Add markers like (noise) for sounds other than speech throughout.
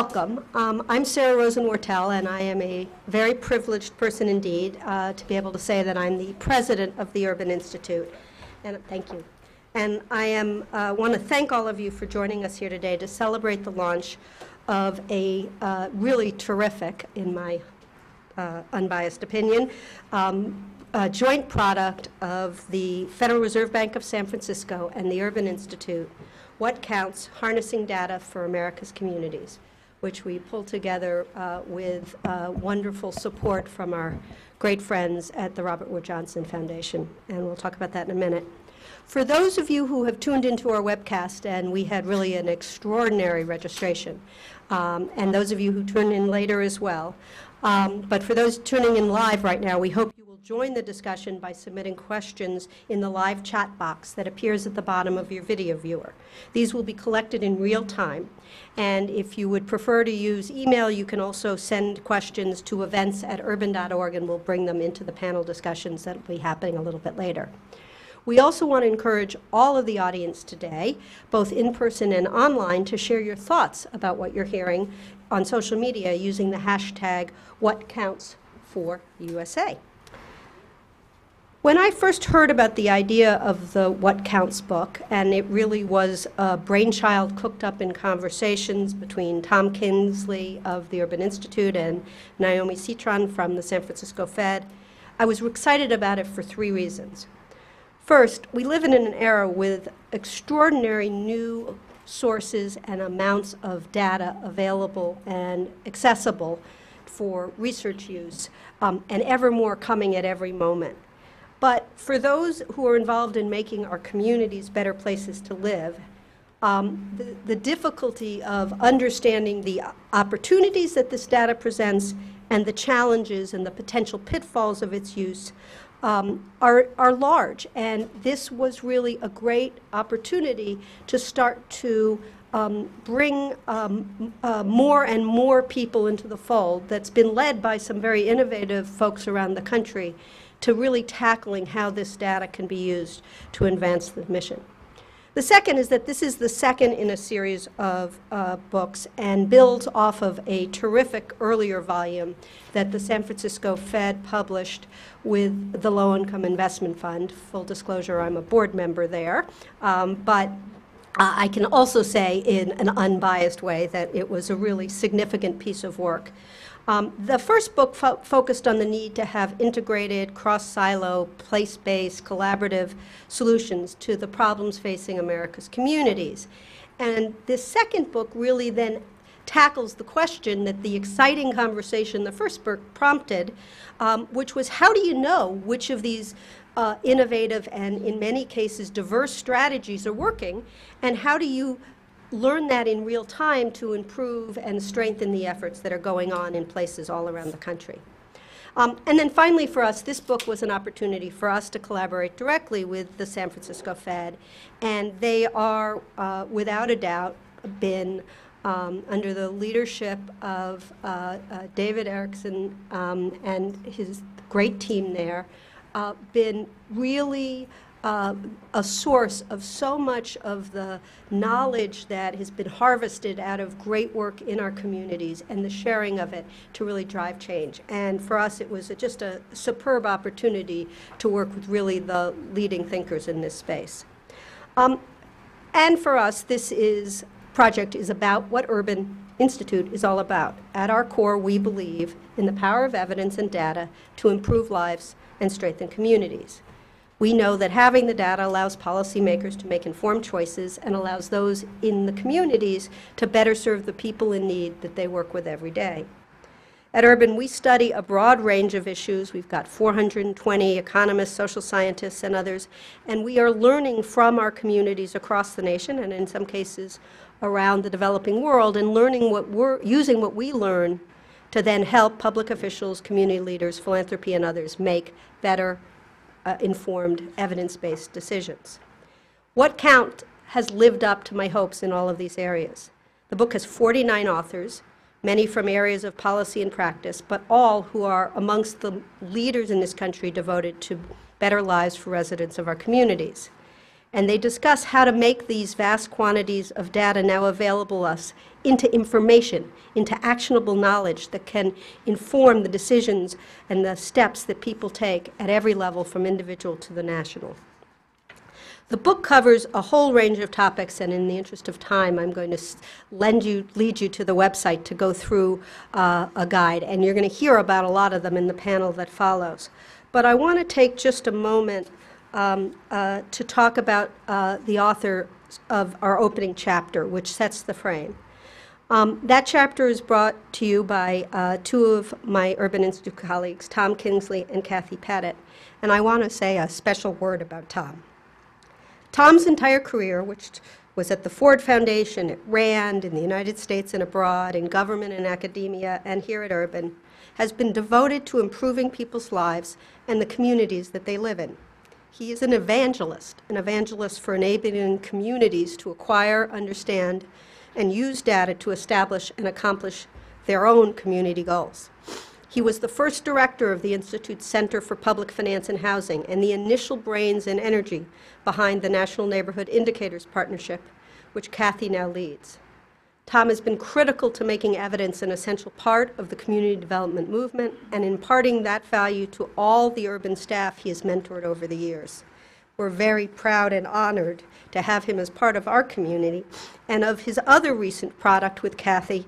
Welcome. Um, I'm Sarah Rosen-Wartell, and I am a very privileged person indeed uh, to be able to say that I'm the president of the Urban Institute. And thank you. And I am uh, want to thank all of you for joining us here today to celebrate the launch of a uh, really terrific, in my uh, unbiased opinion, um, joint product of the Federal Reserve Bank of San Francisco and the Urban Institute, What Counts? Harnessing Data for America's Communities which we pulled together uh, with uh, wonderful support from our great friends at the Robert Wood Johnson Foundation. And we'll talk about that in a minute. For those of you who have tuned into our webcast, and we had really an extraordinary registration, um, and those of you who tune in later as well, um, but for those tuning in live right now, we hope you join the discussion by submitting questions in the live chat box that appears at the bottom of your video viewer. These will be collected in real time. And if you would prefer to use email, you can also send questions to events at urban.org and we'll bring them into the panel discussions that will be happening a little bit later. We also want to encourage all of the audience today, both in person and online, to share your thoughts about what you're hearing on social media using the hashtag WhatCountsForUSA. When I first heard about the idea of the What Counts book, and it really was a brainchild cooked up in conversations between Tom Kingsley of the Urban Institute and Naomi Cytron from the San Francisco Fed, I was excited about it for three reasons. First, we live in an era with extraordinary new sources and amounts of data available and accessible for research use, um, and ever more coming at every moment. But for those who are involved in making our communities better places to live, um, the, the, difficulty of understanding the opportunities that this data presents and the challenges and the potential pitfalls of its use um, are, are large. And this was really a great opportunity to start to um, bring um, uh, more and more people into the fold that's been led by some very innovative folks around the country to really tackling how this data can be used to advance the mission. The second is that this is the second in a series of uh, books and builds off of a terrific earlier volume that the San Francisco Fed published with the Low Income Investment Fund. Full disclosure, I'm a board member there. Um, but uh, I can also say in an unbiased way that it was a really significant piece of work. Um, the first book fo focused on the need to have integrated, cross-silo, place-based, collaborative solutions to the problems facing America's communities. And this second book really then tackles the question that the exciting conversation the first book prompted, um, which was how do you know which of these uh, innovative and in many cases diverse strategies are working, and how do you learn that in real time to improve and strengthen the efforts that are going on in places all around the country. Um, and then finally for us, this book was an opportunity for us to collaborate directly with the San Francisco Fed. And they are, uh, without a doubt, been um, under the leadership of uh, uh, David Erickson um, and his great team there, uh, been really uh, a source of so much of the knowledge that has been harvested out of great work in our communities and the sharing of it to really drive change. And for us, it was a, just a superb opportunity to work with really the leading thinkers in this space. Um, and for us, this is project is about what Urban Institute is all about. At our core, we believe in the power of evidence and data to improve lives and strengthen communities. We know that having the data allows policymakers to make informed choices and allows those in the communities to better serve the people in need that they work with every day. At Urban, we study a broad range of issues. We've got 420 economists, social scientists, and others, and we are learning from our communities across the nation and in some cases around the developing world and learning what we're using what we learn to then help public officials, community leaders, philanthropy, and others make better uh, informed, evidence-based decisions. What Count has lived up to my hopes in all of these areas. The book has 49 authors, many from areas of policy and practice, but all who are amongst the leaders in this country devoted to better lives for residents of our communities. And they discuss how to make these vast quantities of data now available us into information, into actionable knowledge that can inform the decisions and the steps that people take at every level from individual to the national. The book covers a whole range of topics, and in the interest of time, I'm going to lend you, lead you to the website to go through uh, a guide, and you're going to hear about a lot of them in the panel that follows. But I want to take just a moment um, uh, to talk about uh, the author of our opening chapter, which sets the frame. Um, that chapter is brought to you by uh, two of my Urban Institute colleagues, Tom Kingsley and Kathy Pettit, and I want to say a special word about Tom. Tom's entire career, which was at the Ford Foundation, at RAND, in the United States and abroad, in government and academia, and here at Urban, has been devoted to improving people's lives and the communities that they live in. He is an evangelist, an evangelist for enabling communities to acquire, understand, and use data to establish and accomplish their own community goals. He was the first director of the Institute's Center for Public Finance and Housing and the initial brains and energy behind the National Neighborhood Indicators Partnership, which Kathy now leads. Tom has been critical to making evidence an essential part of the community development movement and imparting that value to all the urban staff he has mentored over the years. We're very proud and honored to have him as part of our community and of his other recent product with Kathy,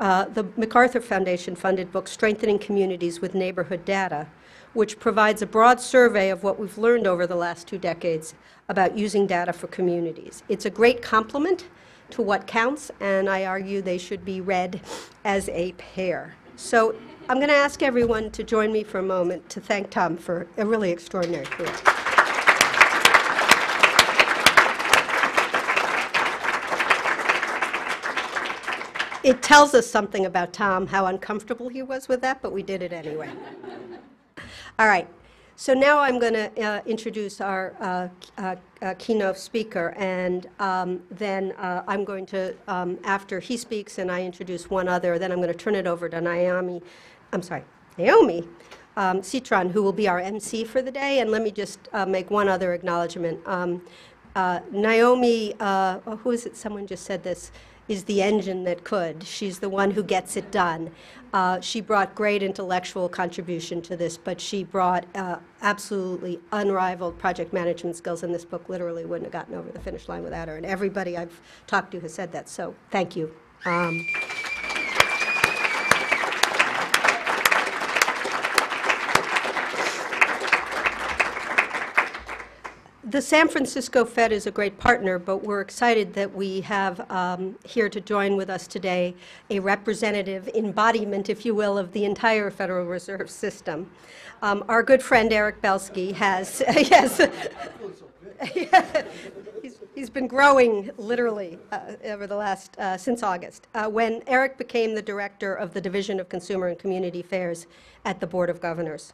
uh, the MacArthur Foundation funded book, Strengthening Communities with Neighborhood Data, which provides a broad survey of what we've learned over the last two decades about using data for communities. It's a great complement to what counts, and I argue they should be read as a pair. So I'm going to ask everyone to join me for a moment to thank Tom for a really extraordinary career. It tells us something about Tom, how uncomfortable he was with that, but we did it anyway. All right. So now I'm going to uh, introduce our uh, uh, uh, keynote speaker, and um, then uh, I'm going to, um, after he speaks and I introduce one other, then I'm going to turn it over to Naomi, I'm sorry, Naomi um, Cytron, who will be our MC for the day. And let me just uh, make one other acknowledgement. Um, Naomi, oh, who is it? Someone just said this is the engine that could. She's the one who gets it done. Uh, she brought great intellectual contribution to this, but she brought uh, absolutely unrivaled project management skills, and this book literally wouldn't have gotten over the finish line without her. And everybody I've talked to has said that, so thank you. Um, The San Francisco Fed is a great partner, but we're excited that we have um, here to join with us today a representative embodiment, if you will, of the entire Federal Reserve System. Um, our good friend Eric Belsky has, (laughs) yes, (laughs) he's, he's been growing literally uh, over the last, uh, since August, uh, when Eric became the director of the Division of Consumer and Community Affairs at the Board of Governors.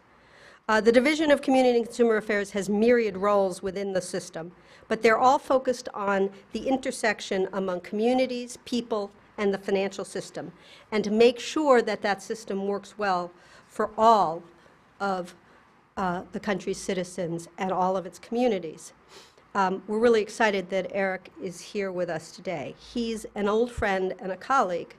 Uh, the Division of Community and Consumer Affairs has myriad roles within the system, but they're all focused on the intersection among communities, people, and the financial system, and to make sure that that system works well for all of uh, the country's citizens and all of its communities. Um, we're really excited that Eric is here with us today. He's an old friend and a colleague.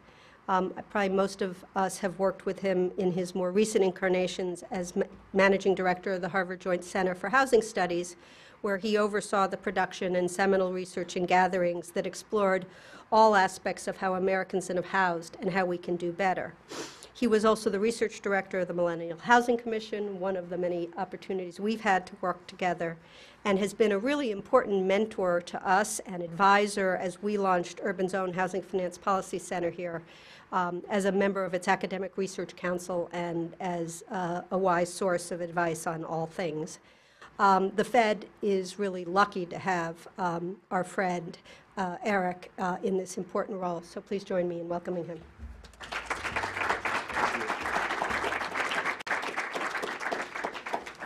Um, probably most of us have worked with him in his more recent incarnations as ma- managing director of the Harvard Joint Center for Housing Studies, where he oversaw the production and seminal research and gatherings that explored all aspects of how Americans have housed and how we can do better. He was also the research director of the Millennial Housing Commission, one of the many opportunities we've had to work together, and has been a really important mentor to us and advisor as we launched Urban Zone Housing Finance Policy Center here um, as a member of its academic research council and as uh, a wise source of advice on all things. Um, the Fed is really lucky to have um, our friend uh, Eric uh, in this important role, so please join me in welcoming him.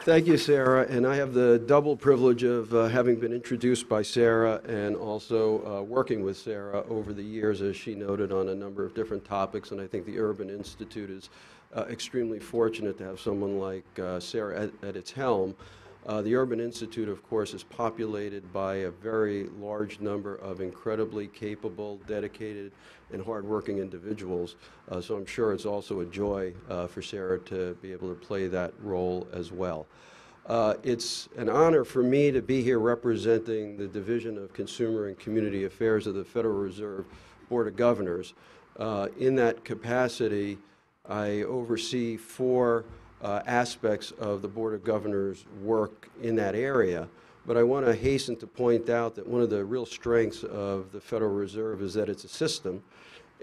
Thank you, Sarah, and I have the double privilege of uh, having been introduced by Sarah and also uh, working with Sarah over the years, as she noted, on a number of different topics, and I think the Urban Institute is uh, extremely fortunate to have someone like uh, Sarah at, at its helm. Uh, The Urban Institute, of course, is populated by a very large number of incredibly capable, dedicated, and hardworking individuals. Uh, So I'm sure it's also a joy uh, for Sarah to be able to play that role as well. Uh, It's an honor for me to be here representing the Division of Consumer and Community Affairs of the Federal Reserve Board of Governors. Uh, In that capacity, I oversee four uh, aspects of the Board of Governors' work in that area. But I want to hasten to point out that one of the real strengths of the Federal Reserve is that it's a system,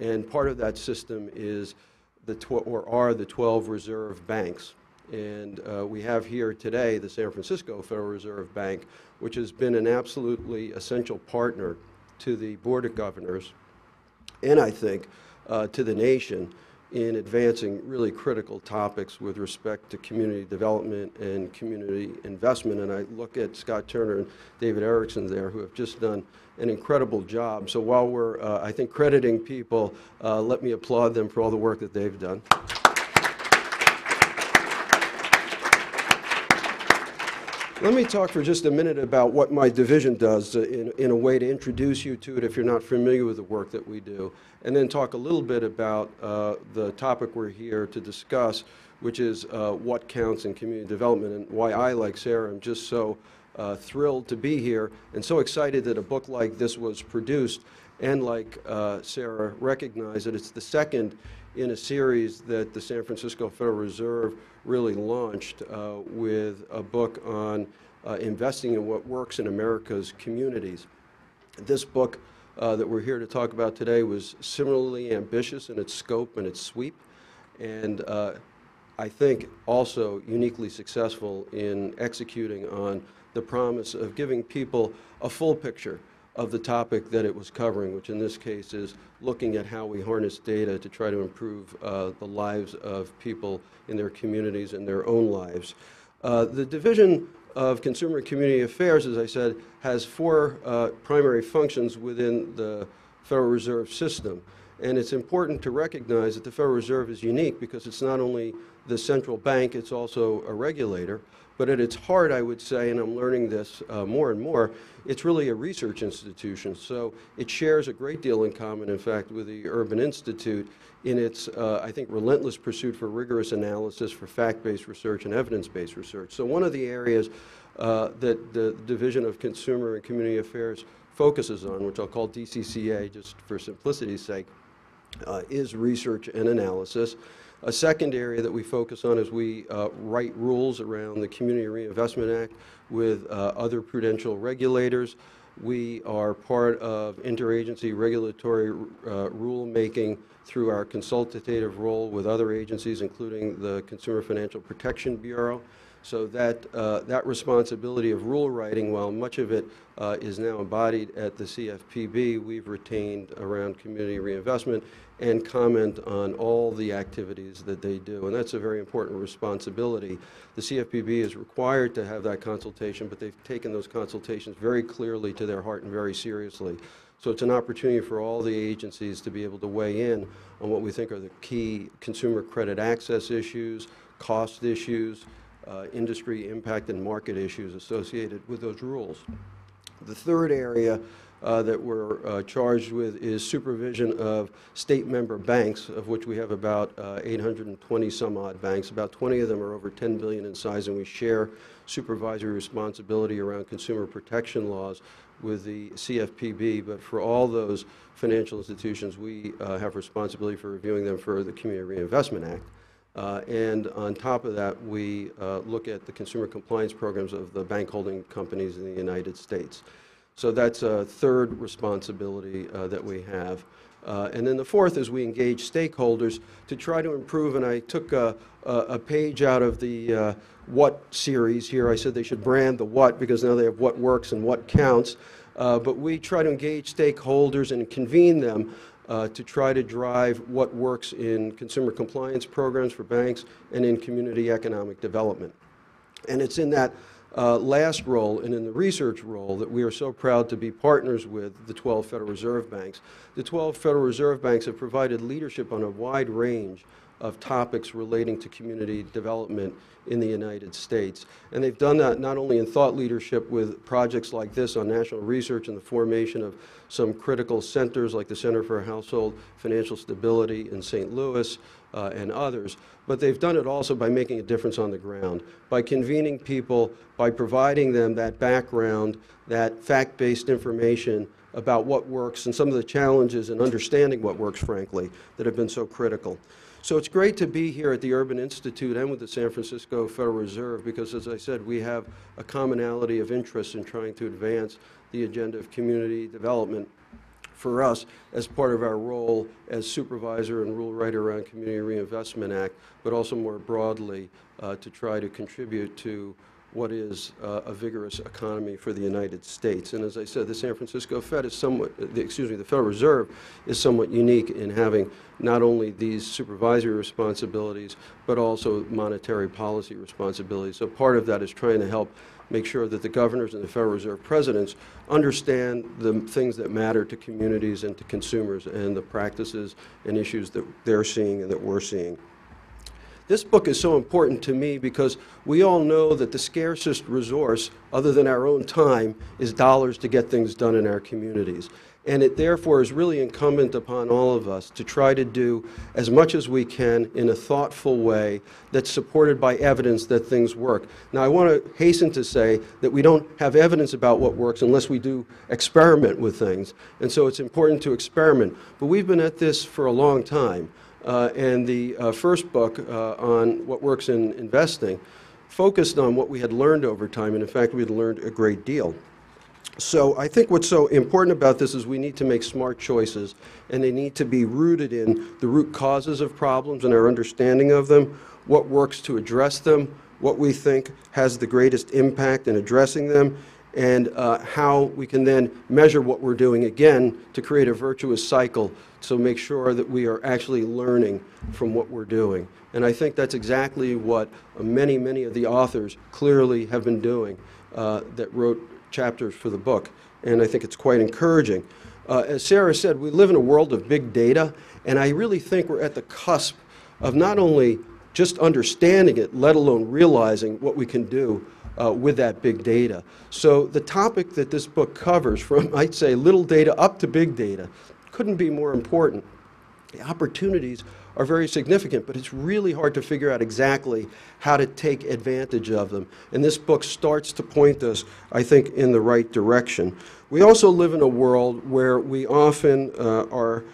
and part of that system is the, or are the 12 reserve banks. And uh, we have here today the San Francisco Federal Reserve Bank, which has been an absolutely essential partner to the Board of Governors, and I think uh, to the nation in advancing really critical topics with respect to community development and community investment. And I look at Scott Turner and David Erickson there, who have just done an incredible job. So while we're, uh, I think, crediting people, uh, let me applaud them for all the work that they've done. Let me talk for just a minute about what my division does uh, in, in a way to introduce you to it if you're not familiar with the work that we do, and then talk a little bit about uh, the topic we're here to discuss, which is uh, what counts in community development and why I, like Sarah, am just so uh, thrilled to be here and so excited that a book like this was produced. And like uh, Sarah recognized, that it's the second in a series that the San Francisco Federal Reserve really launched uh, with a book on uh, investing in what works in America's communities. This book uh, that we're here to talk about today was similarly ambitious in its scope and its sweep, and uh, I think also uniquely successful in executing on the promise of giving people a full picture of the topic that it was covering, which in this case is looking at how we harness data to try to improve uh, the lives of people in their communities and their own lives. Uh, the Division of Consumer and Community Affairs, as I said, has four uh, primary functions within the Federal Reserve System. And it's important to recognize that the Federal Reserve is unique because it's not only the central bank, it's also a regulator. But at its heart, I would say, and I'm learning this uh, more and more, it's really a research institution. So it shares a great deal in common, in fact, with the Urban Institute in its, uh, I think, relentless pursuit for rigorous analysis, for fact-based research and evidence-based research. So one of the areas uh, that the Division of Consumer and Community Affairs focuses on, which I'll call DCCA just for simplicity's sake, uh, is research and analysis. A second area that we focus on is we uh, write rules around the Community Reinvestment Act with uh, other prudential regulators. We are part of interagency regulatory uh, rulemaking through our consultative role with other agencies, including the Consumer Financial Protection Bureau. So that, uh, that responsibility of rule writing, while much of it uh, is now embodied at the CFPB, we've retained around community reinvestment and comment on all the activities that they do. And that's a very important responsibility. The CFPB is required to have that consultation, but they've taken those consultations very clearly to their heart and very seriously. So it's an opportunity for all the agencies to be able to weigh in on what we think are the key consumer credit access issues, cost issues, uh, industry impact and market issues associated with those rules. The third area uh, that we're uh, charged with is supervision of state member banks, of which we have about uh, 820 some odd banks. About 20 of them are over 10 billion in size, and we share supervisory responsibility around consumer protection laws with the CFPB. But for all those financial institutions, we uh, have responsibility for reviewing them for the Community Reinvestment Act. Uh, and on top of that, we uh, look at the consumer compliance programs of the bank holding companies in the United States. So that's a third responsibility uh, that we have. Uh, and then the fourth is we engage stakeholders to try to improve. And I took a, a, page out of the uh, What series here. I said they should brand the What because now they have what works and what counts. Uh, but we try to engage stakeholders and convene them uh, to try to drive what works in consumer compliance programs for banks and in community economic development. And it's in that uh, last role and in the research role that we are so proud to be partners with the 12 Federal Reserve Banks. The 12 Federal Reserve Banks have provided leadership on a wide range of topics relating to community development in the United States. And they've done that not only in thought leadership with projects like this on national research and the formation of some critical centers like the Center for Household Financial Stability in St. Louis uh, and others, but they've done it also by making a difference on the ground, by convening people, by providing them that background, that fact-based information about what works and some of the challenges in understanding what works, frankly, that have been so critical. So it's great to be here at the Urban Institute and with the San Francisco Federal Reserve because, as I said, we have a commonality of interest in trying to advance the agenda of community development for us as part of our role as supervisor and rule writer around Community Reinvestment Act, but also more broadly uh, to try to contribute to what is uh, a vigorous economy for the United States. And as I said, the San Francisco Fed is somewhat, the, excuse me, the Federal Reserve is somewhat unique in having not only these supervisory responsibilities, but also monetary policy responsibilities. So part of that is trying to help make sure that the governors and the Federal Reserve presidents understand the things that matter to communities and to consumers and the practices and issues that they're seeing and that we're seeing. This book is so important to me because we all know that the scarcest resource, other than our own time, is dollars to get things done in our communities. And it therefore is really incumbent upon all of us to try to do as much as we can in a thoughtful way that's supported by evidence that things work. Now, I want to hasten to say that we don't have evidence about what works unless we do experiment with things. And so it's important to experiment. But we've been at this for a long time. Uh, and the uh, first book uh, on what works in investing focused on what we had learned over time, and in fact, we had learned a great deal. So I think what's so important about this is we need to make smart choices, and they need to be rooted in the root causes of problems and our understanding of them, what works to address them, what we think has the greatest impact in addressing them, and uh, how we can then measure what we're doing again to create a virtuous cycle so make sure that we are actually learning from what we're doing. And I think that's exactly what many, many of the authors clearly have been doing uh, that wrote chapters for the book. And I think it's quite encouraging. Uh, as Sarah said, we live in a world of big data, and I really think we're at the cusp of not only just understanding it, let alone realizing what we can do uh, with that big data. So the topic that this book covers, from (laughs) I'd say little data up to big data, couldn't be more important. The opportunities are very significant, but it's really hard to figure out exactly how to take advantage of them. And this book starts to point us, I think, in the right direction. We also live in a world where we often uh, are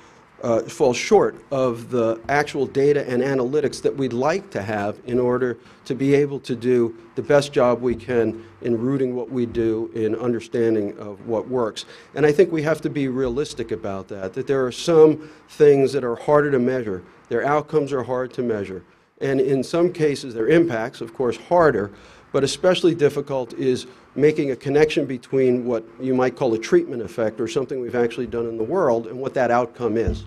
uh, fall short of the actual data and analytics that we'd like to have in order to be able to do the best job we can in rooting what we do in understanding of what works. And I think we have to be realistic about that, that there are some things that are harder to measure. Their outcomes are hard to measure. And in some cases, their impacts, of course, harder, but especially difficult is making a connection between what you might call a treatment effect or something we've actually done in the world and what that outcome is.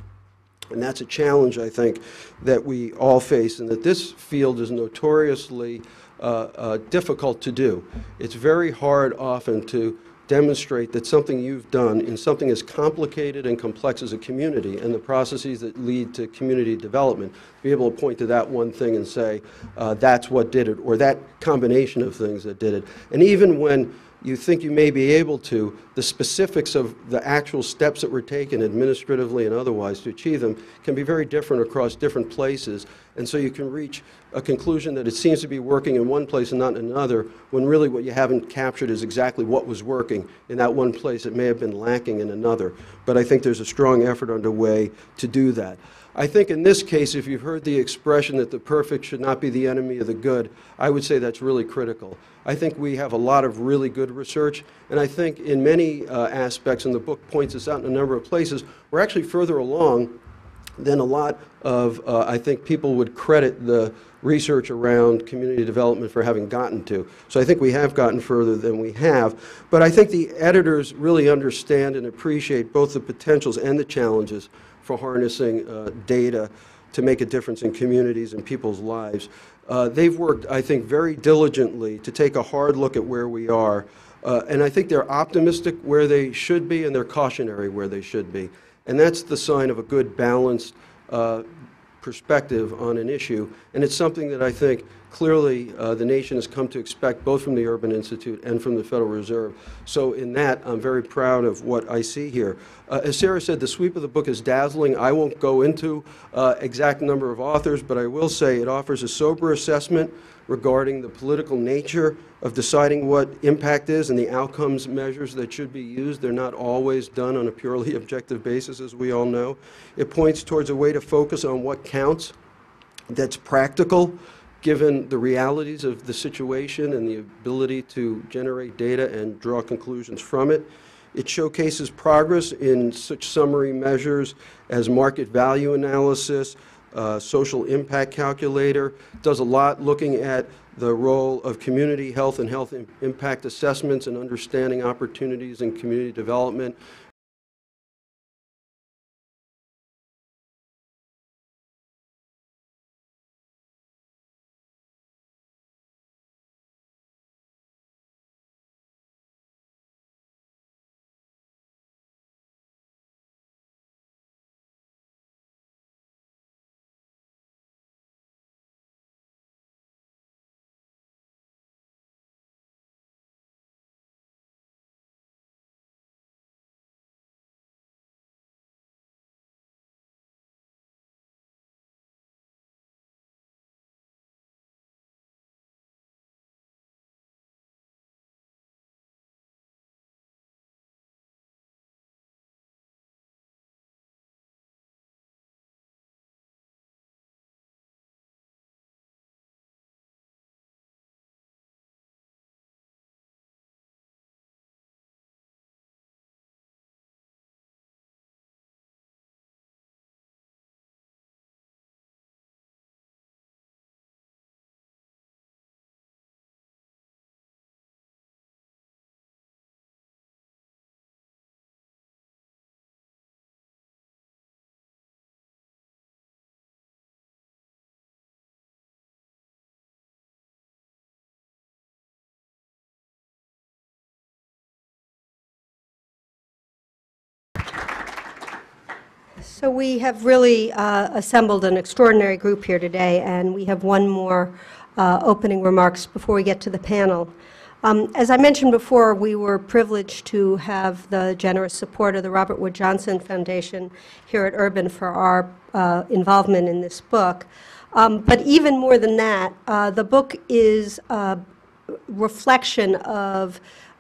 And that's a challenge, I think, that we all face and that this field is notoriously uh, uh, difficult to do. It's very hard often to demonstrate that something you've done in something as complicated and complex as a community and the processes that lead to community development, be able to point to that one thing and say, uh, that's what did it, or that combination of things that did it. And even when you think you may be able to, the specifics of the actual steps that were taken administratively and otherwise to achieve them can be very different across different places. And so you can reach a conclusion that it seems to be working in one place and not in another, when really what you haven't captured is exactly what was working in that one place. It may have been lacking in another. But I think there's a strong effort underway to do that. I think in this case, if you've heard the expression that the perfect should not be the enemy of the good, I would say that's really critical. I think we have a lot of really good research, and I think in many uh, aspects, and the book points this out in a number of places, we're actually further along than a lot of, uh, I think, people would credit the research around community development for having gotten to. So I think we have gotten further than we have. But I think the editors really understand and appreciate both the potentials and the challenges for harnessing uh, data to make a difference in communities and people's lives. Uh, They've worked, I think, very diligently to take a hard look at where we are, uh, and I think they're optimistic where they should be, and they're cautionary where they should be. And that's the sign of a good, balanced uh, perspective on an issue, and it's something that I think clearly uh, the nation has come to expect both from the Urban Institute and from the Federal Reserve. So in that, I'm very proud of what I see here. Uh, As Sarah said, the sweep of the book is dazzling. I won't go into uh, exact number of authors, but I will say it offers a sober assessment regarding the political nature of deciding what impact is and the outcomes measures that should be used. They're not always done on a purely (laughs) objective basis, as we all know. It points towards a way to focus on what counts that's practical, given the realities of the situation and the ability to generate data and draw conclusions from it. It showcases progress in such summary measures as market value analysis, uh, social impact calculator, does a lot looking at the role of community health and health impact assessments and understanding opportunities in community development, So we have really uh, assembled an extraordinary group here today, and we have one more uh, opening remarks before we get to the panel. Um, As I mentioned before, we were privileged to have the generous support of the Robert Wood Johnson Foundation here at Urban for our uh, involvement in this book. Um, But even more than that, uh, the book is a reflection of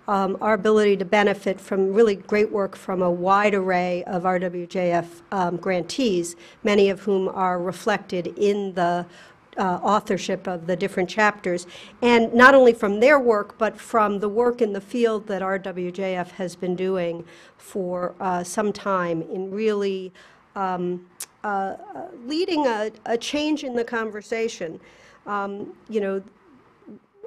um, our ability to benefit from really great work from a wide array of RWJF um, grantees, many of whom are reflected in the uh, authorship of the different chapters, and not only from their work, but from the work in the field that RWJF has been doing for uh, some time in really um, uh, uh, leading a, a change in the conversation. Um, You know,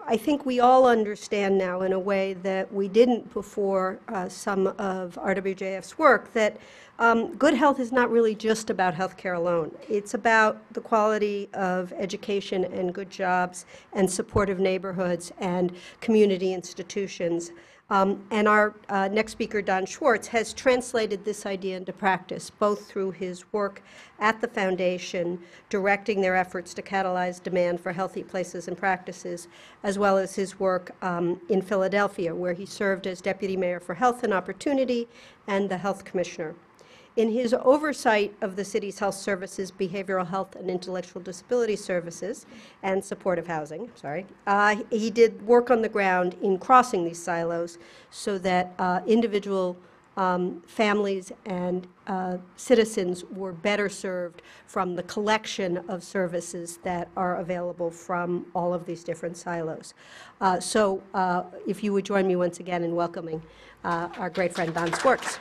I think we all understand now in a way that we didn't before uh, some of RWJF's work, that um, good health is not really just about healthcare alone. It's about the quality of education and good jobs and supportive neighborhoods and community institutions. Um, And our uh, next speaker, Don Schwarz, has translated this idea into practice, both through his work at the foundation, directing their efforts to catalyze demand for healthy places and practices, as well as his work um, in Philadelphia, where he served as deputy mayor for health and opportunity and the health commissioner. In his oversight of the city's health services, behavioral health and intellectual disability services, and supportive housing, sorry, uh, he did work on the ground in crossing these silos so that uh, individual um, families and uh, citizens were better served from the collection of services that are available from all of these different silos. Uh, So uh, if you would join me once again in welcoming uh, our great friend Don Schwarz.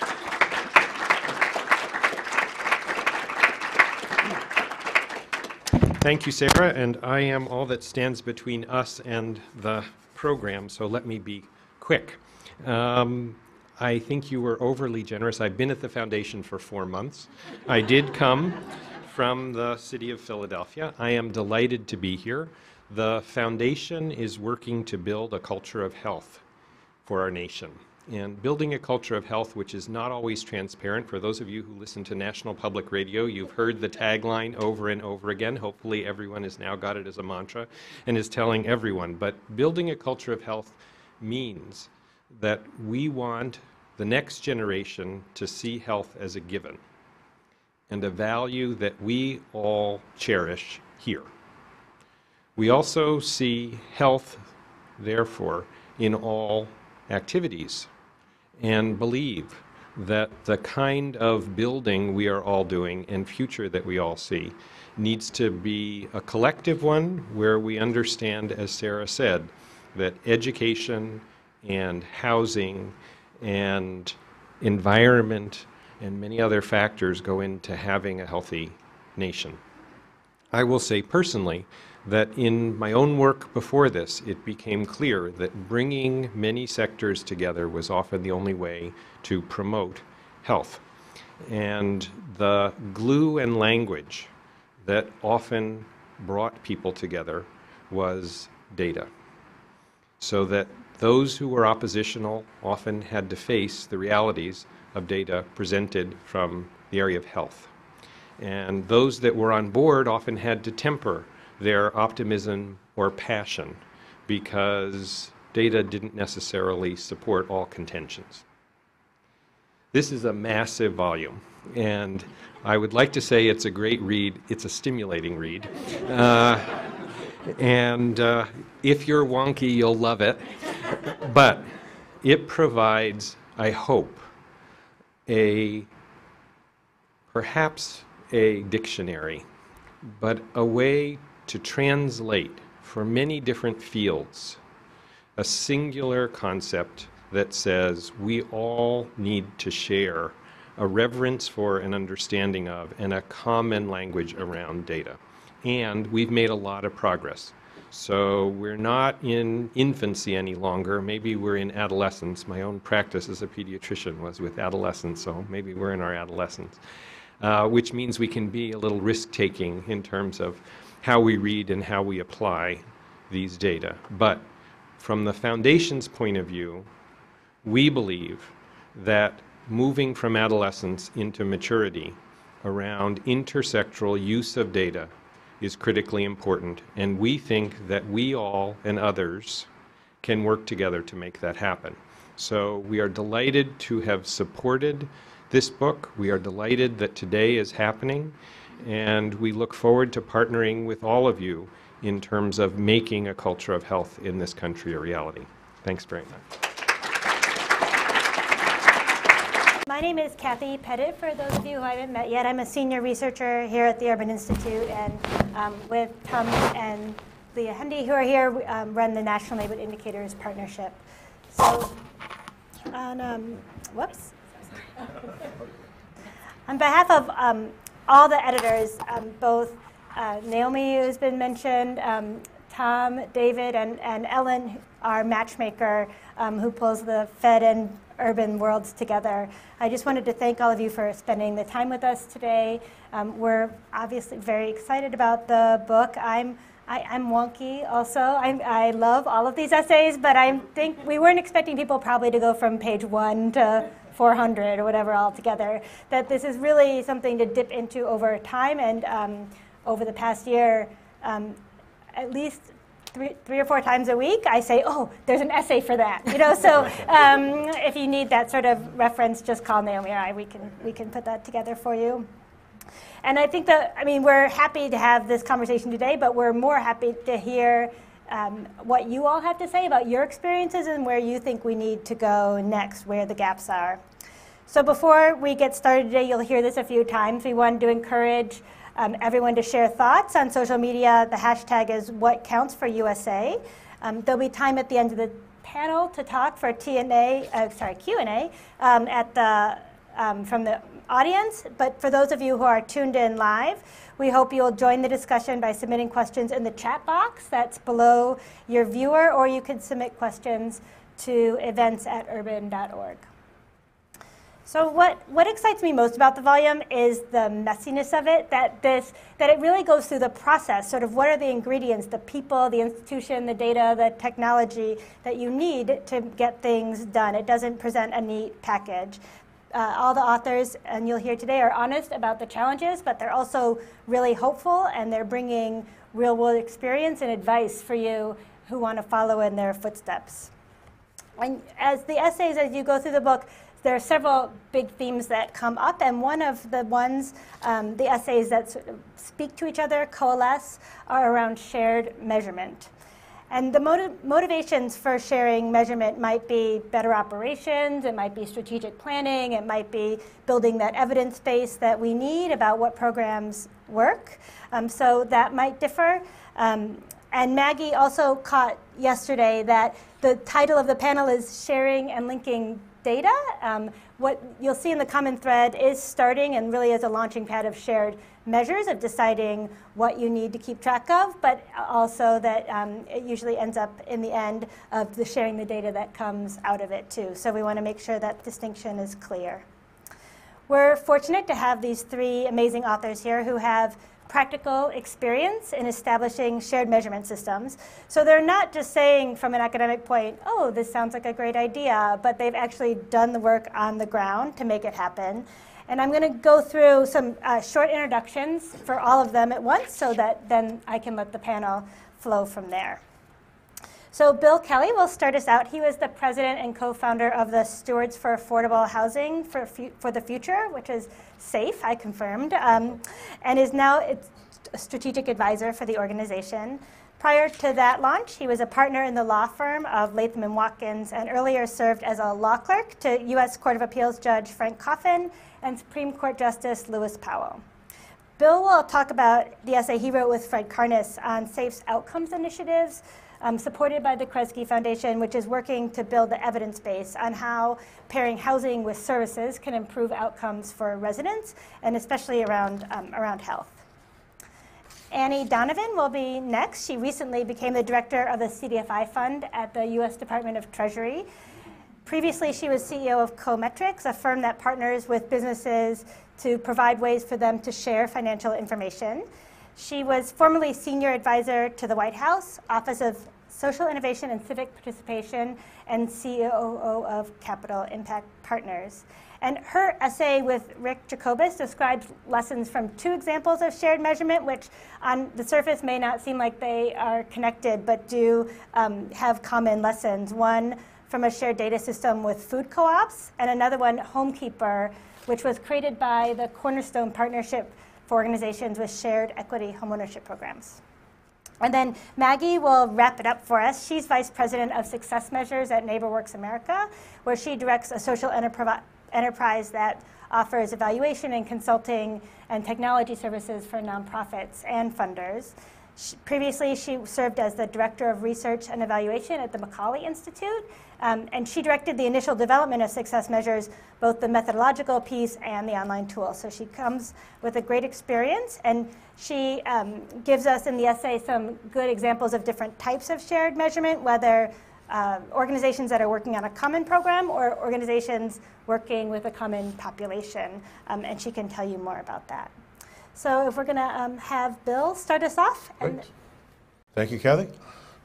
Thank you, Sarah, and I am all that stands between us and the program, so let me be quick. Um, I think you were overly generous. I've been at the foundation for four months. I did come from the city of Philadelphia. I am delighted to be here. The foundation is working to build a culture of health for our nation. And building a culture of health which is not always transparent. For those of you who listen to National Public Radio, you've heard the tagline over and over again. Hopefully, everyone has now got it as a mantra and is telling everyone. But building a culture of health means that we want the next generation to see health as a given and a value that we all cherish here. We also see health, therefore, in all activities and believe that the kind of building we are all doing and future that we all see needs to be a collective one where we understand, as Sarah said, that education and housing and environment and many other factors go into having a healthy nation. I will say personally that in my own work before this, it became clear that bringing many sectors together was often the only way to promote health. And the glue and language that often brought people together was data. So that those who were oppositional often had to face the realities of data presented from the area of health. And those that were on board often had to temper their optimism or passion because data didn't necessarily support all contentions. This is a massive volume, and I would like to say it's a great read. It's a stimulating read. Uh, and uh, if you're wonky, you'll love it. But it provides, I hope, a perhaps a dictionary, but a way to translate for many different fields a singular concept that says we all need to share a reverence for an understanding of and a common language around data. And we've made a lot of progress. So we're not in infancy any longer. Maybe we're in adolescence. My own practice as a pediatrician was with adolescents, so maybe we're in our adolescence, uh, which means we can be a little risk taking in terms of how we read and how we apply these data. But from the foundation's point of view, we believe that moving from adolescence into maturity around intersectoral use of data is critically important, and we think that we all and others can work together to make that happen. So we are delighted to have supported this book. We are delighted that today is happening, and we look forward to partnering with all of you in terms of making a culture of health in this country a reality. Thanks very much. My name is Kathy Pettit, for those of you who I haven't met yet. I'm a senior researcher here at the Urban Institute, and um, with Tom and Leah Hendey, who are here, we um, run the National Neighborhood Indicators Partnership. So, on, um, whoops. (laughs) on behalf of um, all the editors, um, both uh, Naomi, who's been mentioned, um, Tom, David, and, and Ellen, our matchmaker, um, who pulls the Fed and urban worlds together. I just wanted to thank all of you for spending the time with us today. Um, we're obviously very excited about the book. I'm I, am wonky also. I'm, i love all of these essays, but I think we weren't expecting people probably to go from page one to 400 or whatever altogether. That this is really something to dip into over time and um, over the past year, um, at least three, three or four times a week, I say, oh, there's an essay for that. You know, so (laughs) um, if you need that sort of reference, just call Naomi or I. We can, we can put that together for you. And I think that, I mean, we're happy to have this conversation today, but we're more happy to hear um, what you all have to say about your experiences and where you think we need to go next, where the gaps are. So before we get started today, you'll hear this a few times. We wanted to encourage um, everyone to share thoughts on social media. The hashtag is what counts for USA. Um, there'll be time at the end of the panel to talk for T&A, uh, sorry, Q&A um, at the, um, from the audience. But for those of you who are tuned in live, we hope you'll join the discussion by submitting questions in the chat box that's below your viewer, or you can submit questions to events at urban.org. So what, what excites me most about the volume is the messiness of it, that this that it really goes through the process, sort of what are the ingredients, the people, the institution, the data, the technology that you need to get things done. It doesn't present a neat package. Uh, all the authors, and you'll hear today, are honest about the challenges, but they're also really hopeful and they're bringing real world experience and advice for you who want to follow in their footsteps. And as the essays, as you go through the book, there are several big themes that come up, and one of the ones, um, the essays that sort of speak to each other, coalesce, are around shared measurement. And the motiv- motivations for sharing measurement might be better operations, it might be strategic planning, it might be building that evidence base that we need about what programs work. Um, so that might differ. Um, and Maggie also caught yesterday that the title of the panel is Sharing and Linking Data. Um, what you'll see in the common thread is starting and really is a launching pad of shared measures of deciding what you need to keep track of, but also that um, it usually ends up in the end of the sharing the data that comes out of it too. So we want to make sure that distinction is clear. We're fortunate to have these three amazing authors here who have practical experience in establishing shared measurement systems. So they're not just saying from an academic point, oh, this sounds like a great idea, but they've actually done the work on the ground to make it happen. And I'm going to go through some uh, short introductions for all of them at once so that then I can let the panel flow from there. So Bill Kelly will start us out. He was the president and co-founder of the Stewards for Affordable Housing for, for the Future, which is SAFE, I confirmed, um, and is now a strategic advisor for the organization. Prior to that launch, he was a partner in the law firm of Latham Watkins and earlier served as a law clerk to U.S. Court of Appeals Judge Frank Coffin and Supreme Court Justice Lewis Powell. Bill will talk about the essay he wrote with Fred Karnas on SAFE's outcomes initiatives, um, supported by the Kresge Foundation, which is working to build the evidence base on how pairing housing with services can improve outcomes for residents, and especially around, um, around health. Annie Donovan will be next. She recently became the director of the CDFI Fund at the U.S. Department of Treasury. Previously, she was CEO of Cometrics, a firm that partners with businesses to provide ways for them to share financial information. She was formerly senior advisor to the White House, Office of Social Innovation and Civic Participation, and COO of Capital Impact Partners. And her essay with Rick Jacobus describes lessons from two examples of shared measurement, which on the surface may not seem like they are connected, but do um, have common lessons. One from a shared data system with food co ops, and another one, Homekeeper, which was created by the Cornerstone Partnership for organizations with shared equity homeownership programs. And then Maggie will wrap it up for us. She's Vice President of Success Measures at NeighborWorks America, where she directs a social enterprise that offers evaluation and consulting and technology services for nonprofits and funders. She, previously, she served as the Director of Research and Evaluation at the McAuley Institute, um, and she directed the initial development of success measures, both the methodological piece and the online tool. So she comes with a great experience, and she um, gives us in the essay some good examples of different types of shared measurement, whether uh, organizations that are working on a common program or organizations working with a common population, um, and she can tell you more about that. So if we're going to um, have Bill start us off. Thank you, Kathy.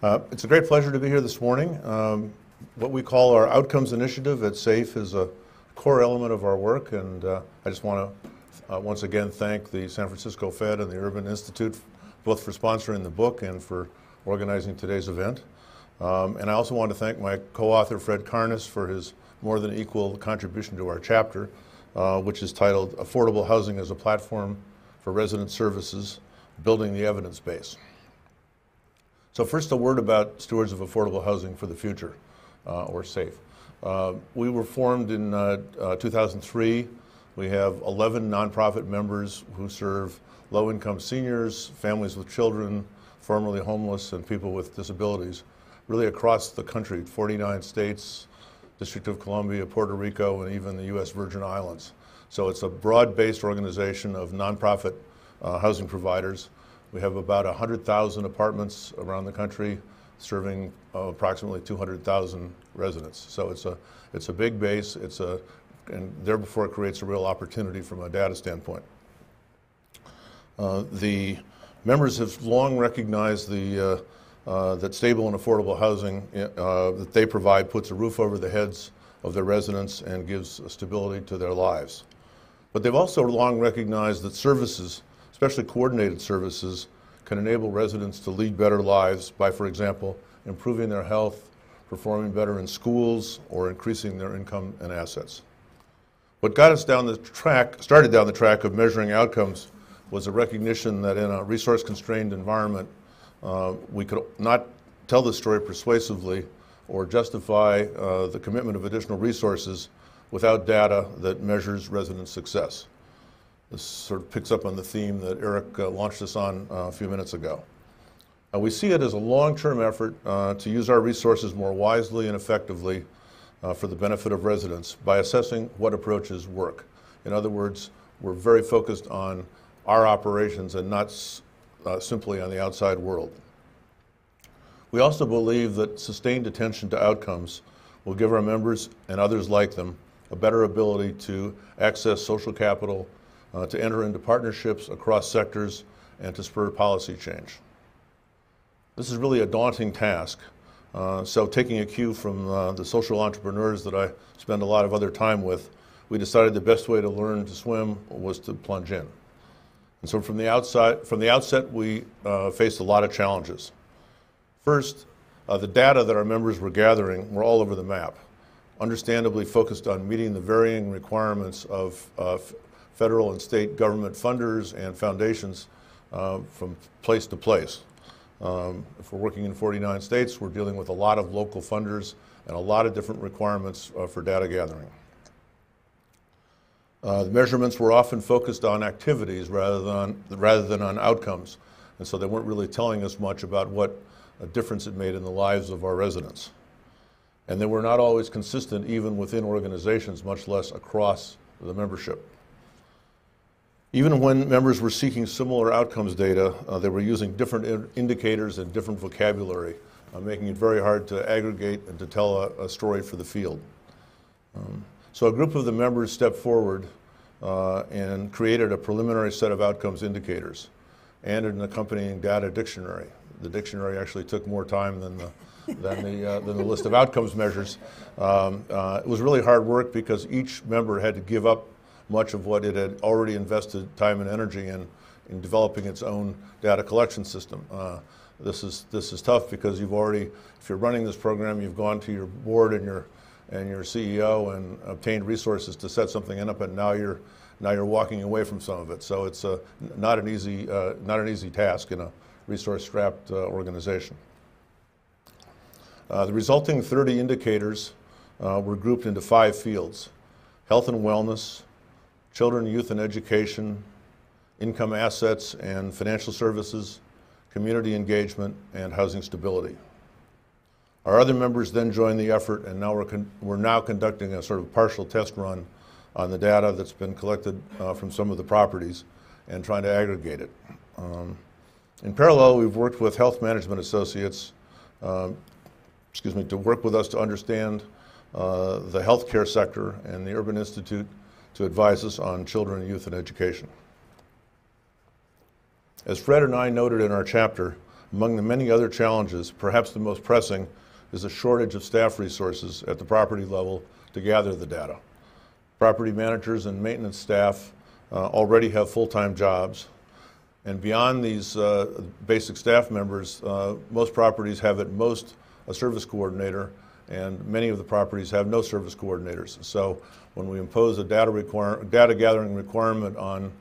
Uh, it's a great pleasure to be here this morning. Um, what we call our Outcomes Initiative at SAFE is a core element of our work, and uh, I just want to uh, once again thank the San Francisco Fed and the Urban Institute both for sponsoring the book and for organizing today's event. Um, and I also want to thank my co-author Fred Karnas for his more than equal contribution to our chapter, uh, which is titled Affordable Housing as a Platform for Resident Services, Building the Evidence Base. So first a word about Stewards of Affordable Housing for the Future or SAFE. Uh, we were formed in uh, uh 2003. We have 11 nonprofit members who serve low income seniors, families with children, formerly homeless, and people with disabilities, really across the country 49 states, District of Columbia, Puerto Rico, and even the U.S. Virgin Islands. So it's a broad based organization of nonprofit uh, housing providers. We have about 100,000 apartments around the country serving uh, approximately 200,000 residents. So it's a, it's a big base. It's a and therefore it creates a real opportunity from a data standpoint. Uh, The members have long recognized the, uh, uh, that stable and affordable housing uh, that they provide puts a roof over the heads of their residents and gives stability to their lives. But they've also long recognized that services, especially coordinated services, can enable residents to lead better lives by, for example, improving their health, performing better in schools, or increasing their income and assets. What got us down the track, started down the track of measuring outcomes was a recognition that in a resource-constrained environment, uh, we could not tell the story persuasively or justify uh, the commitment of additional resources without data that measures resident success. This sort of picks up on the theme that Eric uh, launched us on uh, a few minutes ago. Uh, we see it as a long-term effort uh, to use our resources more wisely and effectively uh, for the benefit of residents by assessing what approaches work. In other words, we're very focused on our operations and not uh, simply on the outside world. We also believe that sustained attention to outcomes will give our members and others like them a better ability to access social capital, uh, to enter into partnerships across sectors, and to spur policy change. This is really a daunting task. Uh, so, taking a cue from uh, the social entrepreneurs that I spend a lot of other time with, we decided the best way to learn to swim was to plunge in. And so, from the outside, from the outset, we uh, faced a lot of challenges. First, uh, the data that our members were gathering were all over the map, understandably focused on meeting the varying requirements of uh, federal and state government funders and foundations uh, from place to place. Um, if we're working in 49 states, we're dealing with a lot of local funders and a lot of different requirements uh, for data gathering. Uh, the measurements were often focused on activities rather than, rather than on outcomes, and so they weren't really telling us much about what a difference it made in the lives of our residents. And they were not always consistent even within organizations, much less across the membership. Even when members were seeking similar outcomes data, uh, they were using different in- indicators and different vocabulary, uh, making it very hard to aggregate and to tell a, a story for the field. Um, so a group of the members stepped forward uh, and created a preliminary set of outcomes indicators and an accompanying data dictionary. The dictionary actually took more time than the, than the, uh, than the list of outcomes measures. Um, uh, it was really hard work because each member had to give up much of what it had already invested time and energy in, in developing its own data collection system. Uh, this is this is tough because you've already, if you're running this program, you've gone to your board and your and your CEO and obtained resources to set something up, and now you're now you're walking away from some of it. So it's n- not an easy uh, not an easy task in a resource-strapped uh, organization. Uh, the resulting 30 indicators uh, were grouped into five fields: health and wellness, children, youth, and education, income assets and financial services, community engagement, and housing stability. Our other members then joined the effort, and now we're, we're now conducting a sort of partial test run on the data that's been collected uh, from some of the properties and trying to aggregate it. Um, in parallel, we've worked with health management associates, um, excuse me, to work with us to understand uh, the healthcare sector and the Urban Institute to advise us on children, youth, and education. As Fred and I noted in our chapter, among the many other challenges, perhaps the most pressing is a shortage of staff resources at the property level to gather the data. Property managers and maintenance staff uh, already have full-time jobs, and beyond these uh, basic staff members, uh, most properties have at most a service coordinator, and many of the properties have no service coordinators. So when we impose a data, require, data gathering requirement on,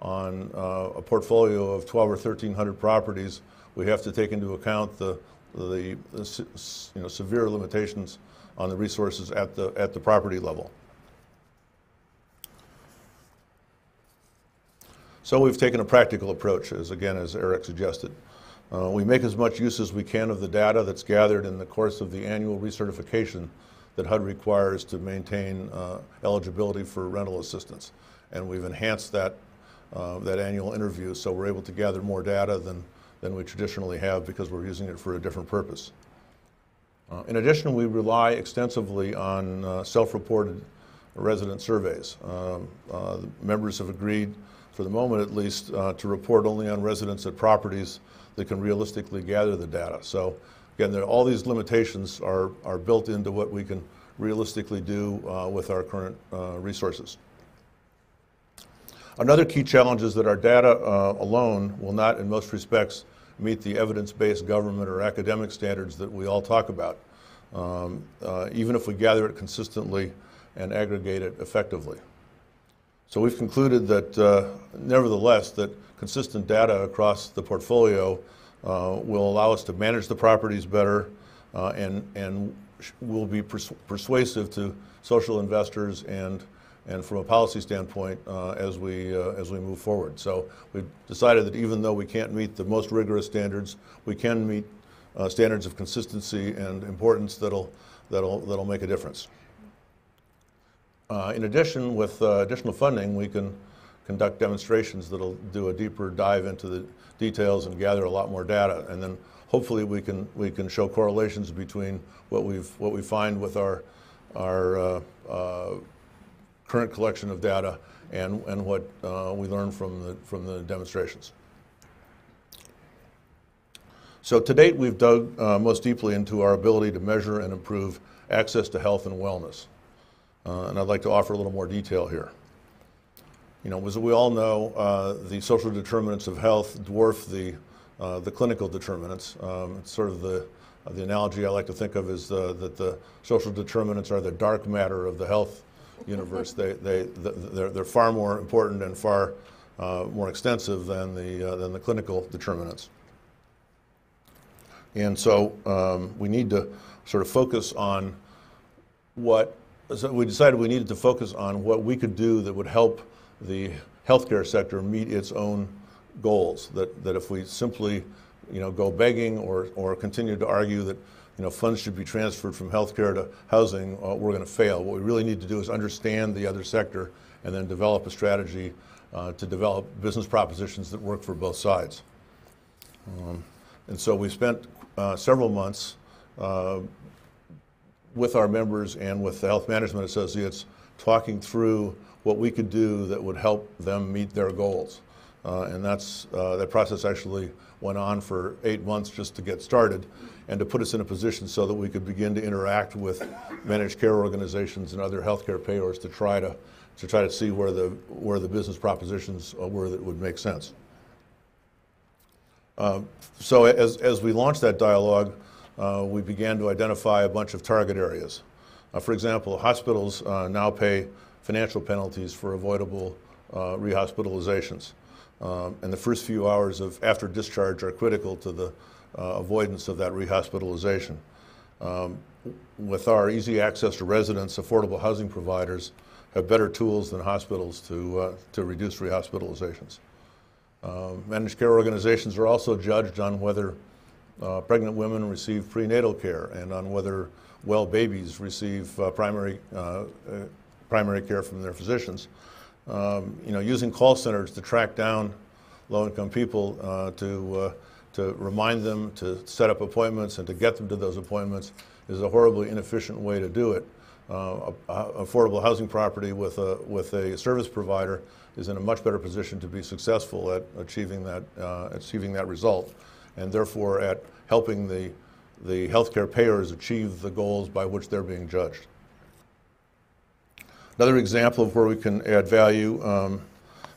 on uh, a portfolio of 12 or 1,300 properties, we have to take into account the, the, the you know, severe limitations on the resources at the, at the property level. So we've taken a practical approach, as again, as Eric suggested. Uh, we make as much use as we can of the data that's gathered in the course of the annual recertification that HUD requires to maintain uh, eligibility for rental assistance. And we've enhanced that, uh, that annual interview so we're able to gather more data than, than we traditionally have because we're using it for a different purpose. Uh, in addition, we rely extensively on uh, self reported resident surveys. Um, uh, Members have agreed, for the moment at least, to report only on residents at properties that can realistically gather the data. So again, there, all these limitations are, are built into what we can realistically do uh, with our current uh, resources. Another key challenge is that our data uh, alone will not, in most respects, meet the evidence-based government or academic standards that we all talk about, um, uh, even if we gather it consistently and aggregate it effectively. So we've concluded that, uh, nevertheless, that consistent data across the portfolio uh, will allow us to manage the properties better uh, and, and will be pers- persuasive to social investors and, and from a policy standpoint uh, as, we, uh, as we move forward. So we've decided that even though we can't meet the most rigorous standards, we can meet uh, standards of consistency and importance that'll, that'll, that'll make a difference. Uh, In addition, with additional funding, we can conduct demonstrations that'll do a deeper dive into the details and gather a lot more data. And then hopefully we can, we can show correlations between what we've, what we find with our, our uh, uh, current collection of data and, and what uh, we learn from the, from the demonstrations. So to date, we've dug uh, most deeply into our ability to measure and improve access to health and wellness. Uh, and I'd like to offer a little more detail here. You know, as we all know, uh, the social determinants of health dwarf the, uh, the clinical determinants. Um, it's sort of the, the analogy I like to think of is uh, that the social determinants are the dark matter of the health universe. they, they, they're, they're far more important and far uh, more extensive than the, uh, than the clinical determinants. And so um, we need to sort of focus on what, so we decided we needed to focus on what we could do that would help the healthcare sector meet its own goals. That, that if we simply, you know, go begging or, or continue to argue that, you know, funds should be transferred from healthcare to housing, uh, we're going to fail. What we really need to do is understand the other sector and then develop a strategy uh, to develop business propositions that work for both sides. Um, and so we spent uh, several months uh, with our members and with the Health Management Associates talking through what we could do that would help them meet their goals. Uh, and that's, uh, that process actually went on for eight months just to get started and to put us in a position so that we could begin to interact with managed care organizations and other healthcare payers to try to, to try to see where the, where the business propositions uh, were that would make sense. Um, So as, as we launched that dialogue, uh, we began to identify a bunch of target areas. Uh, For example, hospitals uh, now pay financial penalties for avoidable uh, rehospitalizations. Um, And the first few hours of after discharge are critical to the uh, avoidance of that rehospitalization. Um, With our easy access to residents, affordable housing providers have better tools than hospitals to, uh, to reduce rehospitalizations. Um, Managed care organizations are also judged on whether uh, pregnant women receive prenatal care and on whether well babies receive uh, primary, uh, uh, primary care from their physicians. Um, You know, using call centers to track down low-income people, uh, to, uh, to remind them to set up appointments and to get them to those appointments is a horribly inefficient way to do it. Uh, a- a- Affordable housing property with a, with a service provider is in a much better position to be successful at achieving that, uh, achieving that result, and therefore at helping the, the healthcare payers achieve the goals by which they're being judged. Another example of where we can add value, um,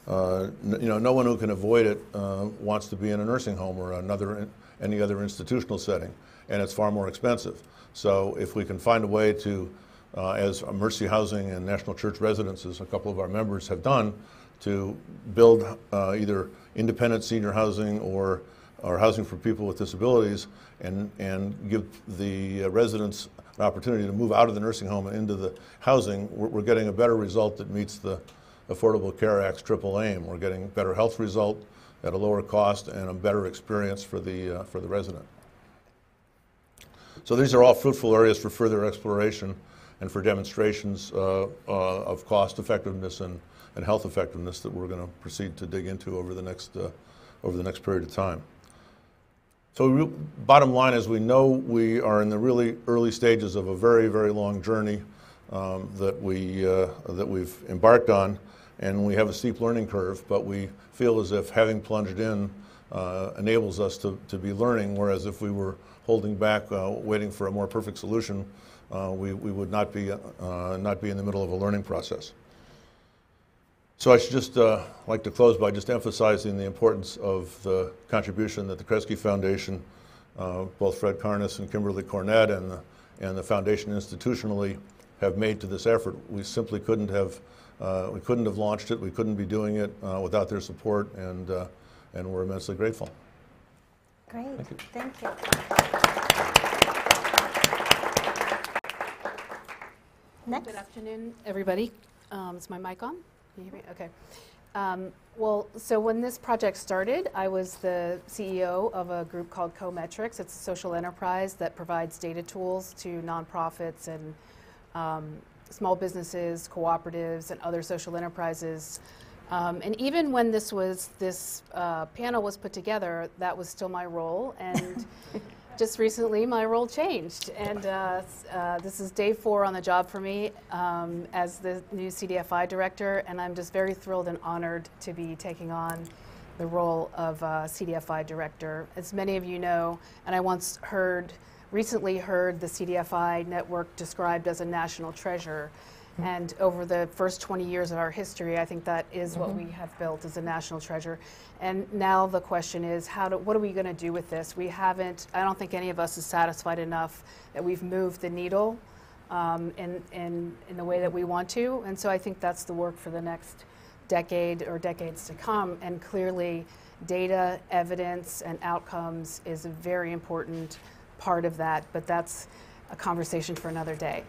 uh, you know, no one who can avoid it uh, wants to be in a nursing home or another, any other institutional setting, and it's far more expensive. So if we can find a way to, uh, as Mercy Housing and National Church Residences, a couple of our members have done, to build uh, either independent senior housing or, or housing for people with disabilities and, and give the uh, residents an opportunity to move out of the nursing home and into the housing, we're, we're getting a better result that meets the Affordable Care Act's triple aim. We're getting better health result at a lower cost and a better experience for the, uh, for the resident. So these are all fruitful areas for further exploration and for demonstrations uh, uh, of cost effectiveness and, and health effectiveness that we're going to proceed to dig into over the next, uh, over the next period of time. So bottom line is we know we are in the really early stages of a very, very long journey um, that, we, uh, that we've embarked on, and we have a steep learning curve, but we feel as if having plunged in uh, enables us to, to be learning, whereas if we were holding back, uh, waiting for a more perfect solution, uh, we, we would not be, uh, not be in the middle of a learning process. So I should just uh, like to close by just emphasizing the importance of the contribution that the Kresge Foundation, uh, both Fred Karnas and Kimberly Cornett and the, and the foundation institutionally have made to this effort. We simply couldn't have, uh, we couldn't have launched it, we couldn't be doing it uh, without their support, and, uh, and we're immensely grateful. Great, thank you. Thank Next. Good afternoon, everybody. Um, Is my mic on? You hear me? Okay. Um, Well, so when this project started, I was the CEO of a group called Cometrics. It's a social enterprise that provides data tools to nonprofits and um, small businesses, cooperatives, and other social enterprises. Um, And even when this was, this uh, panel was put together, that was still my role. And (laughs) just recently my role changed. And uh, uh, this is day four on the job for me um, as the new cdfi director. And i'm just very thrilled and honored to be taking on the role of uh, cdfi director. As many of you know and i once heard recently heard the cdfi network described as a national treasure and over the first 20 years of our history, I think that is what we have built as a national treasure. And now the question is, how do, what are we going to do with this? We haven't, I don't think any of us is satisfied enough that we've moved the needle um, in, in, in the way that we want to. And so I think that's the work for the next decade or decades to come. And clearly, data, evidence, and outcomes is a very important part of that. But that's a conversation for another day.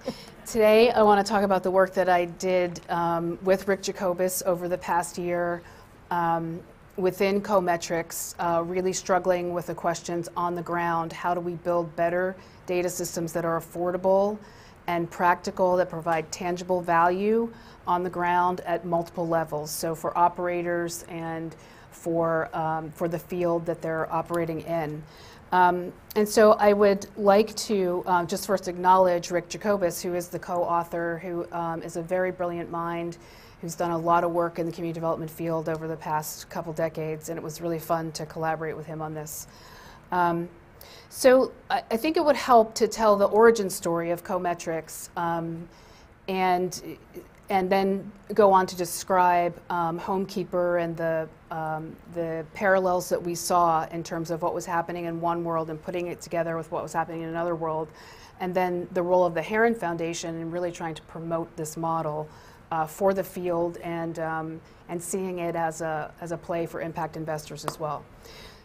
Today, I want to talk about the work that I did um, with Rick Jacobus over the past year um, within Cometrics, uh, really struggling with the questions on the ground. How do we build better data systems that are affordable and practical, that provide tangible value on the ground at multiple levels? So, for operators and for, um, for the field that they're operating in. Um, and so I would like to um, just first acknowledge Rick Jacobus, who is the co-author, who um, is a very brilliant mind, who's done a lot of work in the community development field over the past couple decades, and it was really fun to collaborate with him on this. Um, so I, I think it would help to tell the origin story of Cometrics um, and and then go on to describe um, Homekeeper and the, um, the parallels that we saw in terms of what was happening in one world and putting it together with what was happening in another world. And then the role of the Heron Foundation in really trying to promote this model uh, for the field and, um, and seeing it as a, as a play for impact investors as well.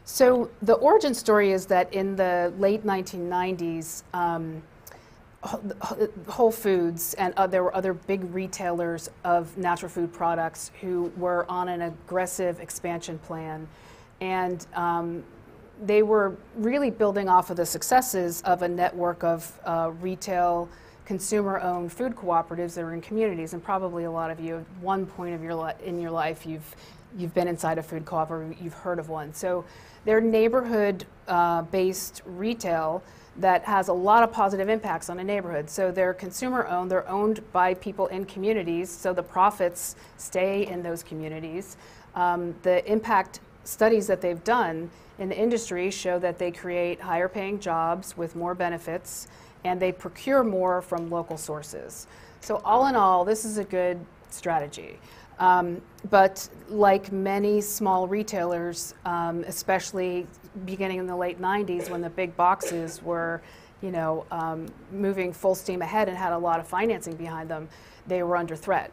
So the origin story is that in the late 1990s, um, Whole Foods and uh, there were other big retailers of natural food products who were on an aggressive expansion plan. And um, they were really building off of the successes of a network of uh, retail, consumer owned food cooperatives that are in communities. And probably a lot of you, at one point of your li- in your life, you've, you've been inside a food co-op or you've heard of one. So they're neighborhood uh, based retail that has a lot of positive impacts on a neighborhood. So they're consumer owned, they're owned by people in communities, so the profits stay in those communities. Um, the impact studies that they've done in the industry show that they create higher paying jobs with more benefits and they procure more from local sources. So, all in all, this is a good strategy. Um, but like many small retailers, um, especially beginning in the late 90s when the big boxes were, you know, um, moving full steam ahead and had a lot of financing behind them, they were under threat.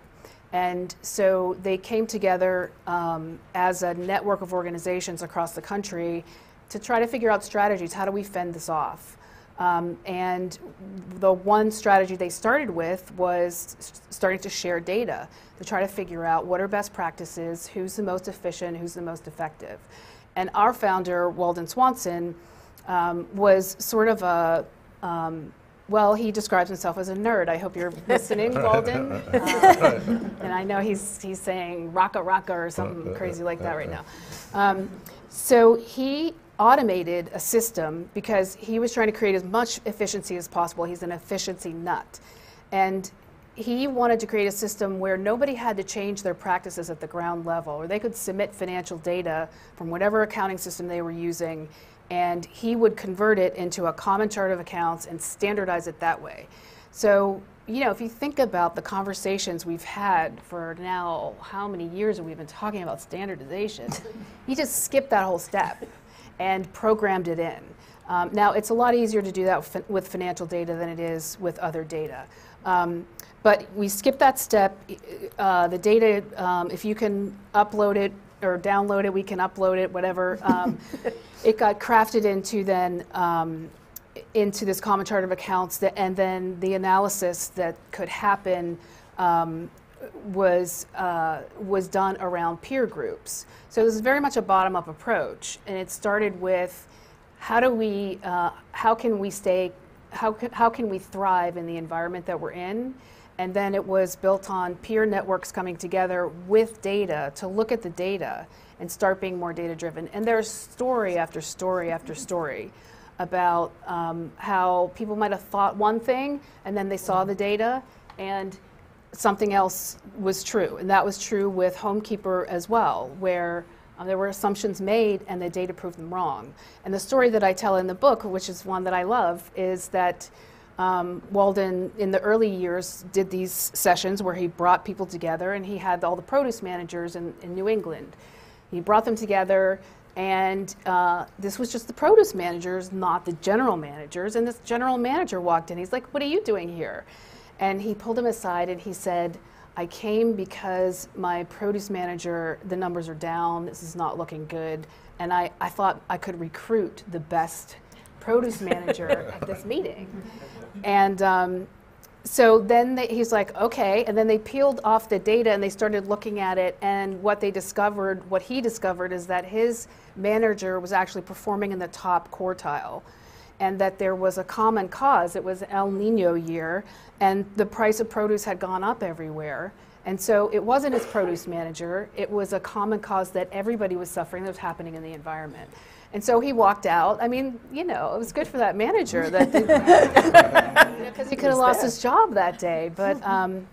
And so they came together um, as a network of organizations across the country to try to figure out strategies. How do we fend this off? Um, and the one strategy they started with was starting to share data to try to figure out what are best practices, who's the most efficient, who's the most effective. And our founder, Walden Swanson, um, was sort of a um, well, he describes himself as a nerd. I hope you're listening, (laughs) Walden. Um, (laughs) and I know he's, he's saying rocka rocka or something crazy like that right now. Um, so he automated a system because he was trying to create as much efficiency as possible. He's an efficiency nut. And he wanted to create a system where nobody had to change their practices at the ground level, or they could submit financial data from whatever accounting system they were using, and he would convert it into a common chart of accounts and standardize it that way. So, you know, if you think about the conversations we've had for now, how many years have we been talking about standardization? (laughs) he just skipped that whole step and programmed it in. Um, now, it's a lot easier to do that with, with financial data than it is with other data. Um, but we skip that step. Uh, the data, um, if you can upload it or download it, we can upload it, whatever. Um, (laughs) it got crafted into then um, into this common chart of accounts, that, and then the analysis that could happen um, was uh, was done around peer groups. So this is very much a bottom-up approach, and it started with how do we, uh, how can we stay, how can, how can we thrive in the environment that we're in, and then it was built on peer networks coming together with data to look at the data and start being more data driven. And there's story after story after story about um, how people might have thought one thing and then they saw the data and something else was true. And that was true with Homekeeper as well, where uh, there were assumptions made and the data proved them wrong. And the story that I tell in the book, which is one that I love, is that um, Walden, in the early years, did these sessions where he brought people together and he had all the produce managers in, in New England. He brought them together, and uh, this was just the produce managers, not the general managers. And this general manager walked in. He's like, What are you doing here? And he pulled him aside and he said, I came because my produce manager, the numbers are down, this is not looking good. And I, I thought I could recruit the best produce manager at this meeting. And um, so then they, he's like, okay. And then they peeled off the data and they started looking at it. And what they discovered, what he discovered, is that his manager was actually performing in the top quartile. And that there was a common cause. It was El Nino year, and the price of produce had gone up everywhere. And so it wasn't his produce manager, it was a common cause that everybody was suffering that was happening in the environment. And so he walked out. I mean, you know, it was good for that manager that because (laughs) he could have lost his job that day. But um,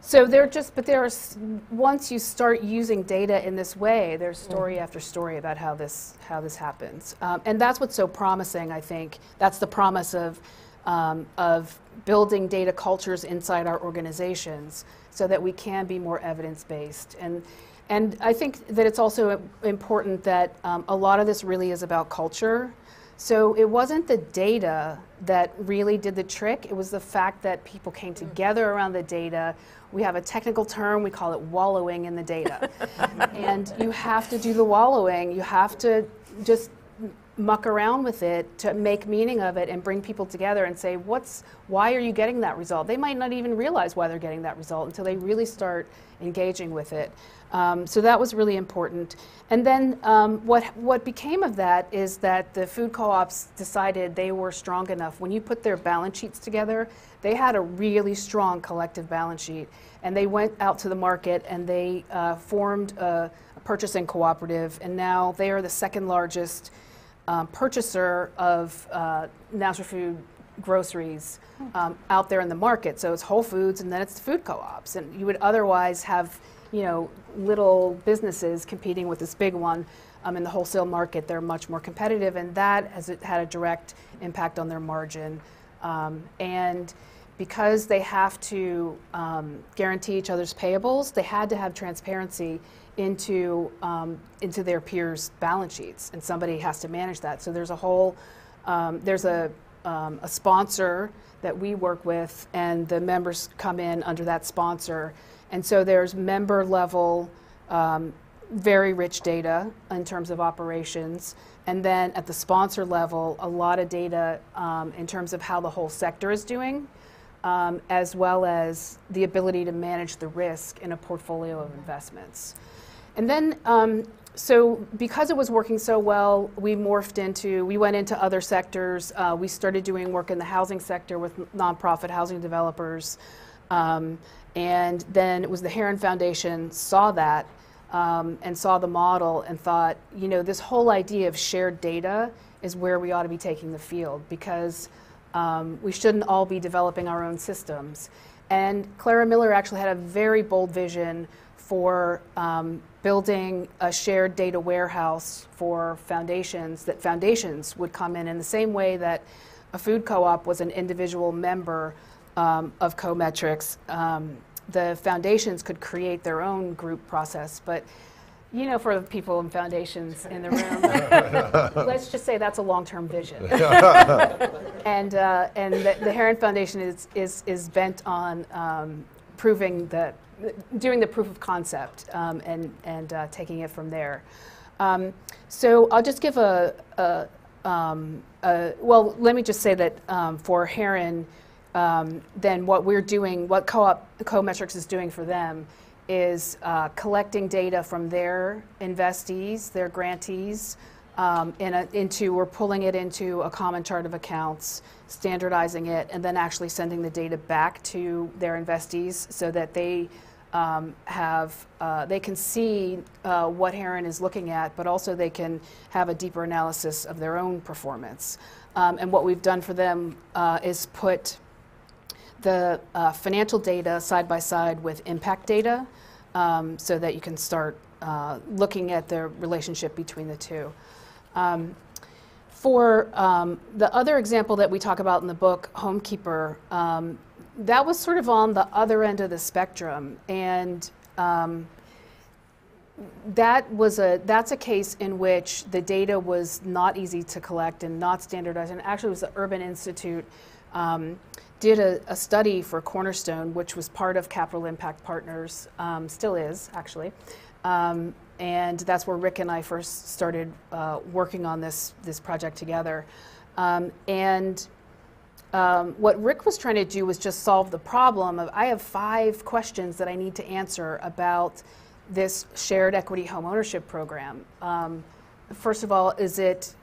so there just, but there's once you start using data in this way, there's story after story about how this how this happens, um, and that's what's so promising. I think that's the promise of um, of building data cultures inside our organizations so that we can be more evidence based and and I think that it's also important that um, a lot of this really is about culture. So it wasn't the data that really did the trick, it was the fact that people came together around the data. We have a technical term, we call it wallowing in the data. (laughs) and you have to do the wallowing, you have to just muck around with it to make meaning of it and bring people together and say what's why are you getting that result they might not even realize why they're getting that result until they really start engaging with it um, so that was really important. And then um, what, what became of that is that the food co-ops decided they were strong enough. When you put their balance sheets together, they had a really strong collective balance sheet. And they went out to the market and they uh, formed a, a, purchasing cooperative. And now they are the second largest um, purchaser of uh, natural food groceries um, out there in the market. So it's Whole Foods and then it's the food co-ops. And you would otherwise have you know, little businesses competing with this big one um, in the wholesale market, they're much more competitive, and that has had a direct impact on their margin. Um, and because they have to um, guarantee each other's payables, they had to have transparency into um, into their peers' balance sheets, and somebody has to manage that. So there's a whole um, there's a um, a sponsor that we work with, and the members come in under that sponsor and so there's member level, um, very rich data in terms of operations. And then at the sponsor level, a lot of data um, in terms of how the whole sector is doing, um, as well as the ability to manage the risk in a portfolio of investments. And then, um, so because it was working so well, we morphed into, we went into other sectors. Uh, we started doing work in the housing sector with nonprofit housing developers. Um, and then it was the Heron Foundation saw that um, and saw the model and thought, you know, this whole idea of shared data is where we ought to be taking the field because um, we shouldn't all be developing our own systems. And Clara Miller actually had a very bold vision for um, building a shared data warehouse for foundations, that foundations would come in in the same way that a food co-op was an individual member um, of Cometrics. Um, the foundations could create their own group process, but you know, for the people in foundations in the room, (laughs) let's just say that's a long-term vision. (laughs) and uh, and the, the Heron Foundation is is is bent on um, proving the doing the proof of concept um, and and uh, taking it from there. Um, so I'll just give a, a, um, a, well. Let me just say that um, for Heron, um, then what we're doing, what co-op Cometrics is doing for them, is uh, collecting data from their investees, their grantees, um, in a, into we're pulling it into a common chart of accounts, standardizing it, and then actually sending the data back to their investees so that they um, have uh, they can see uh, what Heron is looking at, but also they can have a deeper analysis of their own performance. Um, and what we've done for them uh, is put the uh, financial data side by side with impact data, um, so that you can start uh, looking at the relationship between the two. Um, for um, the other example that we talk about in the book, Homekeeper, um, that was sort of on the other end of the spectrum, and um, that was a that's a case in which the data was not easy to collect and not standardized. And actually, it was the Urban Institute um, did a, a, study for Cornerstone, which was part of Capital Impact Partners, um, still is actually. Um, and that's where Rick and I first started uh, working on this, this project together. Um, and um, what Rick was trying to do was just solve the problem of I have five questions that I need to answer about this shared equity home ownership program. Um, first of all, is it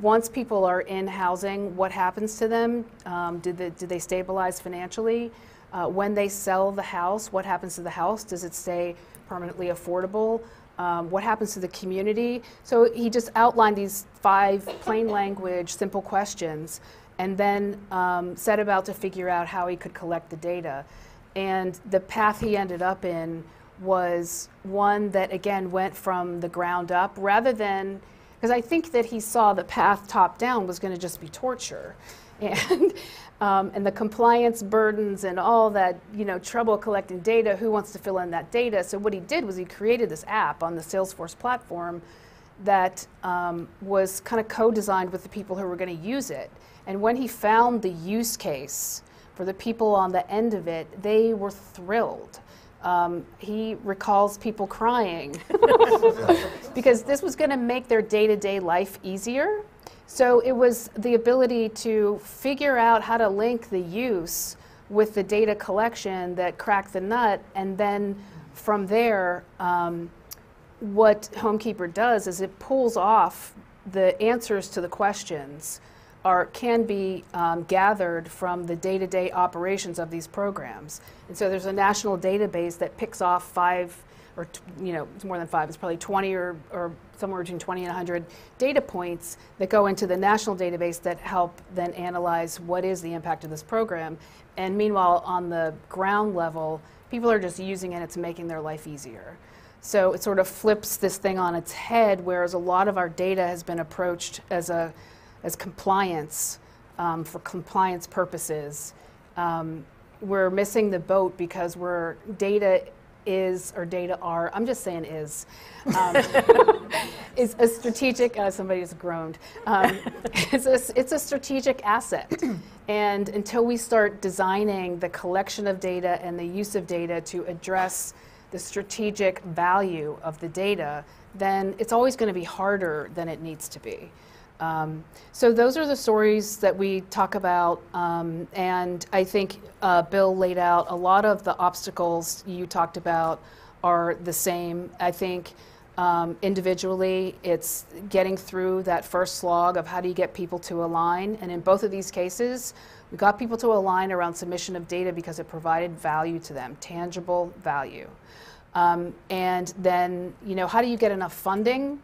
once people are in housing, what happens to them? Um, do, they, do they stabilize financially? Uh, when they sell the house, what happens to the house? Does it stay permanently affordable? Um, what happens to the community? So he just outlined these five plain language, simple questions, and then um, set about to figure out how he could collect the data. And the path he ended up in was one that, again, went from the ground up rather than, because I think that he saw the path top down was going to just be torture. (laughs) And um, and the compliance burdens and all that, you know, trouble collecting data, who wants to fill in that data? So what he did was he created this app on the Salesforce platform that um, was kind of co-designed with the people who were going to use it. And when he found the use case for the people on the end of it, they were thrilled. Um, he recalls people crying (laughs) because this was going to make their day-to-day life easier so it was the ability to figure out how to link the use with the data collection that cracked the nut, and then from there, um, what Homekeeper does is it pulls off the answers to the questions are can be um, gathered from the day-to-day operations of these programs. And so there's a national database that picks off five or you know, it's more than five, it's probably 20 or, or somewhere between 20 and 100 data points that go into the national database that help then analyze what is the impact of this program. And meanwhile, on the ground level, people are just using it, it's making their life easier. So it sort of flips this thing on its head, whereas a lot of our data has been approached as, a, as compliance um, for compliance purposes. Um, we're missing the boat because we're data is, or data are, I'm just saying is, um, (laughs) is a strategic, uh, somebody has groaned, um, it's, a, it's a strategic asset. and until we start designing the collection of data and the use of data to address the strategic value of the data, then it's always going to be harder than it needs to be. Um, so those are the stories that we talk about, um, and I think uh, Bill laid out a lot of the obstacles you talked about are the same. I think um, individually, it's getting through that first slog of how do you get people to align, and in both of these cases, we got people to align around submission of data because it provided value to them, tangible value. Um, and then, you know, how do you get enough funding?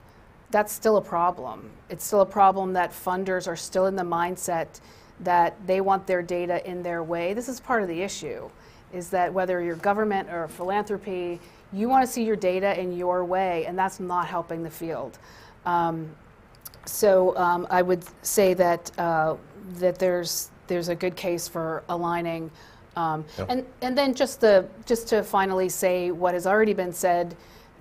That's still a problem. It's still a problem that funders are still in the mindset that they want their data in their way. This is part of the issue. is that whether you're government or philanthropy, you want to see your data in your way, and that's not helping the field. Um, so um, I would say that uh, that there's there's a good case for aligning, um, Yep. and and then just the just to finally say what has already been said,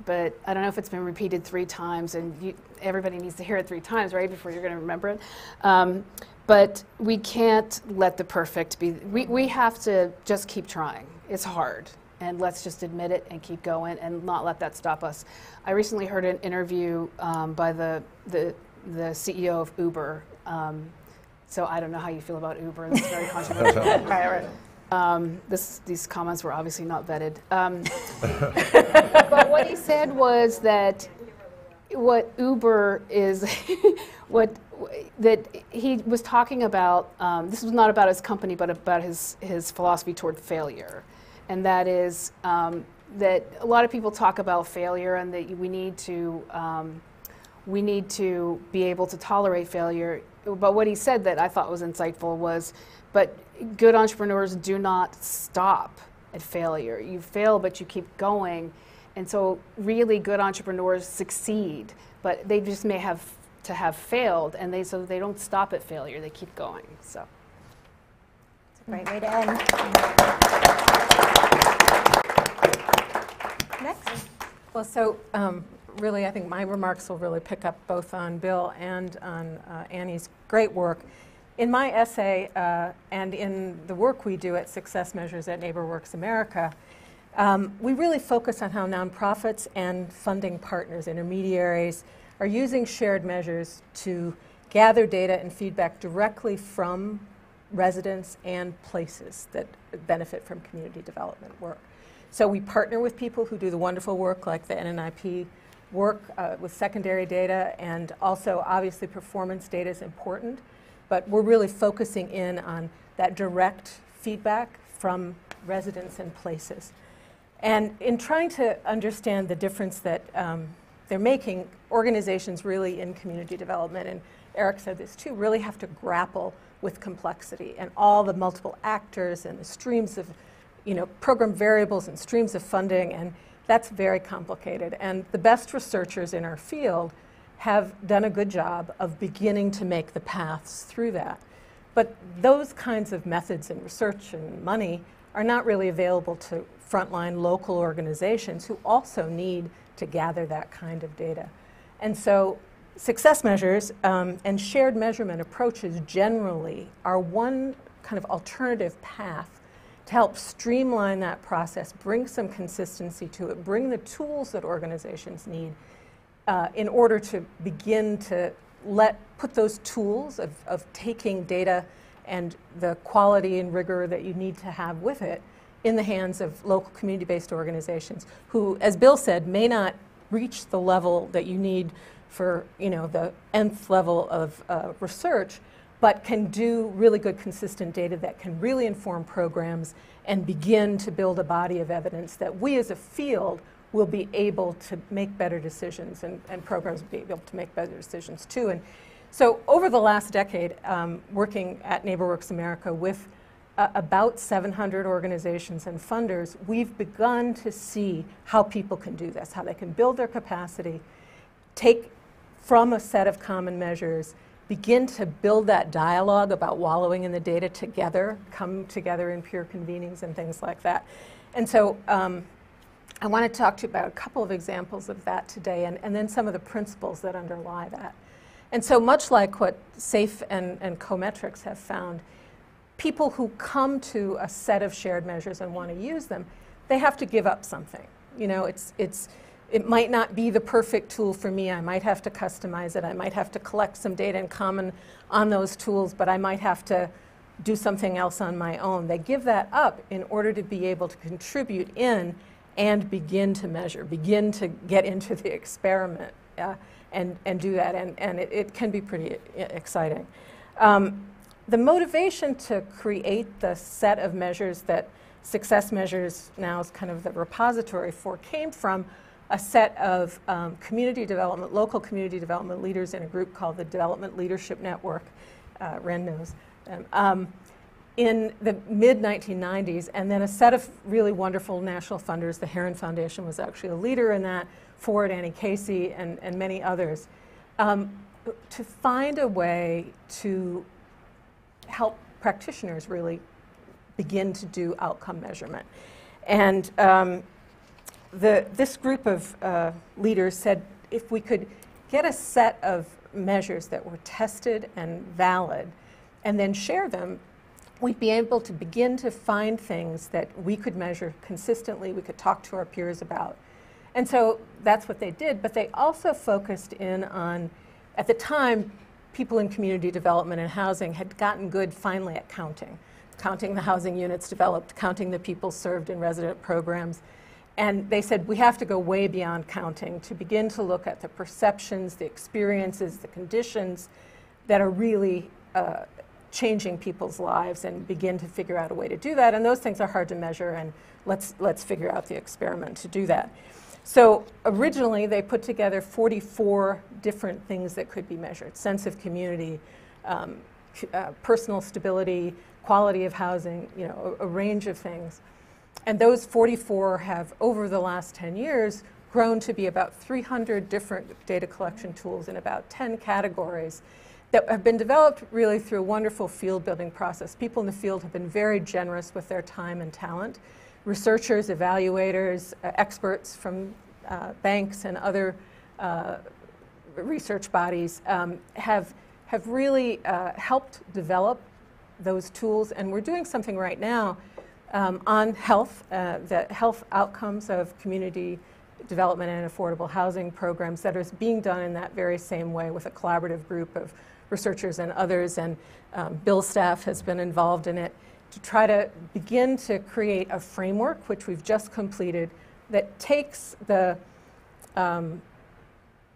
but I don't know if it's been repeated three times, and you, everybody needs to hear it three times, right, before you're going to remember it. Um, but we can't let the perfect be. We we have to just keep trying. It's hard, and let's just admit it and keep going, and not let that stop us. I recently heard an interview um, by the the the CEO of Uber. Um, so I don't know how you feel about Uber. It's very (laughs) controversial. (laughs) Um, this, these comments were obviously not vetted. Um, (laughs) but what he said was that what Uber is, (laughs) what that he was talking about. Um, this was not about his company, but about his his philosophy toward failure, and that is um, that a lot of people talk about failure and that we need to. Um, we need to be able to tolerate failure. But what he said that I thought was insightful was, but good entrepreneurs do not stop at failure. You fail, but you keep going. And so, really good entrepreneurs succeed, but they just may have to have failed, and they so they don't stop at failure. They keep going. So. it's a Great way to end. Next. Well, so um, really, I think my remarks will really pick up both on Bill and on uh, Annie's great work. In my essay uh, and in the work we do at Success Measures at NeighborWorks America, um, we really focus on how nonprofits and funding partners, intermediaries, are using shared measures to gather data and feedback directly from residents and places that benefit from community development work. So we partner with people who do the wonderful work like the NNIP work uh, with secondary data and also obviously performance data is important, but we're really focusing in on that direct feedback from residents and places. And in trying to understand the difference that um, they're making, organizations really in community development, and Eric said this too, really have to grapple with complexity and all the multiple actors and the streams of, you know, program variables and streams of funding, and that's very complicated. And the best researchers in our field have done a good job of beginning to make the paths through that. But those kinds of methods and research and money are not really available to frontline local organizations who also need to gather that kind of data. And so success measures um, and shared measurement approaches generally are one kind of alternative path to help streamline that process, bring some consistency to it, bring the tools that organizations need uh, in order to begin to let put those tools of, of taking data and the quality and rigor that you need to have with it in the hands of local community-based organizations who, as Bill said, may not reach the level that you need for you know the nth level of uh, research, but can do really good consistent data that can really inform programs and begin to build a body of evidence that we as a field will be able to make better decisions and, and programs will be able to make better decisions too. And so over the last decade, um, working at NeighborWorks America with uh, about 700 organizations and funders, we've begun to see how people can do this, how they can build their capacity, take from a set of common measures, begin to build that dialogue about wallowing in the data together, come together in peer convenings and things like that. And so um, I want to talk to you about a couple of examples of that today and, and then some of the principles that underlie that. And so much like what SAFE and, and Cometrics have found, people who come to a set of shared measures and want to use them, they have to give up something. You know, it's, it's, it might not be the perfect tool for me. I might have to customize it. I might have to collect some data in common on those tools, but I might have to do something else on my own. They give that up in order to be able to contribute in and begin to measure, begin to get into the experiment uh, and, and do that. And, and it, it can be pretty uh, exciting. Um, the motivation to create the set of measures that Success Measures now is kind of the repository for came from a set of um, community development, local community development leaders in a group called the Development Leadership Network. Uh, Ren knows. them. Um, in the mid 1990s, and then a set of really wonderful national funders. The Heron Foundation was actually a leader in that, Ford, Annie Casey, and, and many others, um, to find a way to help practitioners really begin to do outcome measurement. And um, the, this group of uh, leaders said if we could get a set of measures that were tested and valid and then share them, we'd be able to begin to find things that we could measure consistently, we could talk to our peers about. And so that's what they did, but they also focused in on, at the time, people in community development and housing had gotten good finally at counting. Counting the housing units developed, counting the people served in resident programs. And they said we have to go way beyond counting to begin to look at the perceptions, the experiences, the conditions that are really uh, changing people's lives and begin to figure out a way to do that. And those things are hard to measure, and let's, let's figure out the experiment to do that. So originally, they put together 44 different things that could be measured sense of community, um, uh, personal stability, quality of housing, you know, a, a range of things. And those 44 have, over the last 10 years, grown to be about 300 different data collection tools in about 10 categories that have been developed really through a wonderful field building process. People in the field have been very generous with their time and talent. Researchers, evaluators, uh, experts from uh, banks and other uh, research bodies um, have, have really uh, helped develop those tools. And we're doing something right now um, on health, uh, the health outcomes of community development and affordable housing programs that is being done in that very same way with a collaborative group of researchers and others. And um, Bill staff has been involved in it to try to begin to create a framework, which we've just completed, that takes the um,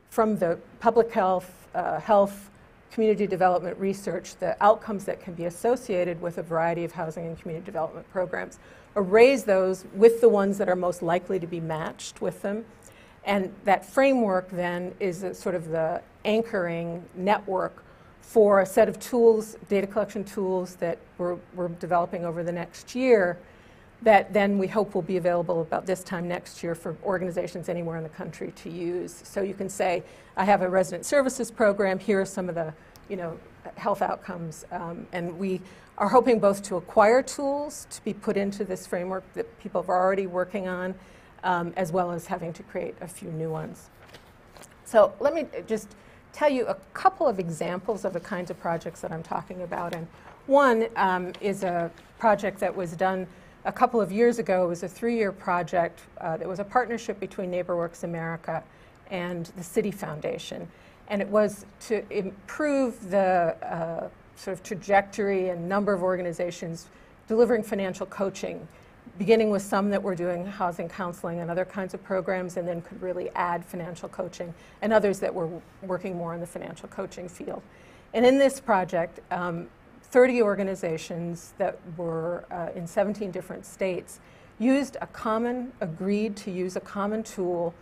from the public health, uh, health, community development research, the outcomes that can be associated with a variety of housing and community development programs, arrays those with the ones that are most likely to be matched with them. And that framework then is sort of the anchoring network for a set of tools, data collection tools that we're, we're developing over the next year that then we hope will be available about this time next year for organizations anywhere in the country to use. So you can say, I have a resident services program, here are some of the you know, health outcomes. Um, and we are hoping both to acquire tools to be put into this framework that people are already working on, um, as well as having to create a few new ones. So let me just tell you a couple of examples of the kinds of projects that I'm talking about. And one um, is a project that was done a couple of years ago, it was a three-year project uh, that was a partnership between NeighborWorks America and the Citi Foundation. And it was to improve the uh, sort of trajectory and number of organizations delivering financial coaching, beginning with some that were doing housing counseling and other kinds of programs, and then could really add financial coaching, and others that were working more in the financial coaching field. And in this project, um, 30 organizations that were uh, in 17 different states used a common, agreed to use a common tool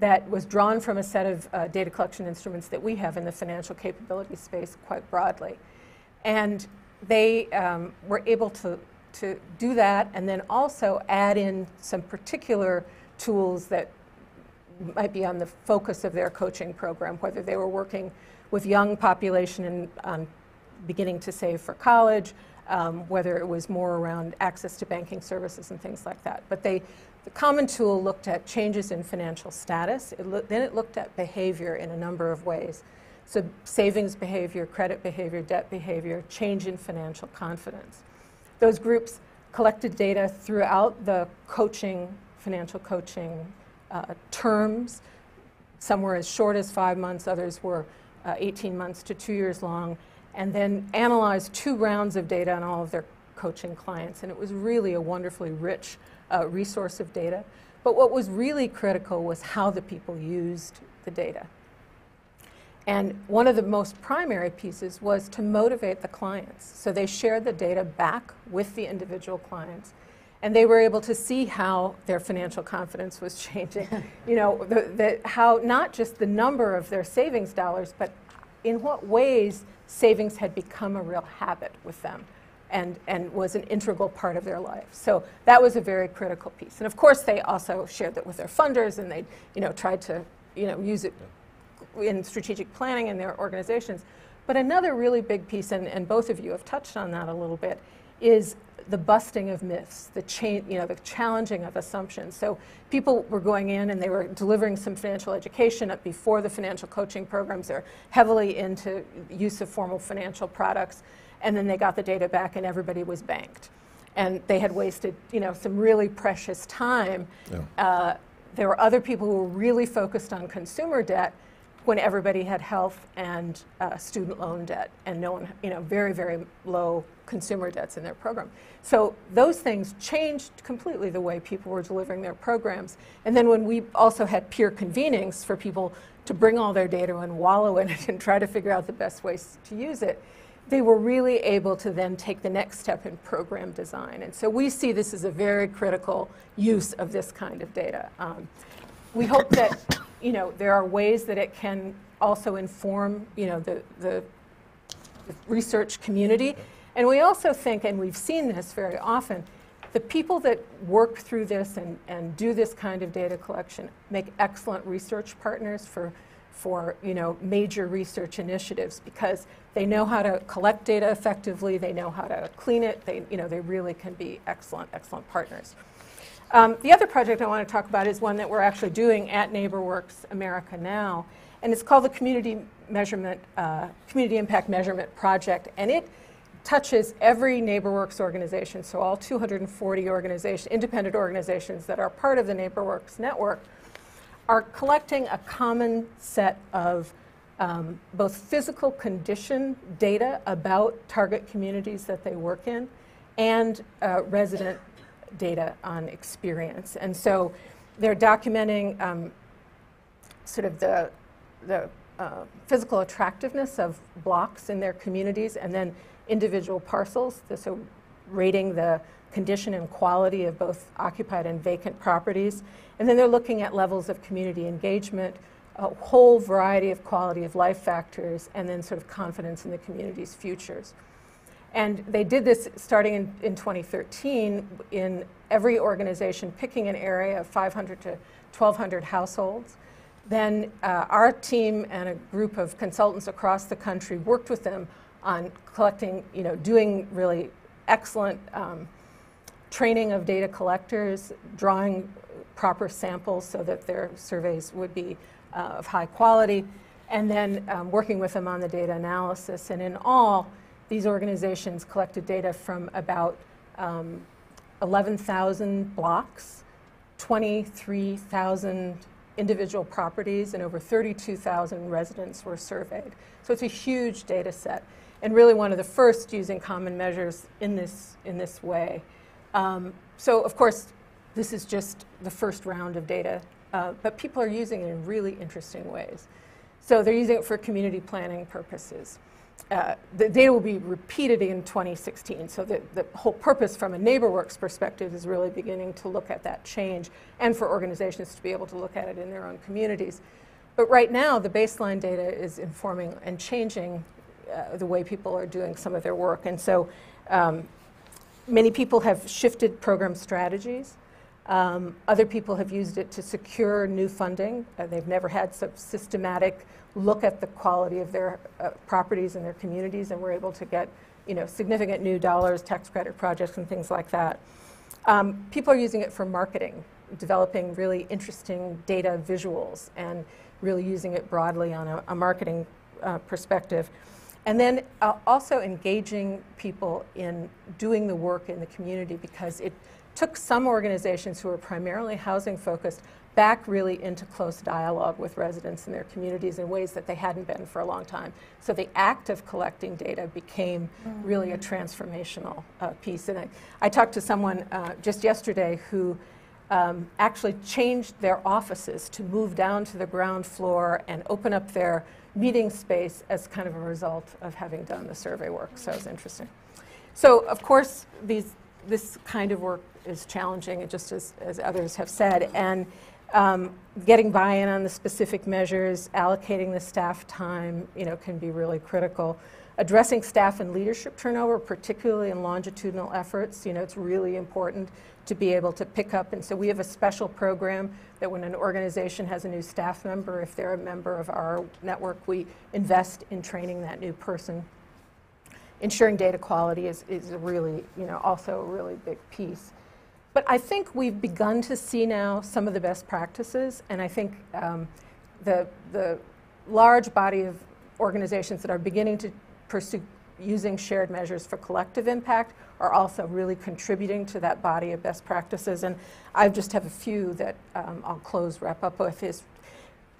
that was drawn from a set of uh, data collection instruments that we have in the financial capability space quite broadly. And they um, were able to, to do that and then also add in some particular tools that might be on the focus of their coaching program, whether they were working with young population and um, beginning to save for college, um, whether it was more around access to banking services and things like that. But they, the common tool looked at changes in financial status. It then it looked at behavior in a number of ways. So savings behavior, credit behavior, debt behavior, change in financial confidence. Those groups collected data throughout the coaching, financial coaching uh, terms. Some were as short as five months, others were uh, 18 months to two years long and then analyzed two rounds of data on all of their coaching clients. And it was really a wonderfully rich uh, resource of data. But what was really critical was how the people used the data. And one of the most primary pieces was to motivate the clients. So they shared the data back with the individual clients. And they were able to see how their financial confidence was (laughs) changing. (laughs) you know, the, the, how not just the number of their savings dollars, but in what ways savings had become a real habit with them and, and was an integral part of their life. So that was a very critical piece. And of course, they also shared that with their funders, and they, you know, tried to, you know, use it in strategic planning in their organizations. But another really big piece, and, and both of you have touched on that a little bit, is the busting of myths, the cha- you know, the challenging of assumptions. So people were going in and they were delivering some financial education up before the financial coaching programs. They're heavily into use of formal financial products, and then they got the data back and everybody was banked. And they had wasted, you know, some really precious time. Yeah. Uh, there were other people who were really focused on consumer debt when everybody had health and uh, student loan debt and no one, you know, very, very low consumer debts in their program. So those things changed completely the way people were delivering their programs. And then when we also had peer convenings for people to bring all their data and wallow in it and try to figure out the best ways to use it, they were really able to then take the next step in program design. And so we see this as a very critical use of this kind of data. Um, we hope that you know there are ways that it can also inform you know the, the, research community. And we also think and we've seen this very often the people that work through this and, and do this kind of data collection make excellent research partners for for you know major research initiatives because they know how to collect data effectively they know how to clean it they you know they really can be excellent excellent partners um, the other project I want to talk about is one that we're actually doing at NeighborWorks America now, and it's called the Community Measurement, uh, Community Impact Measurement Project, and it touches every NeighborWorks organization, so all 240 organizations, independent organizations that are part of the NeighborWorks network, are collecting a common set of um, both physical condition data about target communities that they work in and uh, resident data on experience. And so they're documenting um, sort of the, the uh, physical attractiveness of blocks in their communities and then individual parcels, so rating the condition and quality of both occupied and vacant properties. And then they're looking at levels of community engagement, a whole variety of quality of life factors, and then sort of confidence in the community's futures. And they did this starting in, in 2013 in every organization, picking an area of 500 to 1,200 households. Then uh, our team and a group of consultants across the country worked with them on collecting, you know, doing really excellent um, training of data collectors, drawing proper samples so that their surveys would be uh, of high quality, and then um, working with them on the data analysis. And in all, these organizations collected data from about um, 11,000 blocks, 23,000 individual properties, and over 32,000 residents were surveyed. So it's a huge data set, and really one of the first using common measures in this, in this way. Um, so, of course, this is just the first round of data, uh, but people are using it in really interesting ways. So they're using it for community planning purposes uh, the data will be repeated in 2016. So the, the whole purpose from a NeighborWorks perspective is really beginning to look at that change and for organizations to be able to look at it in their own communities. But right now, the baseline data is informing and changing uh, the way people are doing some of their work. And so um, many people have shifted program strategies. Um, other people have used it to secure new funding. Uh, they've never had such systematic look at the quality of their uh, properties and their communities, and we're able to get you know, significant new dollars, tax credit projects, and things like that. Um, people are using it for marketing, developing really interesting data visuals, and really using it broadly on a, a marketing uh, perspective. And then uh, also engaging people in doing the work in the community because it took some organizations who were primarily housing focused back really into close dialogue with residents in their communities in ways that they hadn't been for a long time. So the act of collecting data became mm-hmm. really a transformational uh, piece. And I, I, talked to someone uh, just yesterday who um, actually changed their offices to move down to the ground floor and open up their meeting space as kind of a result of having done the survey work. So it was interesting. So of course, these, this kind of work is challenging, just as, as others have said. And um, getting buy-in on the specific measures, allocating the staff time, you know, can be really critical. addressing staff and leadership turnover, particularly in longitudinal efforts. You know, it's really important to be able to pick up. And so we have a special program that when an organization has a new staff member, if they're a member of our network, we invest in training that new person. Ensuring data quality is, is really, you know, also a really big piece. But I think we've begun to see now some of the best practices, and I think um, the, the large body of organizations that are beginning to pursue using shared measures for collective impact are also really contributing to that body of best practices. And I just have a few that um, I'll close, wrap up with, is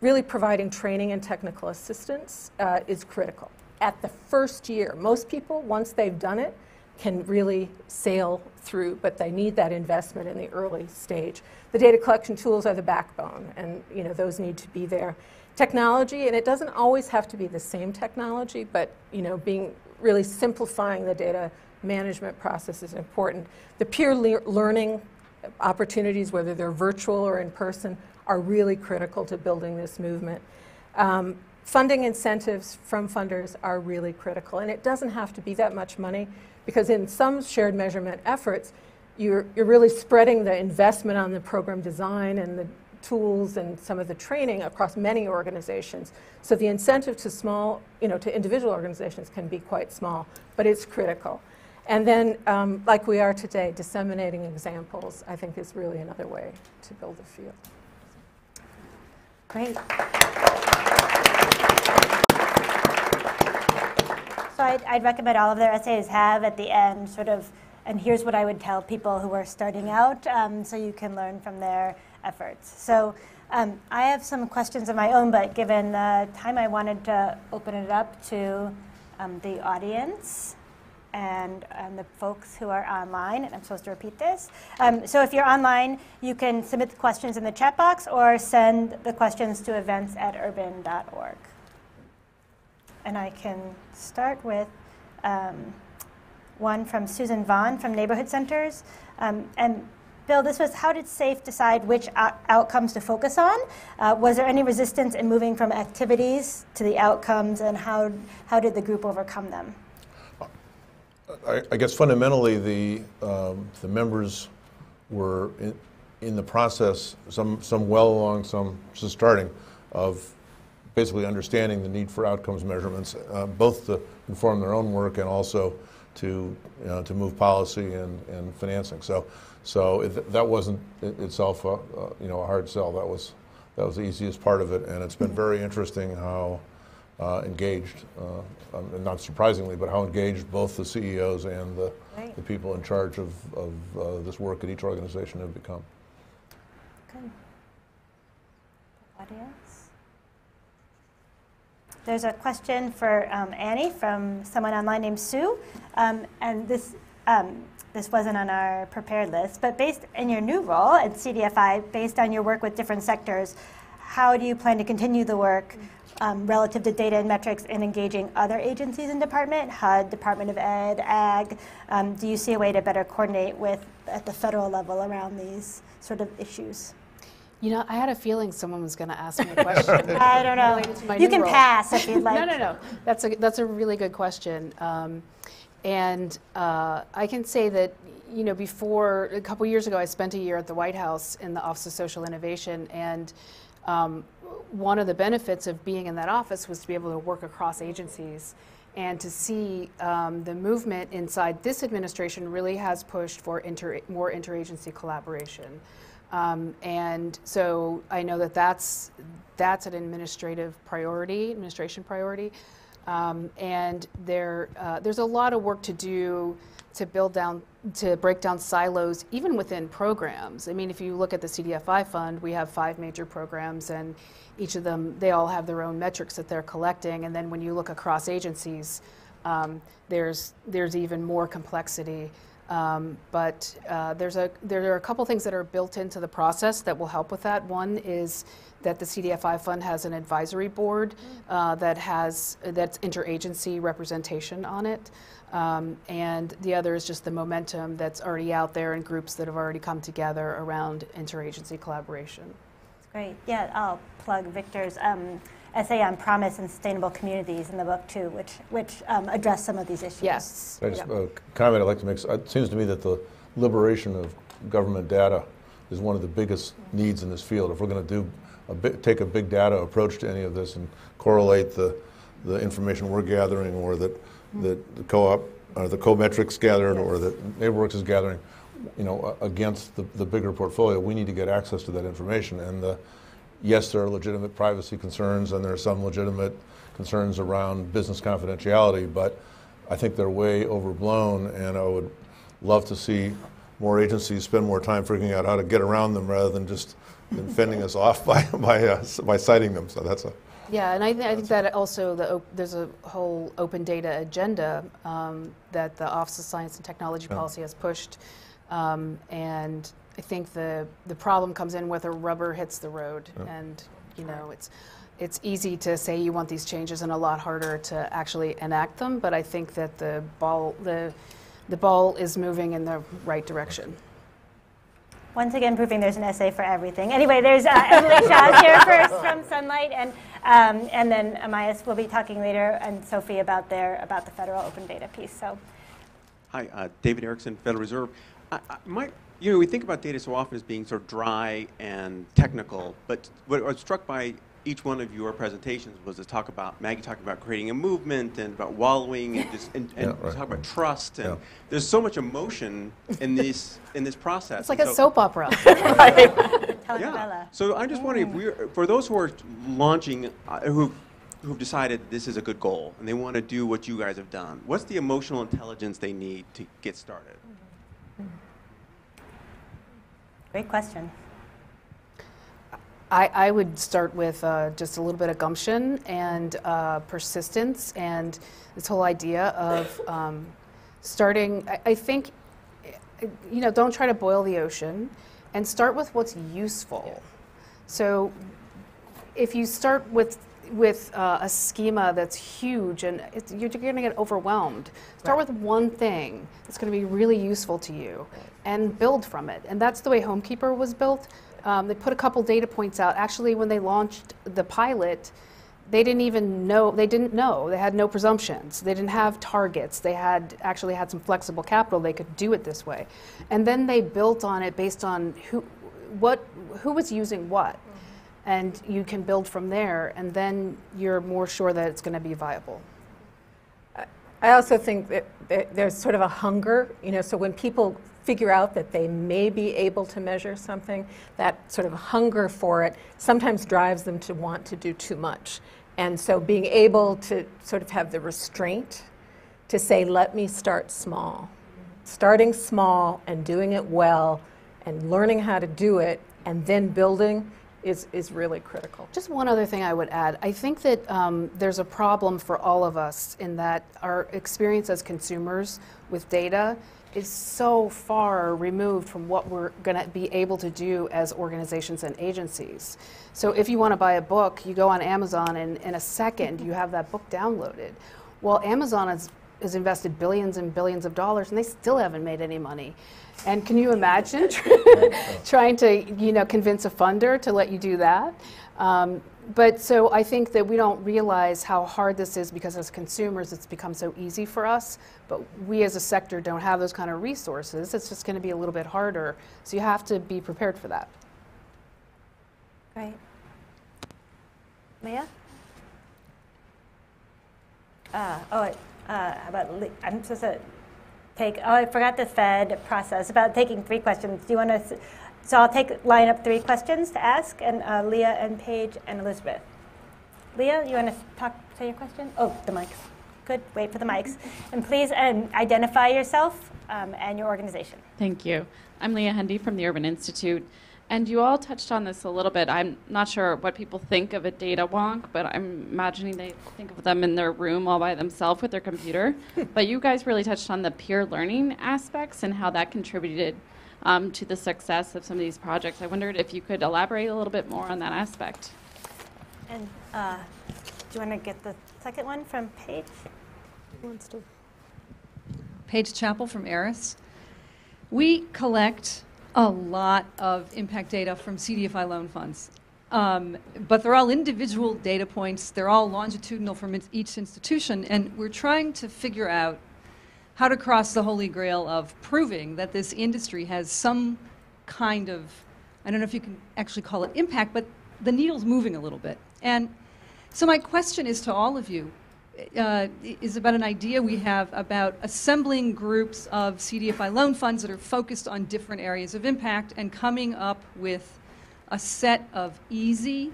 really providing training and technical assistance uh, is critical. At the first year, most people, once they've done it, can really sail through, but they need that investment in the early stage. The data collection tools are the backbone, and you know those need to be there. Technology, and it doesn't always have to be the same technology, but you know being really simplifying the data management process is important. The peer le- learning opportunities, whether they're virtual or in person, are really critical to building this movement. Um, funding incentives from funders are really critical, and it doesn't have to be that much money because in some shared measurement efforts, you're, you're really spreading the investment on the program design and the tools and some of the training across many organizations. So the incentive to small, you know, to individual organizations can be quite small, but it's critical. And then, um, like we are today, disseminating examples, I think, is really another way to build a field. Great. So I'd, I'd recommend all of their essays have at the end sort of, and here's what I would tell people who are starting out, um, so you can learn from their efforts. So um, I have some questions of my own, but given the time, I wanted to open it up to um, the audience and, the folks who are online, and I'm supposed to repeat this. Um, so if you're online, you can submit the questions in the chat box or send the questions to events at urban.org. And I can start with um, one from Susan Vaughn from Neighborhood Centers. Um, and Bill, this was how did SAFE decide which out- outcomes to focus on? Uh, was there any resistance in moving from activities to the outcomes, and how, how did the group overcome them? I, I guess fundamentally, the, um, the members were in, in the process, some, some well along, some just starting, of basically understanding the need for outcomes measurements, uh, both to inform their own work and also to, you know, to move policy and, and financing. So, so it, that wasn't itself a, a, you know, a hard sell. That was, that was the easiest part of it, and it's been very interesting how uh, engaged, uh, um, and not surprisingly, but how engaged both the CEOs and the, Right. the people in charge of, of uh, this work at each organization have become. Good. Audience? There's a question for um, Annie from someone online named Sue. Um, and this, um, this wasn't on our prepared list, but based in your new role at CDFI, based on your work with different sectors, how do you plan to continue the work um, relative to data and metrics in engaging other agencies and department, HUD, Department of Ed, Ag? Um, do you see a way to better coordinate with at the federal level around these sort of issues? You know, I had a feeling someone was going to ask me a (laughs) question. (laughs) I don't know. Related to my You can role. pass if you'd like. (laughs) no, no, no. That's a that's a really good question. Um, and uh, I can say that you know before a couple years ago, I spent a year at the White House in the Office of Social Innovation, and um, one of the benefits of being in that office was to be able to work across agencies. And to see um, the movement inside this administration really has pushed for inter- more interagency collaboration. Um, and so I know that that's, that's an administrative priority, administration priority. Um, and there, uh, there's a lot of work to do to build down, to break down silos, even within programs. I mean, if you look at the CDFI fund, we have five major programs, and each of them, they all have their own metrics that they're collecting. And then when you look across agencies, um, there's, there's even more complexity. Um, but uh, there's a, there are a couple things that are built into the process that will help with that. One is that the CDFI fund has an advisory board uh, that has that's interagency representation on it, um, and the other is just the momentum that's already out there and groups that have already come together around interagency collaboration. Great. Yeah, I'll plug Victor's um, essay on promise and sustainable communities in the book too, which which um, address some of these issues. Yes. I just, a comment I'd like to make, it seems to me that the liberation of government data is one of the biggest needs in this field. If we're going to do, a bit, take a big data approach to any of this and correlate the, the information we're gathering or that, that the co-op, or the co-metrics gathered or that NeighborWorks is gathering, you know, against the, the bigger portfolio, we need to get access to that information. And the, yes, there are legitimate privacy concerns and there are some legitimate concerns around business confidentiality, but I think they're way overblown and I would love to see more agencies spend more time figuring out how to get around them rather than just fending us off (laughs) by, by, uh, by citing them. So that's a, Yeah, and I, th- I think that also the op- there's a whole open data agenda um, that the Office of Science and Technology Yeah. Policy has pushed, um, and I think the the problem comes in whether rubber hits the road, Yeah. and you know it's it's easy to say you want these changes and a lot harder to actually enact them. But I think that the ball the the ball is moving in the right direction. Once again, proving there's an essay for everything. Anyway, there's uh, Emily Shaw's here first from Sunlight, and um, and then Amias will be talking later, and Sophie about their about the federal open data piece. So, Hi, uh, David Erickson, Federal Reserve. I, I, my, you know, we think about data so often as being sort of dry and technical, but what I was struck by each one of your presentations was to talk about Maggie talking about creating a movement and about wallowing and just and, and (laughs) Yeah, right, talk about trust and Yeah. there's so much emotion in this in this process. It's like And a so- soap opera. (laughs) (laughs) telenovela. yeah. So I'm just wondering if we're for those who are launching, uh, who who've decided this is a good goal and they want to do what you guys have done. What's the emotional intelligence they need to get started? Great question. I, I would start with uh, just a little bit of gumption and uh, persistence and this whole idea of (laughs) um, starting. I, I think, you know, don't try to boil the ocean and start with what's useful. So if you start with with uh, a schema that's huge and it's, you're going to get overwhelmed, start with one thing that's going to be really useful to you and build from it. And that's the way Homekeeper was built. Um, they put a couple data points out. Actually, when they launched the pilot, they didn't even know they didn't know. They had no presumptions. They didn't have targets. They had actually had some flexible capital. They could do it this way. And then they built on it based on who what who was using what and you can build from there and then you're more sure that it's going to be viable I also think that there's sort of a hunger, you know, so when people figure out that they may be able to measure something, that sort of hunger for it sometimes drives them to want to do too much. And so being able to sort of have the restraint to say, let me start small. Starting small and doing it well and learning how to do it and then building is, is really critical. Just one other thing I would add. I think that um, there's a problem for all of us in that our experience as consumers with data is so far removed from what we're going to be able to do as organizations and agencies. So if you want to buy a book, you go on Amazon and in a second you have that book downloaded. Well, Amazon has, has invested billions and billions of dollars and they still haven't made any money. And can you imagine (laughs) trying to, you know, convince a funder to let you do that? Um, but so I think that we don't realize how hard this is because as consumers it's become so easy for us, but we as a sector don't have those kind of resources. It's just going to be a little bit harder. So you have to be prepared for that. Great. Maya? Uh, oh, uh, about, I'm supposed to take, oh, I forgot the Fed process about taking three questions. Do you want to, so I'll take, line up three questions to ask, and uh, Leah and Paige and Elizabeth. Leah, you want to talk, say your question? Oh, the mics. Good, wait for the mics. And please um, identify yourself um, and your organization. Thank you. I'm Leah Hendey from the Urban Institute. And you all touched on this a little bit. I'm not sure what people think of a data wonk, but I'm imagining they think of them in their room all by themselves with their computer. (laughs) but you guys really touched on the peer learning aspects and how that contributed um, to the success of some of these projects. I wondered if you could elaborate a little bit more on that aspect. And uh, do you want to get the second one from Paige? Wants to. Paige Chapel from Aeris. We collect a lot of impact data from CDFI loan funds. Um, but they're all individual data points. They're all longitudinal from each institution, and we're trying to figure out how to cross the holy grail of proving that this industry has some kind of, I don't know if you can actually call it impact, but the needle's moving a little bit. And so my question is to all of you, uh, is about an idea we have about assembling groups of CDFI loan funds that are focused on different areas of impact and coming up with a set of easy,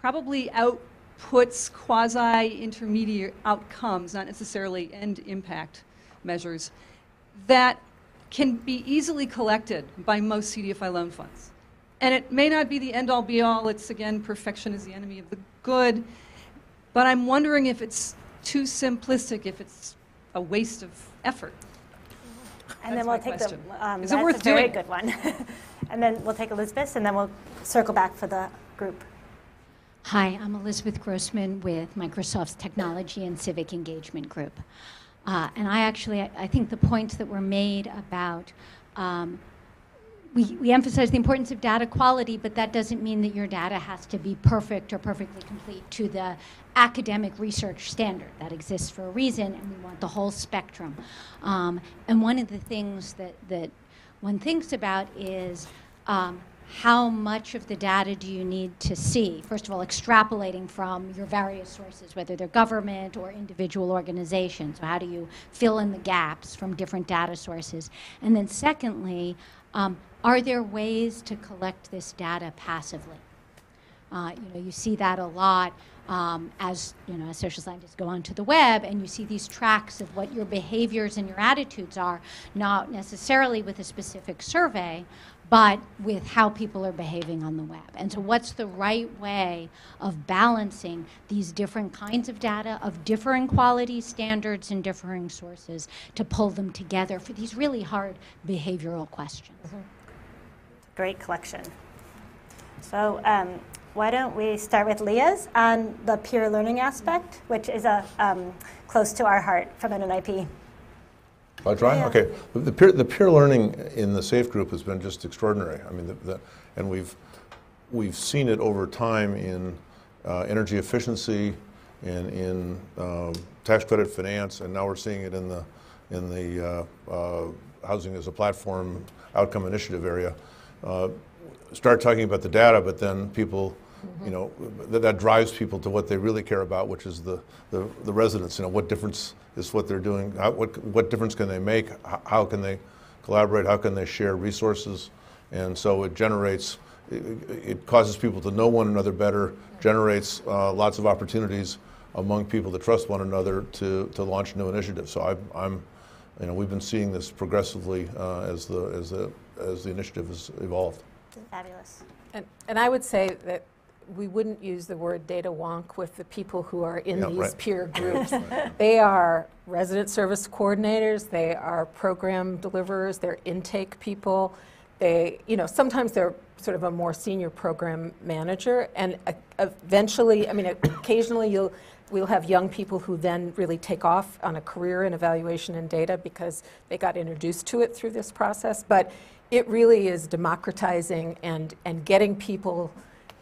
probably outputs, quasi-intermediate outcomes, not necessarily end impact measures, that can be easily collected by most CDFI loan funds. And it may not be the end-all be-all, it's again, perfection is the enemy of the good, but I'm wondering if it's too simplistic, if it's a waste of effort. And That's then we'll my take the, um, Is it that's worth a very doing? good one. (laughs) And then we'll take Elizabeth, and then we'll circle back for the group. Hi, I'm Elizabeth Grossman with Microsoft's Technology and Civic Engagement Group. Uh, and I actually, I, I think the points that were made about, um, we, we emphasize the importance of data quality, but that doesn't mean that your data has to be perfect or perfectly complete to the academic research standard. That exists for a reason, and we want the whole spectrum. Um, and one of the things that, that one thinks about is um, how much of the data do you need to see? First of all, extrapolating from your various sources, whether they're government or individual organizations. So, how do you fill in the gaps from different data sources? And then, secondly, um, are there ways to collect this data passively? Uh, you know, you see that a lot um, as you know, as social scientists go onto the web, and you see these tracks of what your behaviors and your attitudes are, not necessarily with a specific survey, but with how people are behaving on the web. And so, what's the right way of balancing these different kinds of data of differing quality standards and differing sources to pull them together for these really hard behavioral questions? Great collection. So um, why don't we start with Leah's on the peer learning aspect, which is a, um, close to our heart from NNIP. I'll try? Yeah. Okay. The- The peer, the peer learning in the SAFE group has been just extraordinary. I mean, the, the, and we've, we've seen it over time in uh, energy efficiency, and in um, tax credit finance, and now we're seeing it in the, in the uh, uh, housing as a platform outcome initiative area. Uh, start talking about the data, but then people, you know, that, that drives people to what they really care about, which is the, the, the residents. You know, what difference is what they're doing? How, what, what difference can they make? How, how can they collaborate? How can they share resources? And so it generates, it, it causes people to know one another better, generates uh, lots of opportunities among people that trust one another to, to launch new initiatives. So I, I'm, you know, we've been seeing this progressively uh, as, the, as, the, as the initiative has evolved. Fabulous. And, and I would say that we wouldn't use the word data wonk with the people who are in Yeah, these right. peer (laughs) groups. they are resident service coordinators, they are program deliverers, they're intake people. They, you know, sometimes they're sort of a more senior program manager, and uh, eventually, I mean, occasionally you'll we'll have young people who then really take off on a career in evaluation and data because they got introduced to it through this process. But it really is democratizing and, and getting people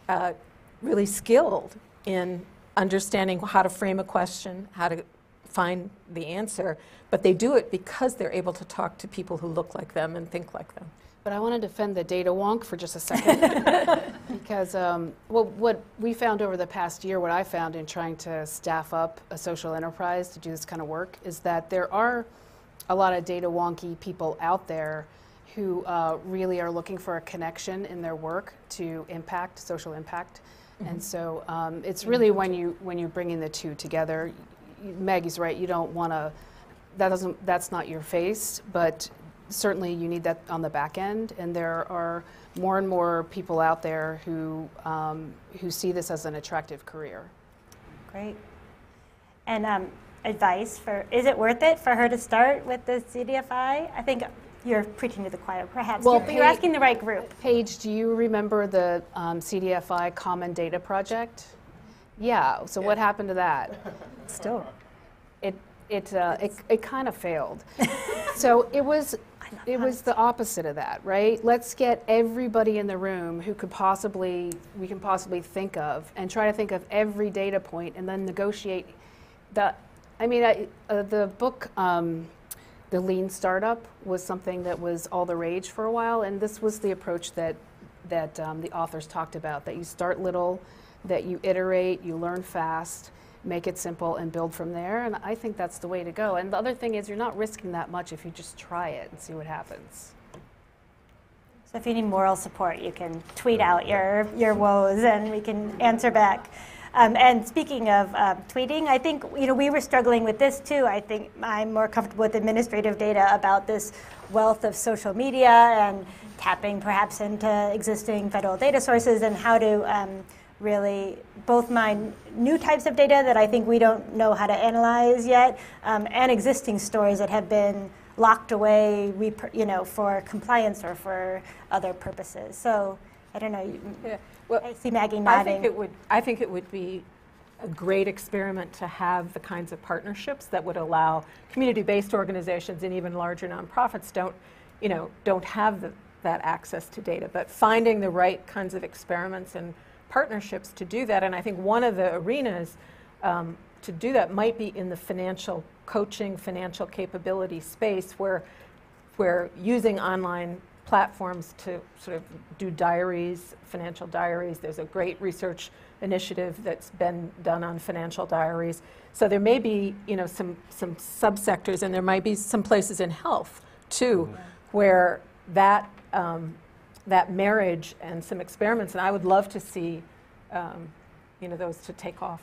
uh, really skilled in understanding how to frame a question, how to find the answer, but they do it because they're able to talk to people who look like them and think like them. But I want to defend the data wonk for just a second. (laughs) because um, well, what we found over the past year, what I found in trying to staff up a social enterprise to do this kind of work, is that there are a lot of data wonky people out there who uh, really are looking for a connection in their work to impact, social impact. And so um, it's really when you when you bring in the two together. Maggie's right. You don't want to. That doesn't. That's not your face, but certainly you need that on the back end. And there are more and more people out there who um, who see this as an attractive career. Great. And um, advice for, is it worth it for her to start with the CDFI? I think you're preaching to the choir, perhaps. Well, You're- but you're asking the right group. Paige, do you remember the um, CDFI Common Data Project? Yeah. So what happened to that? (laughs) Still. It it uh, it, it kind of failed. (laughs) so it was It was the opposite of that, right? Let's get everybody in the room who could possibly, we can possibly think of, and try to think of every data point and then negotiate the, I mean, I, uh, the book, um, The Lean Startup, was something that was all the rage for a while, and this was the approach that, that um, the authors talked about, that you start little, that you iterate, you learn fast, make it simple and build from there. And I think that's the way to go. And the other thing is, you're not risking that much if you just try it and see what happens. So if you need moral support, you can tweet out your, your woes and we can answer back. Um, and speaking of um, tweeting, I think you know we were struggling with this too. I think I'm more comfortable with administrative data about this wealth of social media and tapping perhaps into existing federal data sources and how to um, really both mine new types of data that I think we don't know how to analyze yet, um, and existing stories that have been locked away, you know, for compliance or for other purposes. So I don't know. Yeah. Well, I see Maggie nodding. I think it would. I think it would be a great experiment to have the kinds of partnerships that would allow community-based organizations and even larger nonprofits don't, you know, don't have the, that access to data. But finding the right kinds of experiments and partnerships to do that. And I think one of the arenas um, to do that might be in the financial coaching, financial capability space where, where using online platforms to sort of do diaries, financial diaries. There's a great research initiative that's been done on financial diaries. So there may be, you know, some, some subsectors and there might be some places in health too mm-hmm. where that um, that marriage and some experiments, and I would love to see, um, you know, those to take off.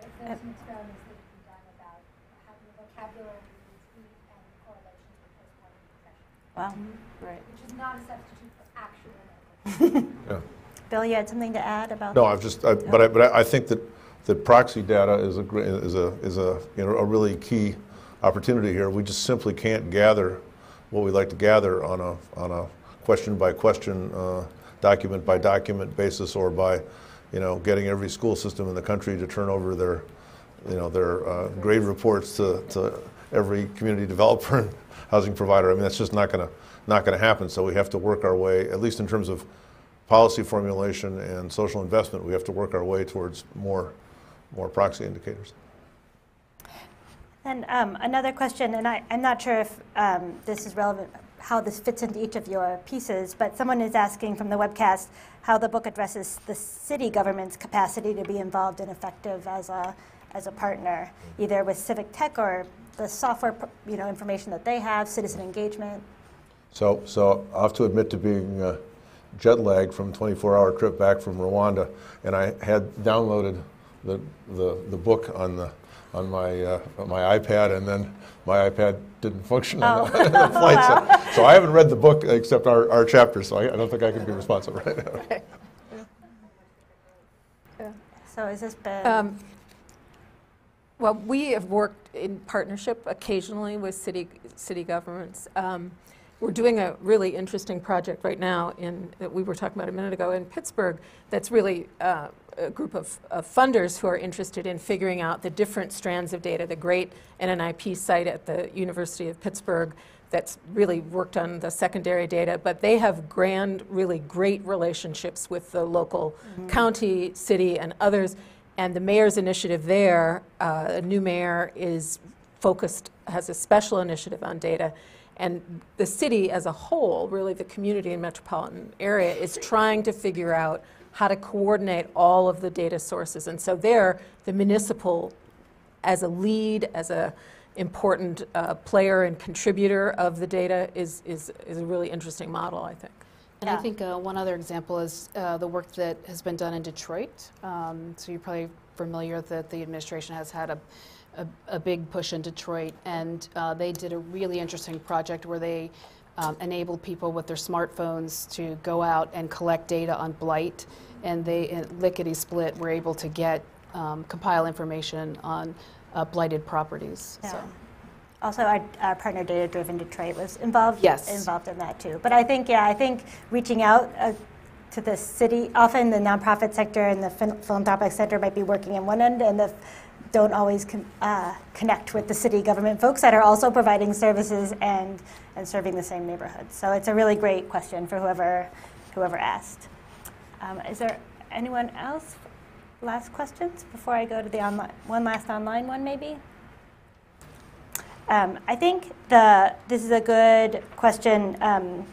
There's some experiments that have been done about having the vocabulary speed and correlations with postpartum depression. Wow. Mm-hmm. Right. Which is not a substitute for actual (laughs) yeah. Bill, you had something to add about no, that? I've just, I, but I, but I think that the proxy data is a is a is a you know a really key opportunity here. We just simply can't gather what we like to gather on a on a question by question, uh, document by document basis, or by, you know, getting every school system in the country to turn over their, you know, their uh, grade reports to, to every community developer and (laughs) housing provider. I mean, that's just not going to not going to happen. So we have to work our way, at least in terms of policy formulation and social investment, we have to work our way towards more more proxy indicators. And um, another question, and I, am not sure if um, this is relevant how this fits into each of your pieces, but someone is asking from the webcast how the book addresses the city government's capacity to be involved and effective as a, as a partner, either with civic tech or the software you know, information that they have, citizen engagement. So, so I have to admit to being uh, jet lagged from a 24-hour trip back from Rwanda, and I had downloaded the, the, the book on the on my uh, on my iPad, and then my iPad didn't (laughs) function oh. on the, the (laughs) flight. wow. so, so, I haven't read the book except our, our chapter, so I, I don't think I can be responsible right now. Right. Yeah. So has this been? Um, well, we have worked in partnership occasionally with city city governments. Um, we're doing a really interesting project right now in that we were talking about a minute ago in Pittsburgh. That's really uh, a group of, of, funders who are interested in figuring out the different strands of data. The great NNIP site at the University of Pittsburgh that's really worked on the secondary data, but they have grand, really great relationships with the local mm-hmm. county, city, and others. And the mayor's initiative there, uh, a new mayor, is focused, has a special initiative on data. And the city as a whole, really the community and metropolitan area, is trying to figure out how to coordinate all of the data sources. And so there, the municipal, as a lead, as a important uh, player and contributor of the data is, is, is a really interesting model, I think. And yeah. I think uh, one other example is uh, the work that has been done in Detroit. Um, so you're probably familiar that the administration has had a, a, a big push in Detroit, and uh, they did a really interesting project where they um, enabled people with their smartphones to go out and collect data on blight, and they lickety split were able to get um, compile information on uh, blighted properties. Yeah. So. Also, our, our, partner Data Driven Detroit was involved yes. involved in that too. But I think, yeah, I think reaching out uh, to the city, often the nonprofit sector and the philanthropic sector might be working in one end, and the don't always con- uh, connect with the city government folks that are also providing services and, and serving the same neighborhood. So it's a really great question for whoever, whoever asked. Um, is there anyone else? Last questions before I go to the online, one last online one maybe? Um, I think the, this is a good question um,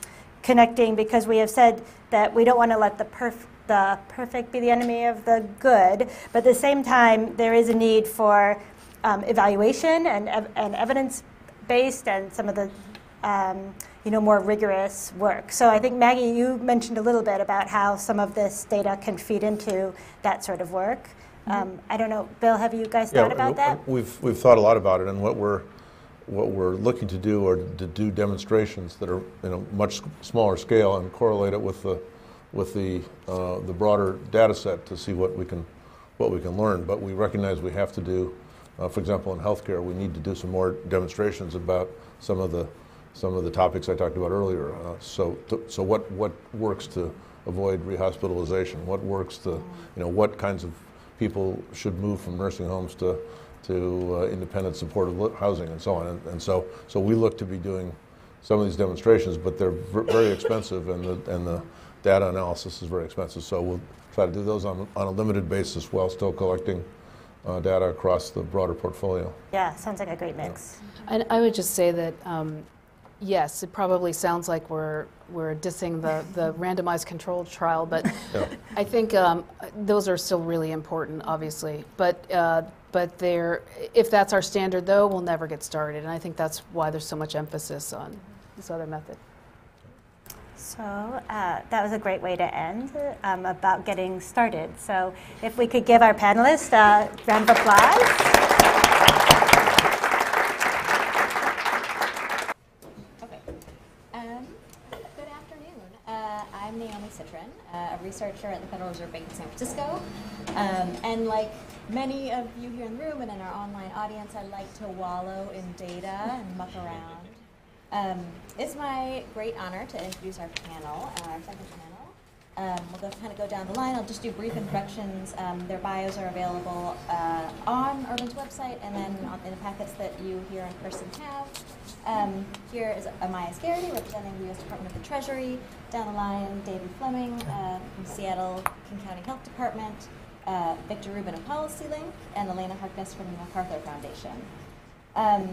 connecting because we have said that we don't want to let the, perf- the perfect be the enemy of the good, but at the same time, there is a need for um, evaluation and, ev- and evidence based and some of the um, you know, more rigorous work. So I think Maggie, you mentioned a little bit about how some of this data can feed into that sort of work. Um, I don't know, Bill, have you guys thought about w- that? We've, we've thought a lot about it, and what we're, what we're looking to do are to do demonstrations that are in a much smaller scale and correlate it with the, with the, uh, the broader data set to see what we can, what we can learn. But we recognize we have to do, uh, for example, in healthcare, we need to do some more demonstrations about some of the, some of the topics I talked about earlier. Uh, so, to, so what, what works to avoid rehospitalization? What works to, you know, what kinds of people should move from nursing homes to, to uh, independent supportive housing and so on. And, and so, so we look to be doing some of these demonstrations, but they're very expensive and the, and the data analysis is very expensive. So we'll try to do those on, on a limited basis while still collecting uh, data across the broader portfolio. Yeah, sounds like a great mix. And I would just say that, um, yes, it probably sounds like we're, we're dissing the, the randomized controlled trial, but Yeah. I think um, those are still really important, obviously. But, uh, but they're, if that's our standard, though, we'll never get started. And I think that's why there's so much emphasis on this other method. So uh, that was a great way to end um, about getting started. So if we could give our panelists a round of applause. Okay. Um, good afternoon. Uh, I'm Naomi Cytron, uh, a researcher at the Federal Reserve Bank of San Francisco. Um, and like many of you here in the room and in our online audience, I like to wallow in data and muck around. Um, it's my great honor to introduce our panel, uh, our second panel. Um, we'll go, kind of go down the line. I'll just do brief introductions. Um, their bios are available uh, on Urban's website and then on, in the packets that you here in person have. Um, here is Amias Gerety, representing the U.S. Department of the Treasury. Down the line, David Fleming uh, from Seattle King County Health Department, uh, Victor Rubin of PolicyLink, and Alaina Harkness from the MacArthur Foundation. Um,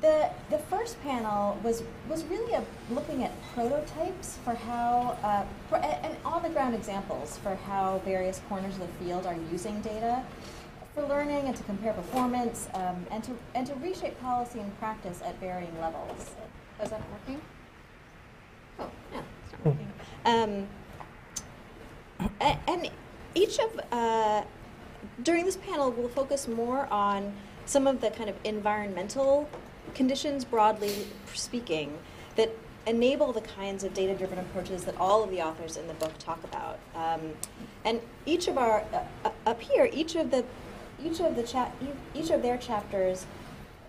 the, the first panel was, was really a, looking at prototypes for how, uh, for, and on the ground examples for how various corners of the field are using data for learning and to compare performance um, and, to, and to reshape policy and practice at varying levels. Is that working? Oh, yeah, it's not working. Um, a- and each of, uh, during this panel, we'll focus more on some of the kind of environmental conditions, broadly speaking, that enable the kinds of data-driven approaches that all of the authors in the book talk about. Um, and each of our, uh, uh, up here, each of the, each of the cha- each of their chapters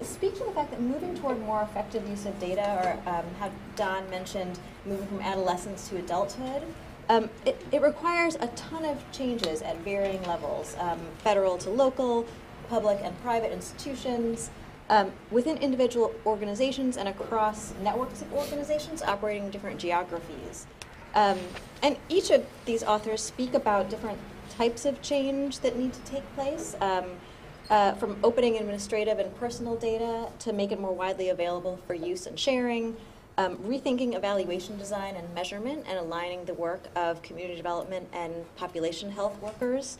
speak to the fact that moving toward more effective use of data, or um, how Don mentioned moving from adolescence to adulthood, um, it, it requires a ton of changes at varying levels, um, federal to local, public and private institutions, um, within individual organizations and across networks of organizations operating in different geographies. Um, and each of these authors speak about different types of change that need to take place, um, uh, from opening administrative and personal data to make it more widely available for use and sharing, um, rethinking evaluation design and measurement and aligning the work of community development and population health workers,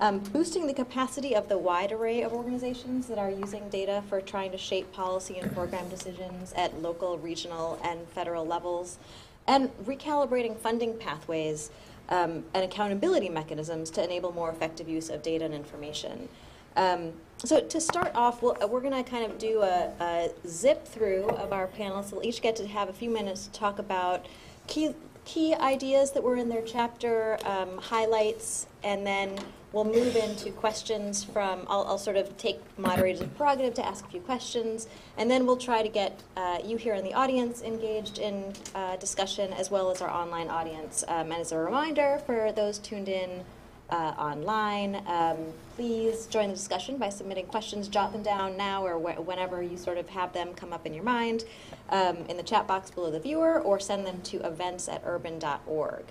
um, boosting the capacity of the wide array of organizations that are using data for trying to shape policy and program decisions at local, regional, and federal levels, and recalibrating funding pathways um, and accountability mechanisms to enable more effective use of data and information. Um, so to start off, we'll, we're going to kind of do a, a zip through of our panelists. We'll each get to have a few minutes to talk about key key ideas that were in their chapter, um, highlights, and then we'll move into questions from, I'll, I'll sort of take moderator's prerogative to ask a few questions, and then we'll try to get uh, you here in the audience engaged in uh, discussion as well as our online audience. Um, and as a reminder for those tuned in uh, online. Um, please join the discussion by submitting questions. Jot them down now or wh- whenever you sort of have them come up in your mind um, in the chat box below the viewer, or send them to events at urban.org.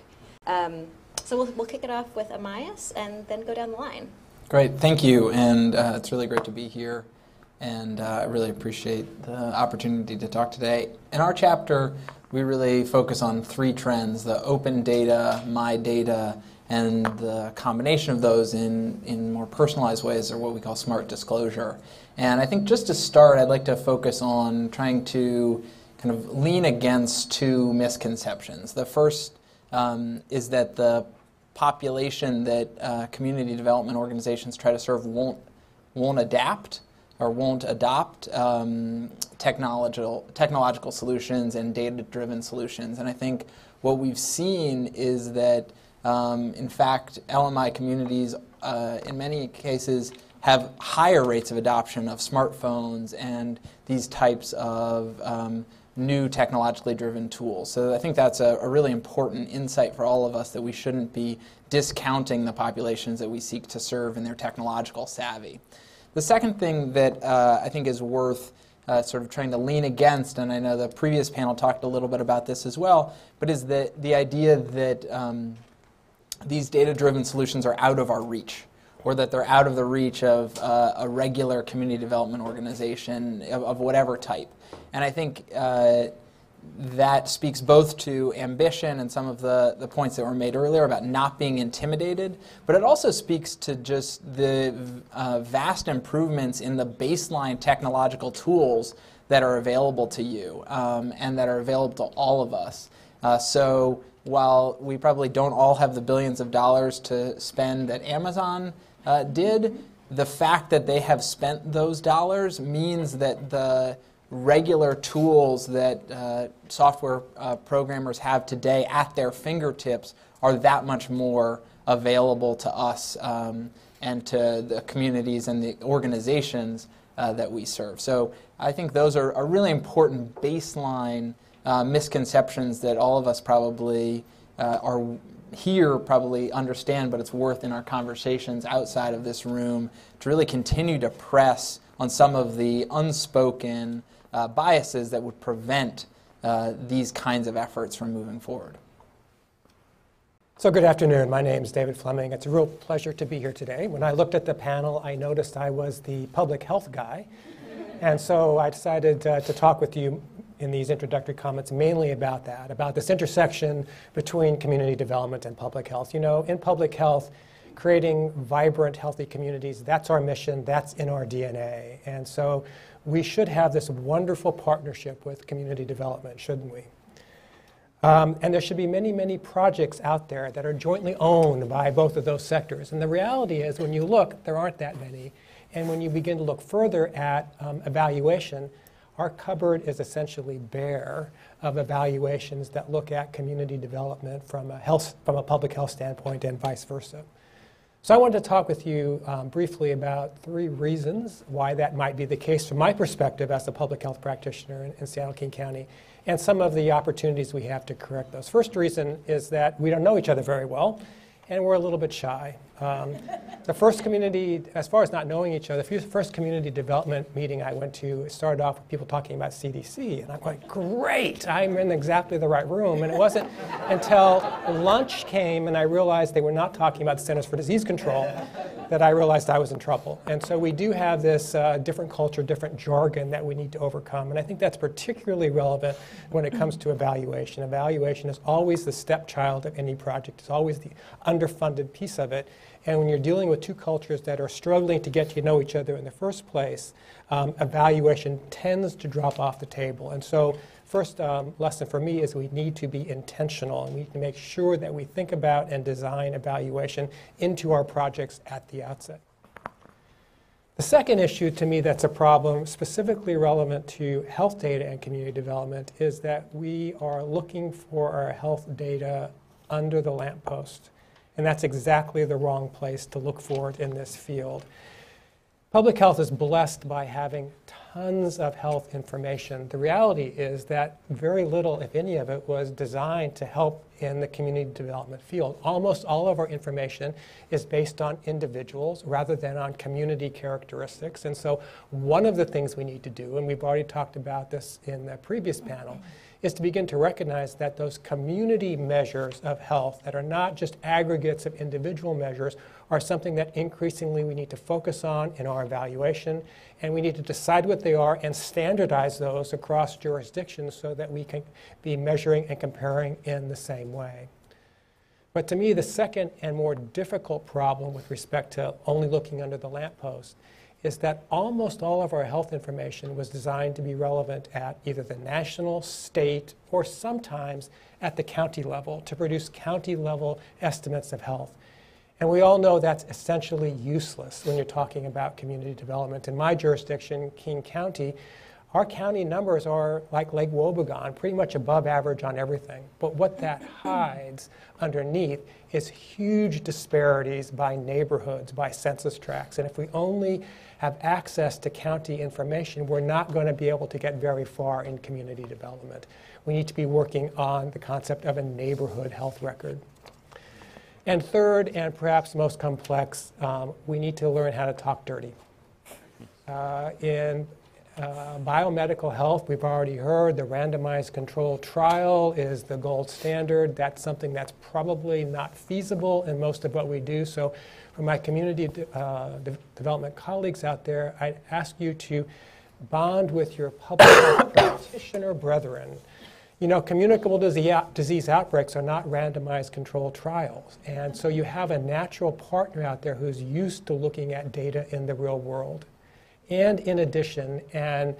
Um, so we'll, we'll kick it off with Amias and then go down the line. Great, thank you, and uh, it's really great to be here, and uh, I really appreciate the opportunity to talk today. In our chapter, we really focus on three trends: the open data, my data, and the combination of those in, in more personalized ways are what we call smart disclosure. And I think just to start, I'd like to focus on trying to kind of lean against two misconceptions. The first um, is that the population that uh, community development organizations try to serve won't, won't adapt or won't adopt um, technological, technological solutions and data driven solutions. And I think what we've seen is that, um, in fact, LMI communities, uh, in many cases, have higher rates of adoption of smartphones and these types of um, new technologically driven tools. So I think that's a, a, really important insight for all of us that we shouldn't be discounting the populations that we seek to serve and their technological savvy. The second thing that uh, I think is worth uh, sort of trying to lean against, and I know the previous panel talked a little bit about this as well, but is the, the idea that um, these data driven solutions are out of our reach or that they're out of the reach of uh, a regular community development organization of, of whatever type. And I think uh, that speaks both to ambition and some of the, the points that were made earlier about not being intimidated, but it also speaks to just the uh, vast improvements in the baseline technological tools that are available to you um, and that are available to all of us. Uh, so while we probably don't all have the billions of dollars to spend that Amazon uh, did, the fact that they have spent those dollars means that the regular tools that uh, software uh, programmers have today at their fingertips are that much more available to us um, and to the communities and the organizations uh, that we serve. So I think those are, are really important baseline uh, misconceptions that all of us probably uh, are here probably understand, but it's worth in our conversations outside of this room to really continue to press on some of the unspoken uh, biases that would prevent uh, these kinds of efforts from moving forward. So, good afternoon. My name is David Fleming. It's a real pleasure to be here today. When I looked at the panel, I noticed I was the public health guy. And so I decided uh, to talk with you in these introductory comments mainly about that, about this intersection between community development and public health. You know, in public health, creating vibrant, healthy communities, that's our mission, that's in our DNA. And so we should have this wonderful partnership with community development, shouldn't we? Um, and there should be many, many projects out there that are jointly owned by both of those sectors. And the reality is, when you look, there aren't that many. And when you begin to look further at um, evaluation, our cupboard is essentially bare of evaluations that look at community development from a, health, from a public health standpoint and vice versa. So I wanted to talk with you um, briefly about three reasons why that might be the case from my perspective as a public health practitioner in, in Seattle King County and some of the opportunities we have to correct those. First reason is that we don't know each other very well and we're a little bit shy. Um, the first community, as far as not knowing each other, the first community development meeting I went to started off with people talking about CDC, and I'm going, great, I'm in exactly the right room. And it wasn't until lunch came and I realized they were not talking about the Centers for Disease Control that I realized I was in trouble. And so we do have this uh, different culture, different jargon that we need to overcome, and I think that's particularly relevant when it comes to evaluation. Evaluation is always the stepchild of any project. It's always the underfunded piece of it. And when you're dealing with two cultures that are struggling to get to know each other in the first place, um, evaluation tends to drop off the table. And so, first um, lesson for me is we need to be intentional and we need to make sure that we think about and design evaluation into our projects at the outset. The second issue to me that's a problem, specifically relevant to health data and community development, is that we are looking for our health data under the lamppost. And that's exactly the wrong place to look for it in this field. Public health is blessed by having tons of health information. The reality is that very little, if any of it, was designed to help in the community development field. Almost all of our information is based on individuals rather than on community characteristics. And so, one of the things we need to do, and we've already talked about this in the previous panel, is to begin to recognize that those community measures of health that are not just aggregates of individual measures are something that increasingly we need to focus on in our evaluation, and we need to decide what they are and standardize those across jurisdictions so that we can be measuring and comparing in the same way. But to me, the second and more difficult problem with respect to only looking under the lamppost is that almost all of our health information was designed to be relevant at either the national, state, or sometimes at the county level to produce county level estimates of health. And we all know that's essentially useless when you're talking about community development. In my jurisdiction, King County, our county numbers are like Lake Wobegon, pretty much above average on everything. But what that (laughs) hides underneath is huge disparities by neighborhoods, by census tracts. And if we only have access to county information, we're not going to be able to get very far in community development. We need to be working on the concept of a neighborhood health record. And third, and perhaps most complex, um, we need to learn how to talk dirty. Uh, in uh, biomedical health, we've already heard the randomized controlled trial is the gold standard. That's something that's probably not feasible in most of what we do. So for my community de uh, de development colleagues out there, I'd ask you to bond with your public (coughs) practitioner brethren. You know, communicable disease outbreaks are not randomized controlled trials. And so you have a natural partner out there who's used to looking at data in the real world. And in addition, and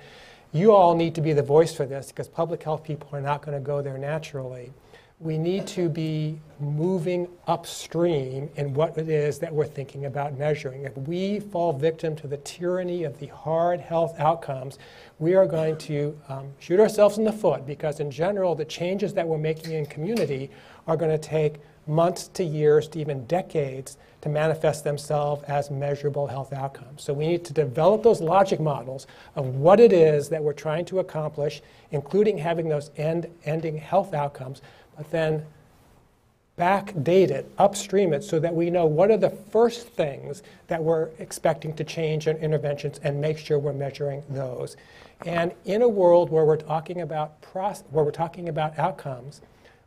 you all need to be the voice for this because public health people are not going to go there naturally we need to be moving upstream in what it is that we're thinking about measuring. If we fall victim to the tyranny of the hard health outcomes, we are going to um, shoot ourselves in the foot because, in general, the changes that we're making in community are going to take months to years to even decades to manifest themselves as measurable health outcomes. So we need to develop those logic models of what it is that we're trying to accomplish, including having those end ending health outcomes but then backdate it, upstream it, so that we know what are the first things that we're expecting to change in interventions and make sure we're measuring those. And in a world where we're talking about where we're talking about outcomes,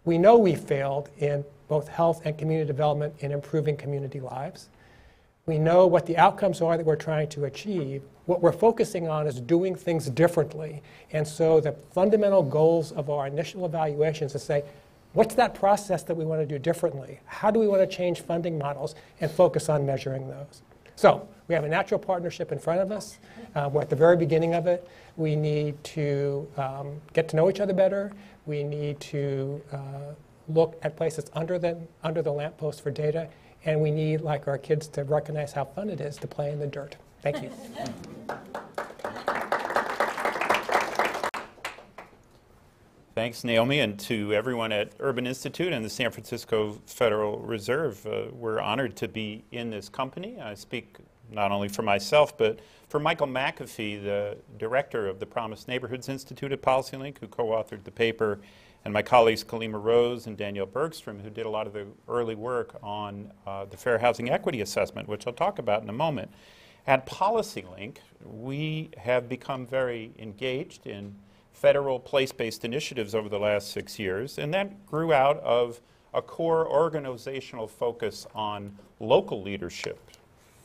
we know we failed in both health and community development in improving community lives. We know what the outcomes are that we're trying to achieve. What we're focusing on is doing things differently. And so the fundamental goals of our initial evaluations is to say, What's that process that we want to do differently? How do we want to change funding models and focus on measuring those? So we have a natural partnership in front of us. Uh, we're at the very beginning of it. We need to um, get to know each other better. We need to uh, look at places under the, under the lamppost for data. And we need, like our kids, to recognize how fun it is to play in the dirt. Thank you. Thanks, Naomi, and to everyone at Urban Institute and the San Francisco Federal Reserve. Uh, we're honored to be in this company. I speak not only for myself, but for Michael McAfee, the director of the Promise Neighborhoods Institute at PolicyLink, who co-authored the paper, and my colleagues Kalima Rose and Danielle Bergstrom, who did a lot of the early work on uh, the Fair Housing Equity Assessment, which I'll talk about in a moment. At PolicyLink, we have become very engaged in federal place-based initiatives over the last six years, and that grew out of a core organizational focus on local leadership,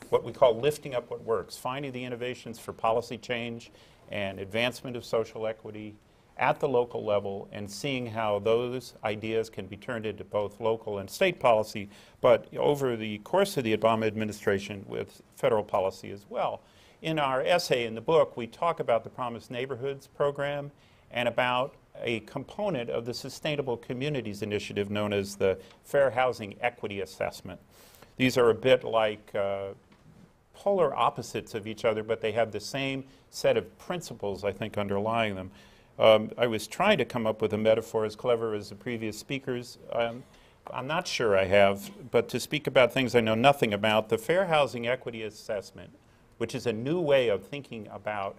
what we call lifting up what works, finding the innovations for policy change and advancement of social equity at the local level and seeing how those ideas can be turned into both local and state policy, but over the course of the Obama administration with federal policy as well. In our essay in the book, we talk about the Promise Neighborhoods program and about a component of the Sustainable Communities Initiative known as the Fair Housing Equity Assessment. These are a bit like uh, polar opposites of each other, but they have the same set of principles, I think, underlying them. Um, I was trying to come up with a metaphor as clever as the previous speakers. Um, I'm not sure I have, but to speak about things I know nothing about, the Fair Housing Equity Assessment, which is a new way of thinking about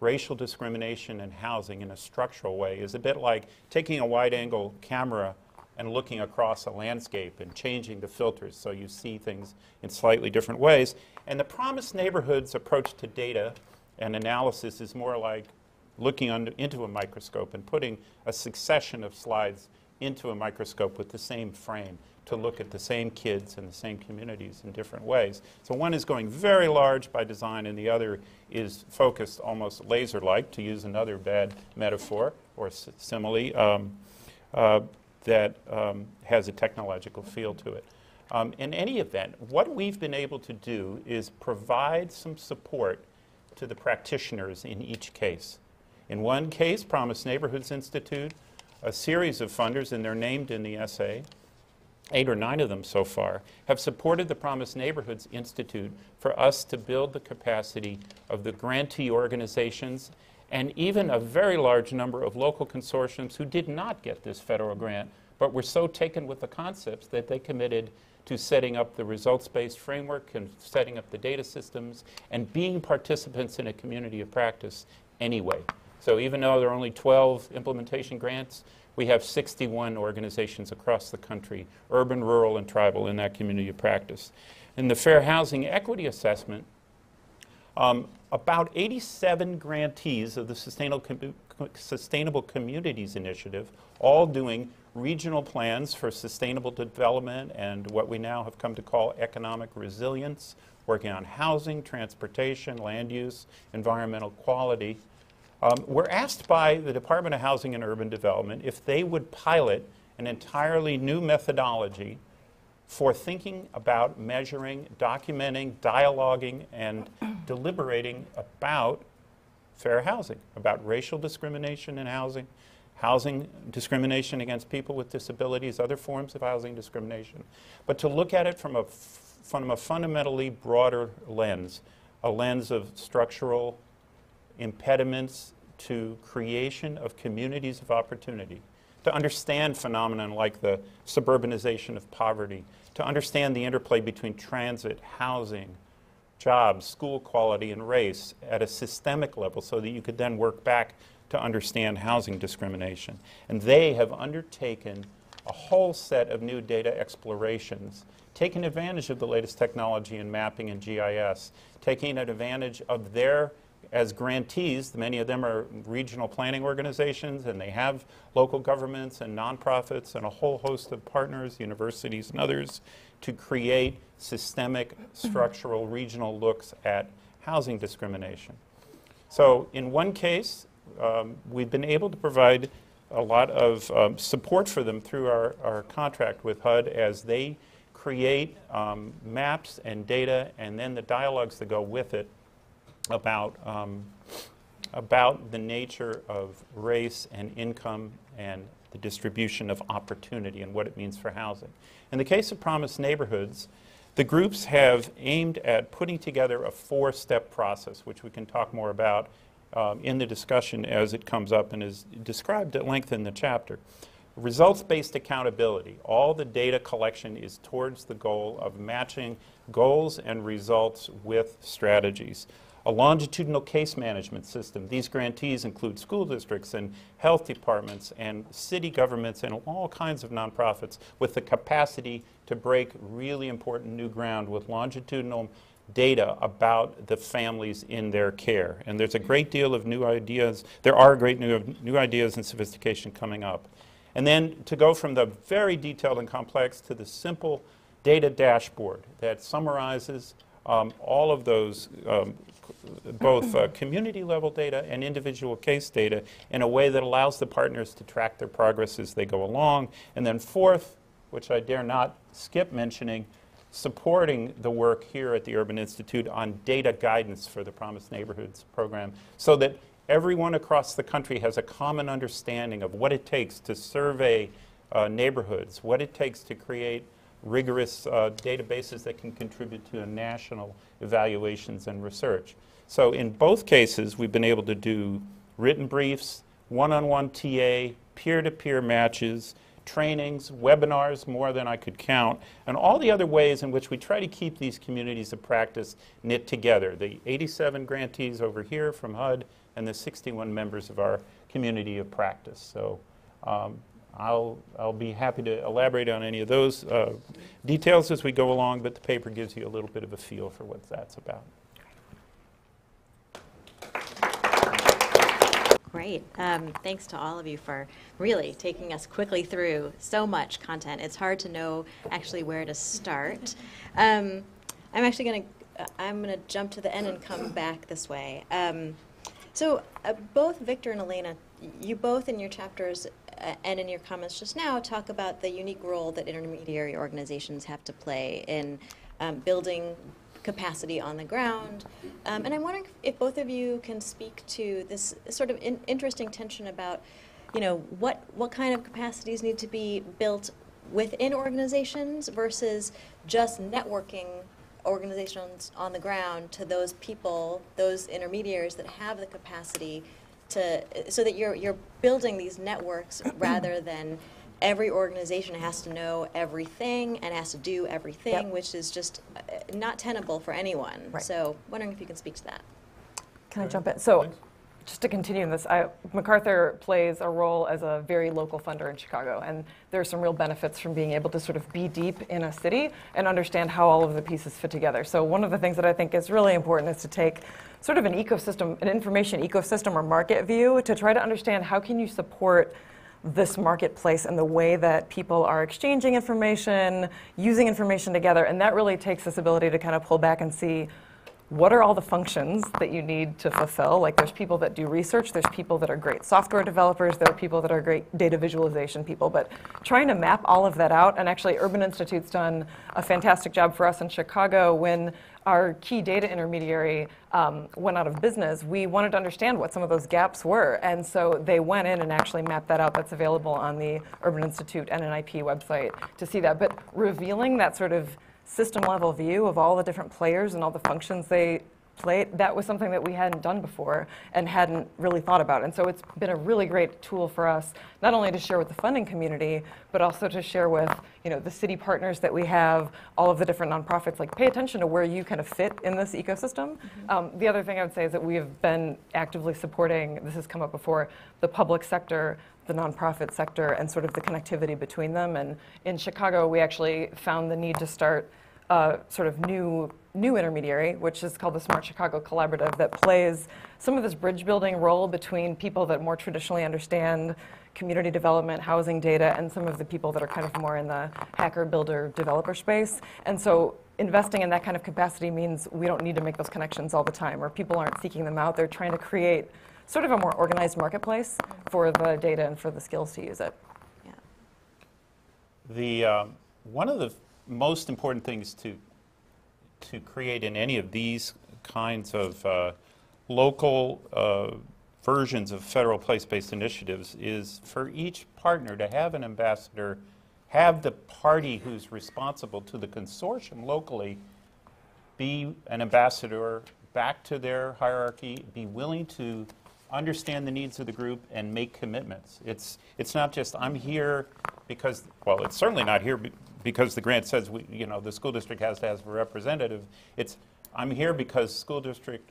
racial discrimination in housing in a structural way is a bit like taking a wide angle camera and looking across a landscape and changing the filters so you see things in slightly different ways. And the promised neighborhoods approach to data and analysis is more like looking under, into a microscope and putting a succession of slides into a microscope with the same frame to look at the same kids and the same communities in different ways. So one is going very large by design, and the other is focused almost laser like, to use another bad metaphor or simile, um, uh, that um, has a technological feel to it. Um, in any event, what we've been able to do is provide some support to the practitioners in each case. In one case, Promise Neighborhoods Institute, a series of funders, and they're named in the essay, eight or nine of them so far, have supported the Promise Neighborhoods Institute for us to build the capacity of the grantee organizations and even a very large number of local consortiums who did not get this federal grant, but were so taken with the concepts that they committed to setting up the results-based framework and setting up the data systems and being participants in a community of practice anyway. So even though there are only 12 implementation grants, we have 61 organizations across the country, urban, rural, and tribal, in that community of practice. In the Fair Housing Equity Assessment, um, about 87 grantees of the Sustainable, Com Sustainable Communities Initiative, all doing regional plans for sustainable development and what we now have come to call economic resilience, working on housing, transportation, land use, environmental quality, um, we're asked by the Department of Housing and Urban Development if they would pilot an entirely new methodology for thinking about measuring, documenting, dialoguing, and (clears throat) deliberating about fair housing, about racial discrimination in housing, housing discrimination against people with disabilities, other forms of housing discrimination, but to look at it from a, from a fundamentally broader lens, a lens of structural impediments to creation of communities of opportunity, to understand phenomena like the suburbanization of poverty, to understand the interplay between transit, housing, jobs, school quality, and race at a systemic level so that you could then work back to understand housing discrimination. And they have undertaken a whole set of new data explorations, taking advantage of the latest technology in mapping and GIS, taking advantage of their as grantees, many of them are regional planning organizations and they have local governments and nonprofits and a whole host of partners, universities and others, to create systemic, structural, regional looks at housing discrimination. So in one case, um, we've been able to provide a lot of um, support for them through our, our contract with HUD as they create um, maps and data and then the dialogues that go with it about, um, about the nature of race and income and the distribution of opportunity and what it means for housing. In the case of Promise Neighborhoods, the groups have aimed at putting together a four-step process, which we can talk more about um, in the discussion as it comes up and is described at length in the chapter. Results-based accountability. All the data collection is towards the goal of matching goals and results with strategies a longitudinal case management system. These grantees include school districts and health departments and city governments and all kinds of nonprofits with the capacity to break really important new ground with longitudinal data about the families in their care. And there's a great deal of new ideas. There are great new, new ideas and sophistication coming up. And then to go from the very detailed and complex to the simple data dashboard that summarizes um, all of those um, both uh, community level data and individual case data in a way that allows the partners to track their progress as they go along. And then fourth, which I dare not skip mentioning, supporting the work here at the Urban Institute on data guidance for the Promise Neighborhoods program so that everyone across the country has a common understanding of what it takes to survey uh, neighborhoods, what it takes to create rigorous uh, databases that can contribute to national evaluations and research. So in both cases, we've been able to do written briefs, one-on-one TA, peer-to-peer matches, trainings, webinars, more than I could count, and all the other ways in which we try to keep these communities of practice knit together. The 87 grantees over here from HUD and the 61 members of our community of practice. So um, I'll, I'll be happy to elaborate on any of those uh, details as we go along, but the paper gives you a little bit of a feel for what that's about. Great. Um, thanks to all of you for really taking us quickly through so much content. It's hard to know actually where to start. Um, I'm actually going to I'm going to jump to the end and come back this way. Um, so uh, both Victor and Alaina, you both in your chapters uh, and in your comments just now talk about the unique role that intermediary organizations have to play in um, building capacity on the ground. Um, and I'm wondering if, both of you can speak to this sort of in, interesting tension about, you know, what what kind of capacities need to be built within organizations versus just networking organizations on the ground to those people, those intermediaries that have the capacity to, so that you're you're building these networks (clears throat) rather than every organization has to know everything and has to do everything, Yep. which is just uh, not tenable for anyone. Right. So, wondering if you can speak to that. Can I jump in? So, just to continue in this, I, MacArthur plays a role as a very local funder in Chicago, and there are some real benefits from being able to sort of be deep in a city and understand how all of the pieces fit together. So, one of the things that I think is really important is to take sort of an ecosystem, an information ecosystem or market view to try to understand how can you support this marketplace and the way that people are exchanging information, using information together, and that really takes this ability to kind of pull back and see what are all the functions that you need to fulfill? Like, there's people that do research, there's people that are great software developers, there are people that are great data visualization people. But trying to map all of that out, and actually, Urban Institute's done a fantastic job for us in Chicago when our key data intermediary um, went out of business. We wanted to understand what some of those gaps were, and so they went in and actually mapped that out. That's available on the Urban Institute NNIP website to see that. But revealing that sort of system level view of all the different players and all the functions they play, that was something that we hadn't done before and hadn't really thought about. And so it's been a really great tool for us, not only to share with the funding community, but also to share with you know the city partners that we have, all of the different nonprofits. Like pay attention to where you kind of fit in this ecosystem. Um, the other thing I would say is that we have been actively supporting. This has come up before. The public sector the nonprofit sector and sort of the connectivity between them. And in Chicago, we actually found the need to start a sort of new new intermediary, which is called the Smart Chicago Collaborative, that plays some of this bridge building role between people that more traditionally understand community development, housing data, and some of the people that are kind of more in the hacker, builder, developer space. And so investing in that kind of capacity means we don't need to make those connections all the time, or people aren't seeking them out. They're trying to create sort of a more organized marketplace for the data and for the skills to use it. Yeah. The, um, one of the most important things to, to create in any of these kinds of uh, local uh, versions of federal place-based initiatives is for each partner to have an ambassador, have the party who's responsible to the consortium locally be an ambassador back to their hierarchy, be willing to understand the needs of the group and make commitments. It's, it's not just, I'm here because, well, it's certainly not here because the grant says, we, you know, the school district has to have a representative. It's, I'm here because school district,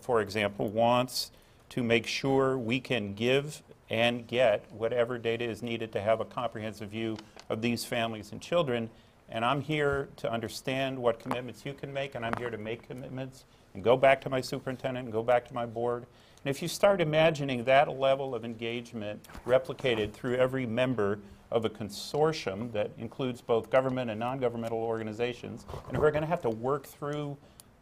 for example, wants to make sure we can give and get whatever data is needed to have a comprehensive view of these families and children. And I'm here to understand what commitments you can make, and I'm here to make commitments and go back to my superintendent and go back to my board. And if you start imagining that level of engagement replicated through every member of a consortium that includes both government and non-governmental organizations, and we're going to have to work through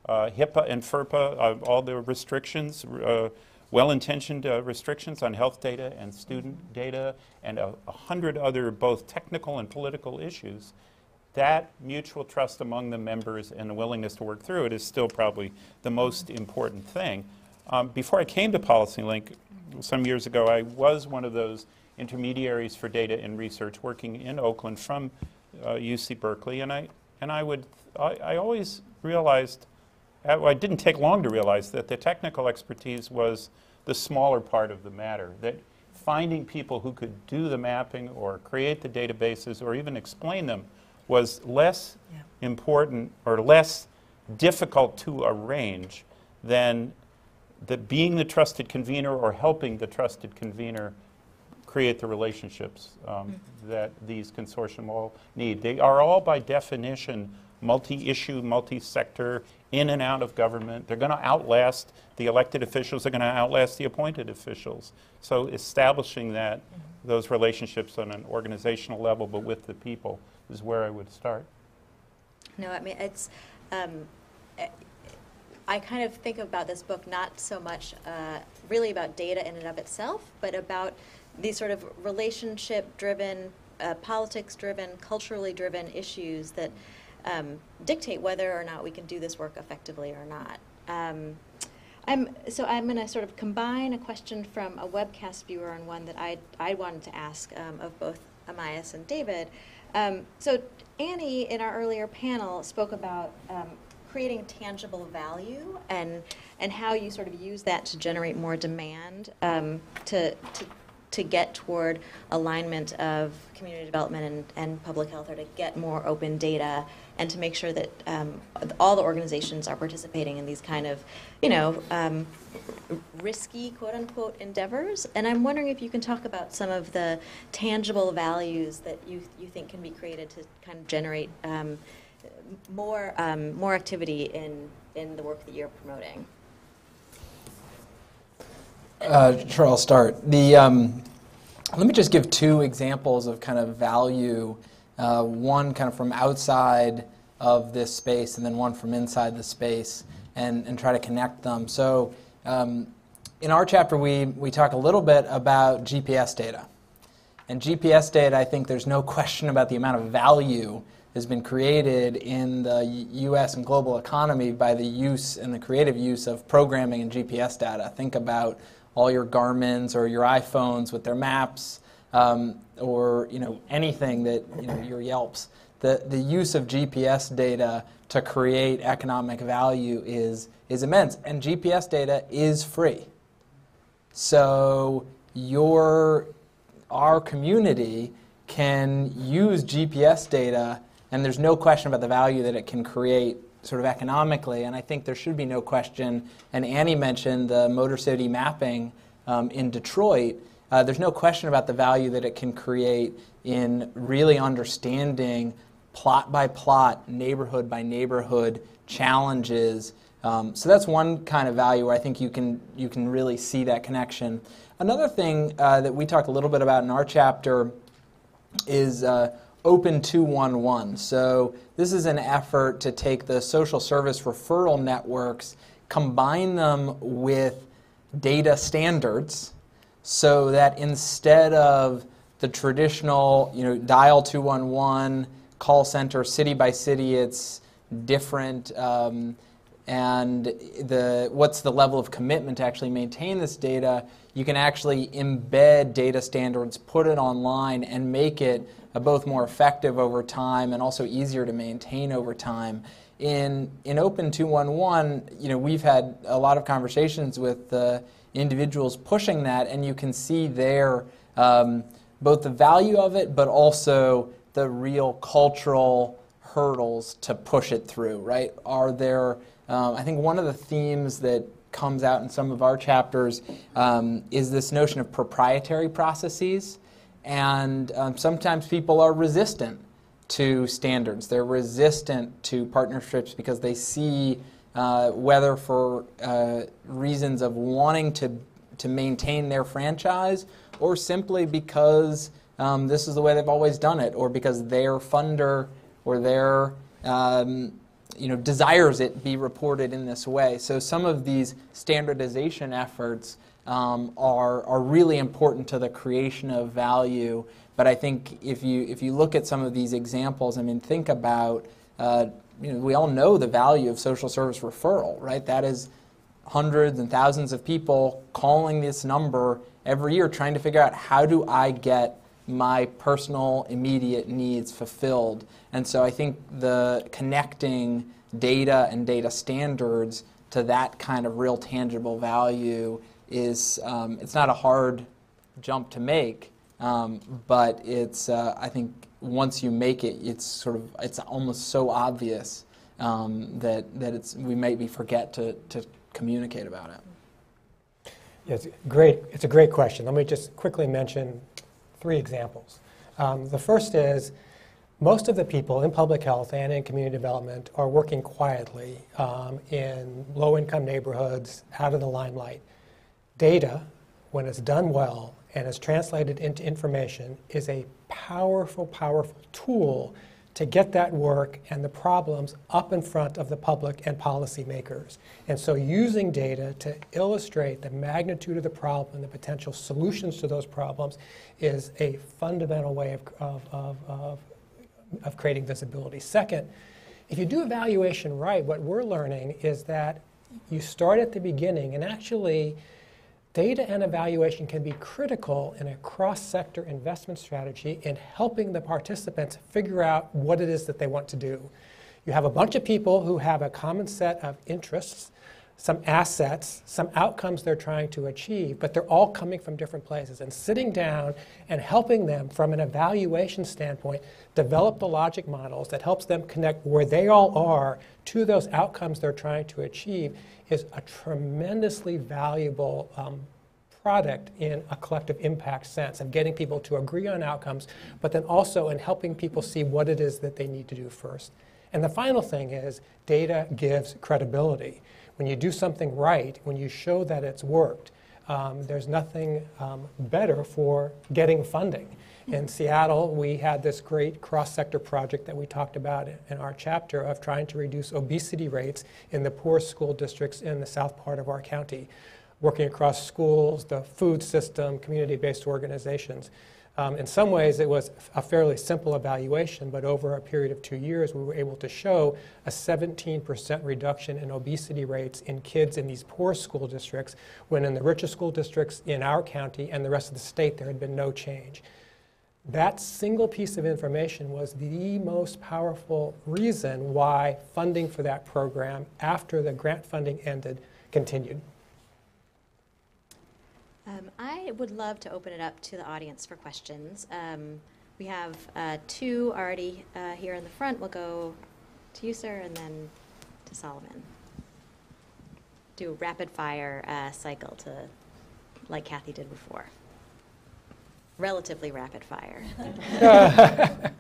uh, HIPAA and FERPA, uh, all the restrictions, uh, well-intentioned uh, restrictions on health data and student data, and a, a hundred other both technical and political issues. That mutual trust among the members and the willingness to work through it is still probably the most important thing. Um, before I came to PolicyLink some years ago, I was one of those intermediaries for data and research working in Oakland from uh, UC Berkeley, and I and I would I, I always realized I, well, it didn't take long to realize that the technical expertise was the smaller part of the matter. That finding people who could do the mapping or create the databases or even explain them was less important or less difficult to arrange than that being the trusted convener or helping the trusted convener create the relationships um, that these consortium all need. They are all, by definition, multi-issue, multi-sector, in and out of government. They're going to outlast the elected officials. They're going to outlast the appointed officials. So establishing that, those relationships on an organizational level, but with the people, is where I would start. No, I mean, it's, um, eh, I kind of think about this book not so much uh, really about data in and of itself, but about these sort of relationship driven, uh, politics driven, culturally driven issues that um, dictate whether or not we can do this work effectively or not. Um, I'm, so I'm going to sort of combine a question from a webcast viewer and one that I, I wanted to ask um, of both Amias and David. Um, so Annie, in our earlier panel, spoke about um, creating tangible value and, and how you sort of use that to generate more demand um, to, to to get toward alignment of community development and, and public health or to get more open data and to make sure that um, all the organizations are participating in these kind of, you know, um, risky quote unquote endeavors. And I'm wondering if you can talk about some of the tangible values that you, you think can be created to kind of generate um, more, um, more activity in, in the work that you're promoting. Uh, sure, I'll start. The, um, let me just give two examples of kind of value. Uh, one kind of from outside of this space, and then one from inside the space, and, and try to connect them. So, um, in our chapter, we, we talk a little bit about GPS data. And GPS data, I think there's no (laughs) question about the amount of value has been created in the US and global economy by the use and the creative use of programming and GPS data. Think about all your Garmin's or your iPhones with their maps, um, or you know anything that you know your Yelps. The the use of GPS data to create economic value is is immense, and GPS data is free. So your our community can use GPS data, and there's no question about the value that it can create sort of economically, and I think there should be no question. And Annie mentioned the Motor City mapping um, in Detroit. Uh, there's no question about the value that it can create in really understanding plot by plot, neighborhood by neighborhood challenges. Um, so that's one kind of value where I think you can you can really see that connection. Another thing uh, that we talk a little bit about in our chapter is uh, Open 211. So this is an effort to take the social service referral networks, combine them with data standards, so that instead of the traditional, you know, dial 211 call center city by city, it's different. Um, and the what's the level of commitment to actually maintain this data? You can actually embed data standards, put it online, and make it both more effective over time and also easier to maintain over time. In, in Open 211, you know, we've had a lot of conversations with uh, individuals pushing that, and you can see there um, both the value of it, but also the real cultural hurdles to push it through, right? Are there, um, I think one of the themes that comes out in some of our chapters um, is this notion of proprietary processes. And um, sometimes people are resistant to standards. They're resistant to partnerships because they see, uh, whether for uh, reasons of wanting to, to maintain their franchise or simply because um, this is the way they've always done it, or because their funder or their um, you know, desires it be reported in this way. So some of these standardization efforts um, are, are really important to the creation of value. But I think if you, if you look at some of these examples, I mean, think about, uh, you know, we all know the value of social service referral, right? That is hundreds and thousands of people calling this number every year trying to figure out how do I get my personal immediate needs fulfilled. And so I think the connecting data and data standards to that kind of real tangible value is um, it's not a hard jump to make, um, but it's uh, I think once you make it, it's sort of it's almost so obvious um, that that it's we maybe forget to to communicate about it. Yeah, It's great. It's a great question. Let me just quickly mention three examples. Um, the first is most of the people in public health and in community development are working quietly um, in low-income neighborhoods, out of the limelight. Data, when it's done well and is translated into information, is a powerful, powerful tool to get that work and the problems up in front of the public and policymakers. And so using data to illustrate the magnitude of the problem and the potential solutions to those problems is a fundamental way of, of, of, of, of creating visibility. Second, if you do evaluation right, what we're learning is that you start at the beginning and actually Data and evaluation can be critical in a cross-sector investment strategy in helping the participants figure out what it is that they want to do. You have a bunch of people who have a common set of interests, some assets, some outcomes they're trying to achieve, but they're all coming from different places. And sitting down and helping them from an evaluation standpoint develop the logic models that helps them connect where they all are to those outcomes they're trying to achieve is a tremendously valuable um, product in a collective impact sense of getting people to agree on outcomes, but then also in helping people see what it is that they need to do first. And the final thing is data gives credibility. When you do something right, when you show that it's worked, um, there's nothing um, better for getting funding. In Seattle, we had this great cross-sector project that we talked about in our chapter of trying to reduce obesity rates in the poor school districts in the south part of our county, working across schools, the food system, community-based organizations. Um, in some ways, it was a fairly simple evaluation, but over a period of two years, we were able to show a 17% reduction in obesity rates in kids in these poor school districts, when in the richer school districts in our county and the rest of the state, there had been no change. That single piece of information was the most powerful reason why funding for that program after the grant funding ended continued. Um, I would love to open it up to the audience for questions. Um, we have uh, two already uh, here in the front. We'll go to you, sir, and then to Solomon. Do a rapid fire uh, cycle to, like Kathy did before relatively rapid fire. (laughs)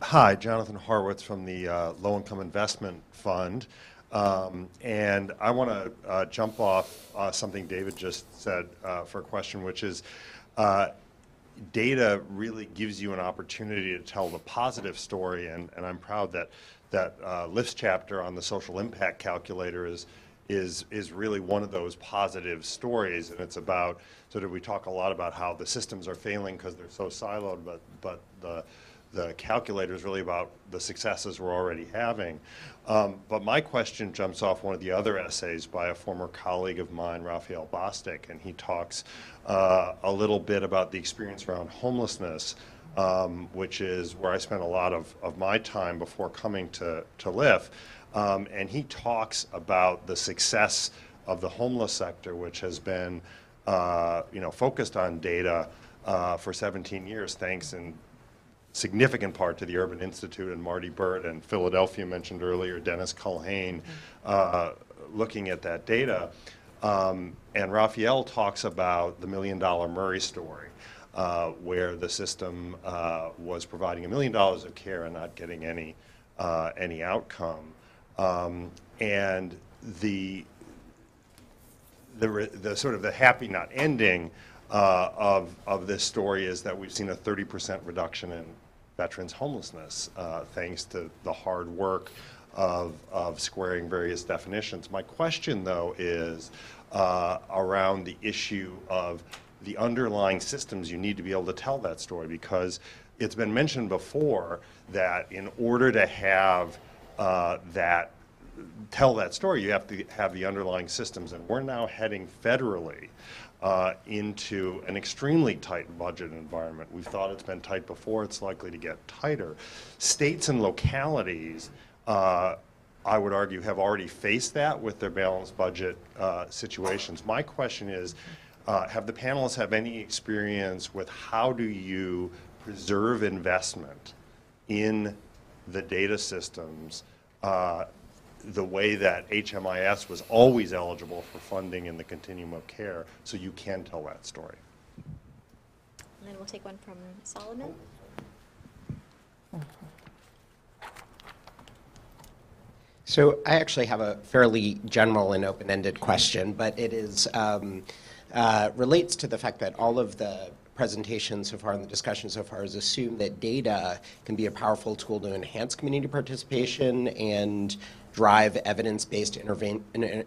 Hi, Jonathan Horwitz from the uh, Low Income Investment Fund. Um, and I want to uh, jump off uh, something David just said uh, for a question, which is uh, data really gives you an opportunity to tell the positive story. And, and I'm proud that that uh, chapter on the social impact calculator is is is really one of those positive stories, and it's about sort of we talk a lot about how the systems are failing because they're so siloed, but but the the calculator is really about the successes we're already having. Um, but my question jumps off one of the other essays by a former colleague of mine, Raphael Bostic, and he talks uh, a little bit about the experience around homelessness, um, which is where I spent a lot of, of my time before coming to, to LIF. Um, and he talks about the success of the homeless sector, which has been, uh, you know, focused on data uh, for 17 years, thanks in significant part to the Urban Institute and Marty Burt and Philadelphia mentioned earlier, Dennis Culhane, uh, looking at that data. Um, and Raphael talks about the million dollar Murray story. Uh, where the system uh, was providing a million dollars of care and not getting any uh, any outcome. Um, and the, the, the sort of the happy not ending uh, of, of this story is that we've seen a 30% reduction in veterans homelessness uh, thanks to the hard work of, of squaring various definitions. My question though is uh, around the issue of the underlying systems you need to be able to tell that story because it's been mentioned before that in order to have uh, that tell that story, you have to have the underlying systems. And we're now heading federally uh, into an extremely tight budget environment. We've thought it's been tight before, it's likely to get tighter. States and localities, uh, I would argue, have already faced that with their balanced budget uh, situations. My question is, uh, have the panelists have any experience with how do you preserve investment in the data systems uh, the way that HMIS was always eligible for funding in the continuum of care, so you can tell that story. And then we'll take one from Solomon. So I actually have a fairly general and open-ended question, but it is um, uh, relates to the fact that all of the presentations so far and the discussion so far has assumed that data can be a powerful tool to enhance community participation and drive evidence-based interven-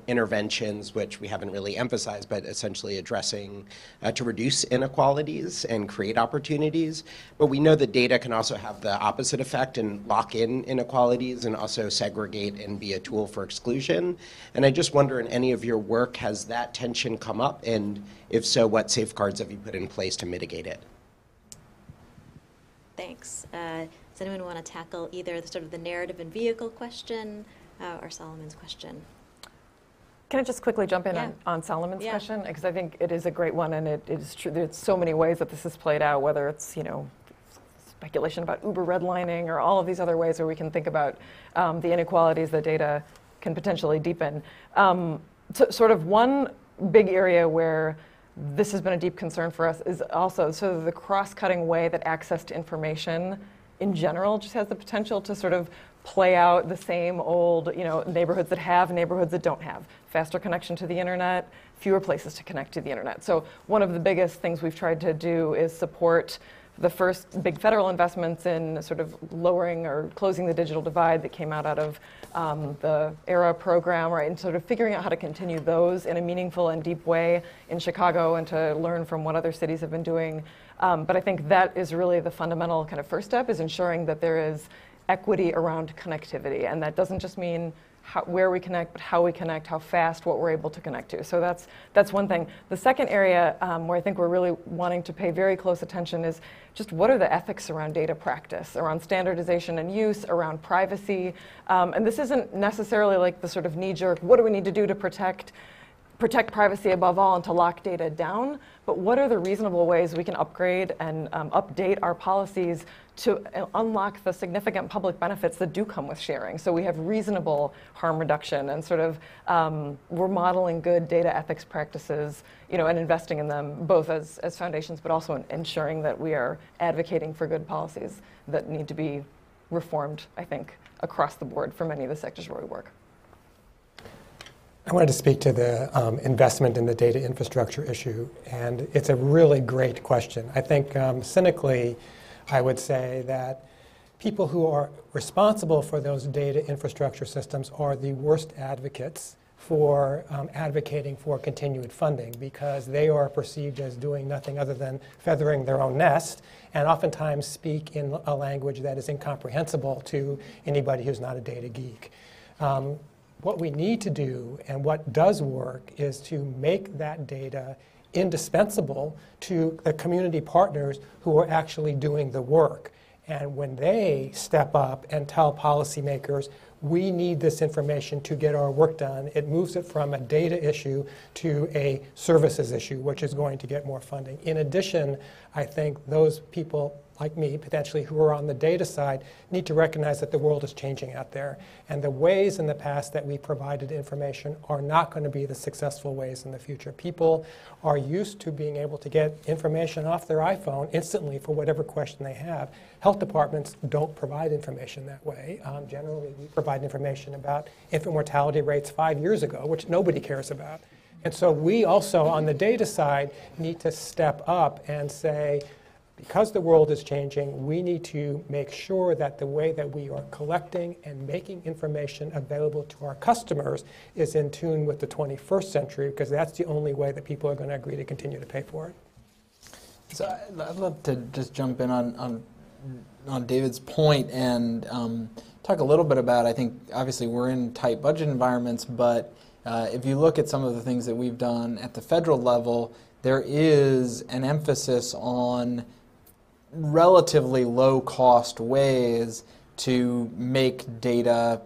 interventions, which we haven't really emphasized, but essentially addressing uh, to reduce inequalities and create opportunities. But we know that data can also have the opposite effect and lock in inequalities and also segregate and be a tool for exclusion. And I just wonder, in any of your work, has that tension come up? And if so, what safeguards have you put in place to mitigate it? Thanks. Uh, does anyone want to tackle either the sort of the narrative and vehicle question uh, or Solomon's question? Can I just quickly jump in Yeah. on, on Solomon's Yeah. question? Because I think it is a great one, and it, it is true. There's so many ways that this has played out, whether it's, you know, speculation about Uber redlining or all of these other ways where we can think about um, the inequalities that data can potentially deepen. Um, so, sort of one big area where this has been a deep concern for us is also sort of the cross-cutting way that access to information in general just has the potential to sort of play out the same old, you know, neighborhoods that have, neighborhoods that don't have. Faster connection to the internet, fewer places to connect to the internet. So one of the biggest things we've tried to do is support the first big federal investments in sort of lowering or closing the digital divide that came out out of um, the ARRA program, right, and sort of figuring out how to continue those in a meaningful and deep way in Chicago and to learn from what other cities have been doing. Um, but I think that is really the fundamental kind of first step is ensuring that there is equity around connectivity, and that doesn't just mean how, where we connect, but how we connect, how fast, what we're able to connect to. So that's that's one thing. The second area um, where I think we're really wanting to pay very close attention is just what are the ethics around data practice, around standardization and use, around privacy, um, and this isn't necessarily like the sort of knee-jerk. What do we need to do to protect? protect privacy above all and to lock data down, but what are the reasonable ways we can upgrade and um, update our policies to uh, unlock the significant public benefits that do come with sharing? So we have reasonable harm reduction and sort of um, we're modeling good data ethics practices, you know, and investing in them both as, as foundations, but also in ensuring that we are advocating for good policies that need to be reformed, I think, across the board for many of the sectors where we work. I wanted to speak to the um, investment in the data infrastructure issue, and it's a really great question. I think um, cynically, I would say that people who are responsible for those data infrastructure systems are the worst advocates for um, advocating for continued funding because they are perceived as doing nothing other than feathering their own nest and oftentimes speak in a language that is incomprehensible to anybody who's not a data geek. Um, what we need to do and what does work is to make that data indispensable to the community partners who are actually doing the work. And when they step up and tell policymakers, we need this information to get our work done, it moves it from a data issue to a services issue, which is going to get more funding. In addition, I think those people like me, potentially, who are on the data side, need to recognize that the world is changing out there. And the ways in the past that we provided information are not going to be the successful ways in the future. People are used to being able to get information off their iPhone instantly for whatever question they have. Health departments don't provide information that way. Um, generally, we provide information about infant mortality rates five years ago, which nobody cares about. And so we also, on the data side, need to step up and say, because the world is changing, we need to make sure that the way that we are collecting and making information available to our customers is in tune with the 21st century, because that's the only way that people are going to agree to continue to pay for it. So I'd love to just jump in on, on, on David's point and um, talk a little bit about, I think, obviously we're in tight budget environments, but uh, if you look at some of the things that we've done at the federal level, there is an emphasis on relatively low cost ways to make data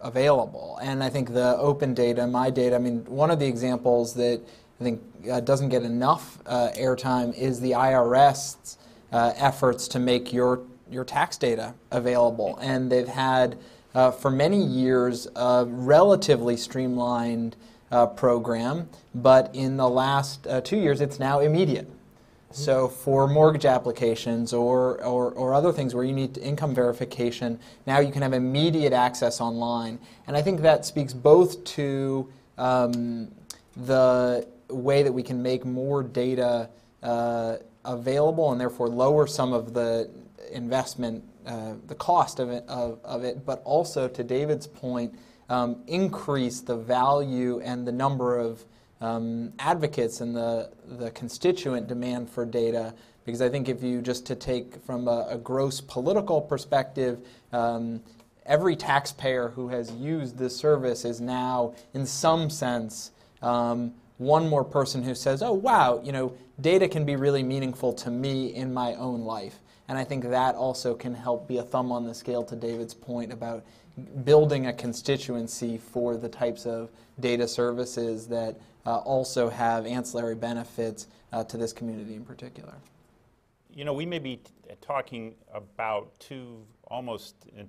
available. And I think the open data, my data, I mean, one of the examples that I think uh, doesn't get enough uh, airtime is the IRS's uh, efforts to make your, your tax data available. And they've had uh, for many years, a relatively streamlined uh, program, but in the last uh, two years, it's now immediate. So for mortgage applications or, or, or other things where you need income verification, now you can have immediate access online. And I think that speaks both to um, the way that we can make more data uh, available and therefore lower some of the investment, uh, the cost of it, of, of it, but also to David's point, um, increase the value and the number of um, advocates and the, the constituent demand for data. Because I think if you just to take from a, a gross political perspective, um, every taxpayer who has used this service is now, in some sense, um, one more person who says, "Oh, wow, you know, data can be really meaningful to me in my own life." And I think that also can help be a thumb on the scale to David's point about building a constituency for the types of data services that uh, also have ancillary benefits uh, to this community in particular. You know, we may be talking about two almost uh,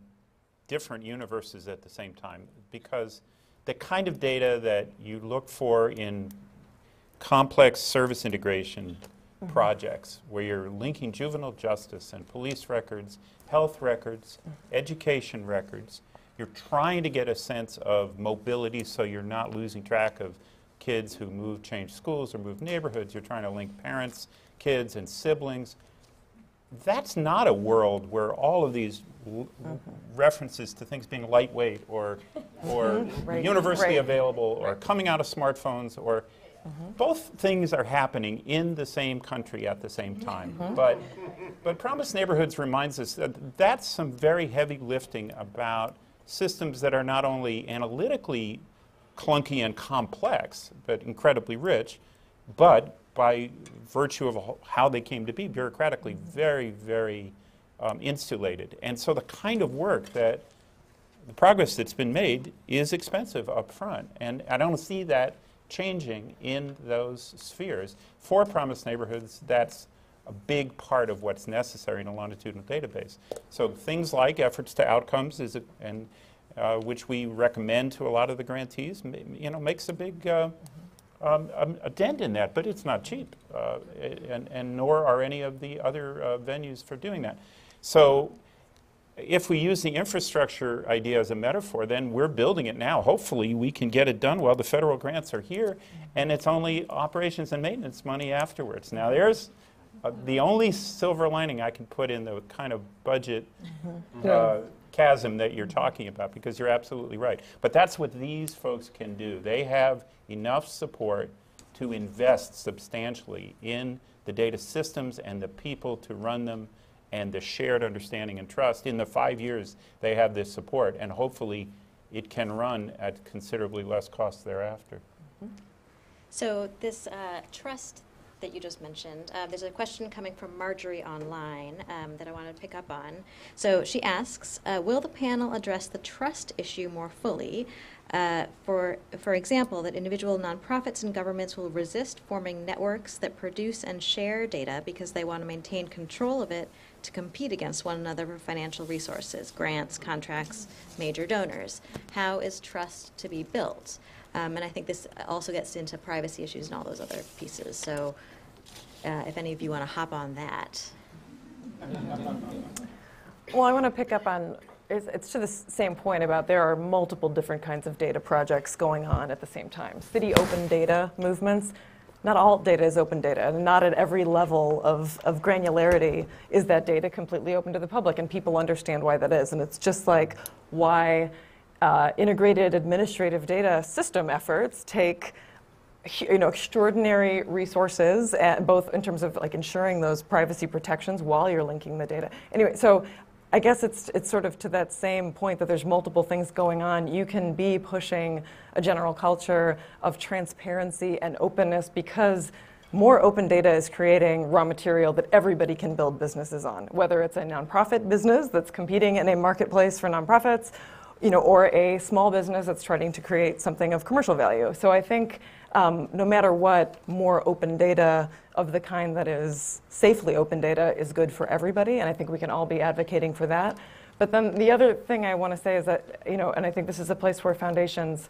different universes at the same time because the kind of data that you look for in complex service integration mm-hmm. projects where you're linking juvenile justice and police records, health records, mm-hmm. education records, you're trying to get a sense of mobility so you're not losing track of kids who move, change schools, or move neighborhoods. You're trying to link parents, kids, and siblings. That's not a world where all of these mm-hmm. references to things being lightweight or, or (laughs) right. universally right. available or coming out of smartphones or. Both things are happening in the same country at the same time. Mm-hmm. But, but Promise Neighborhoods reminds us that that's some very heavy lifting about systems that are not only analytically clunky and complex, but incredibly rich, but by virtue of how they came to be, bureaucratically very, very um, insulated. And so the kind of work that the progress that's been made is expensive up front. And I don't see that changing in those spheres. For Promise Neighborhoods, that's a big part of what's necessary in a longitudinal database. So things like efforts to outcomes is and uh, which we recommend to a lot of the grantees, you know, makes a big uh, um, um, a dent in that, but it's not cheap, uh, and, and nor are any of the other uh, venues for doing that. So if we use the infrastructure idea as a metaphor, then we're building it now. Hopefully, we can get it done while the federal grants are here, and it's only operations and maintenance money afterwards. Now, there's uh, the only silver lining I can put in the kind of budget mm-hmm. uh, chasm that you're talking about, because you're absolutely right. But that's what these folks can do. They have enough support to invest substantially in the data systems and the people to run them and the shared understanding and trust. In the five years, they have this support, and hopefully it can run at considerably less cost thereafter. Mm-hmm. So this uh, trust that you just mentioned, uh, there's a question coming from Marjorie online um, that I want to pick up on. So she asks, uh, will the panel address the trust issue more fully? Uh, for, for example, that individual nonprofits and governments will resist forming networks that produce and share data because they want to maintain control of it to compete against one another for financial resources, grants, contracts, major donors. How is trust to be built? Um, and I think this also gets into privacy issues and all those other pieces. So uh, if any of you want to hop on that. Well, I want to pick up on it's, it's, to the same point about there are multiple different kinds of data projects going on at the same time. City open data movements not all data is open data, and not at every level of, of granularity is that data completely open to the public, and people understand why that is. And it's just like why uh, integrated administrative data system efforts take you know extraordinary resources both in terms of like ensuring those privacy protections while you're linking the data anyway so I guess it's, it's sort of to that same point that there's multiple things going on. You can be pushing a general culture of transparency and openness because more open data is creating raw material that everybody can build businesses on, whether it's a nonprofit business that's competing in a marketplace for nonprofits, you know, or a small business that's trying to create something of commercial value. So I think um, no matter what, more open data of the kind that is safely open data is good for everybody, and I think we can all be advocating for that. But then the other thing I want to say is that, you know, and I think this is a place where foundations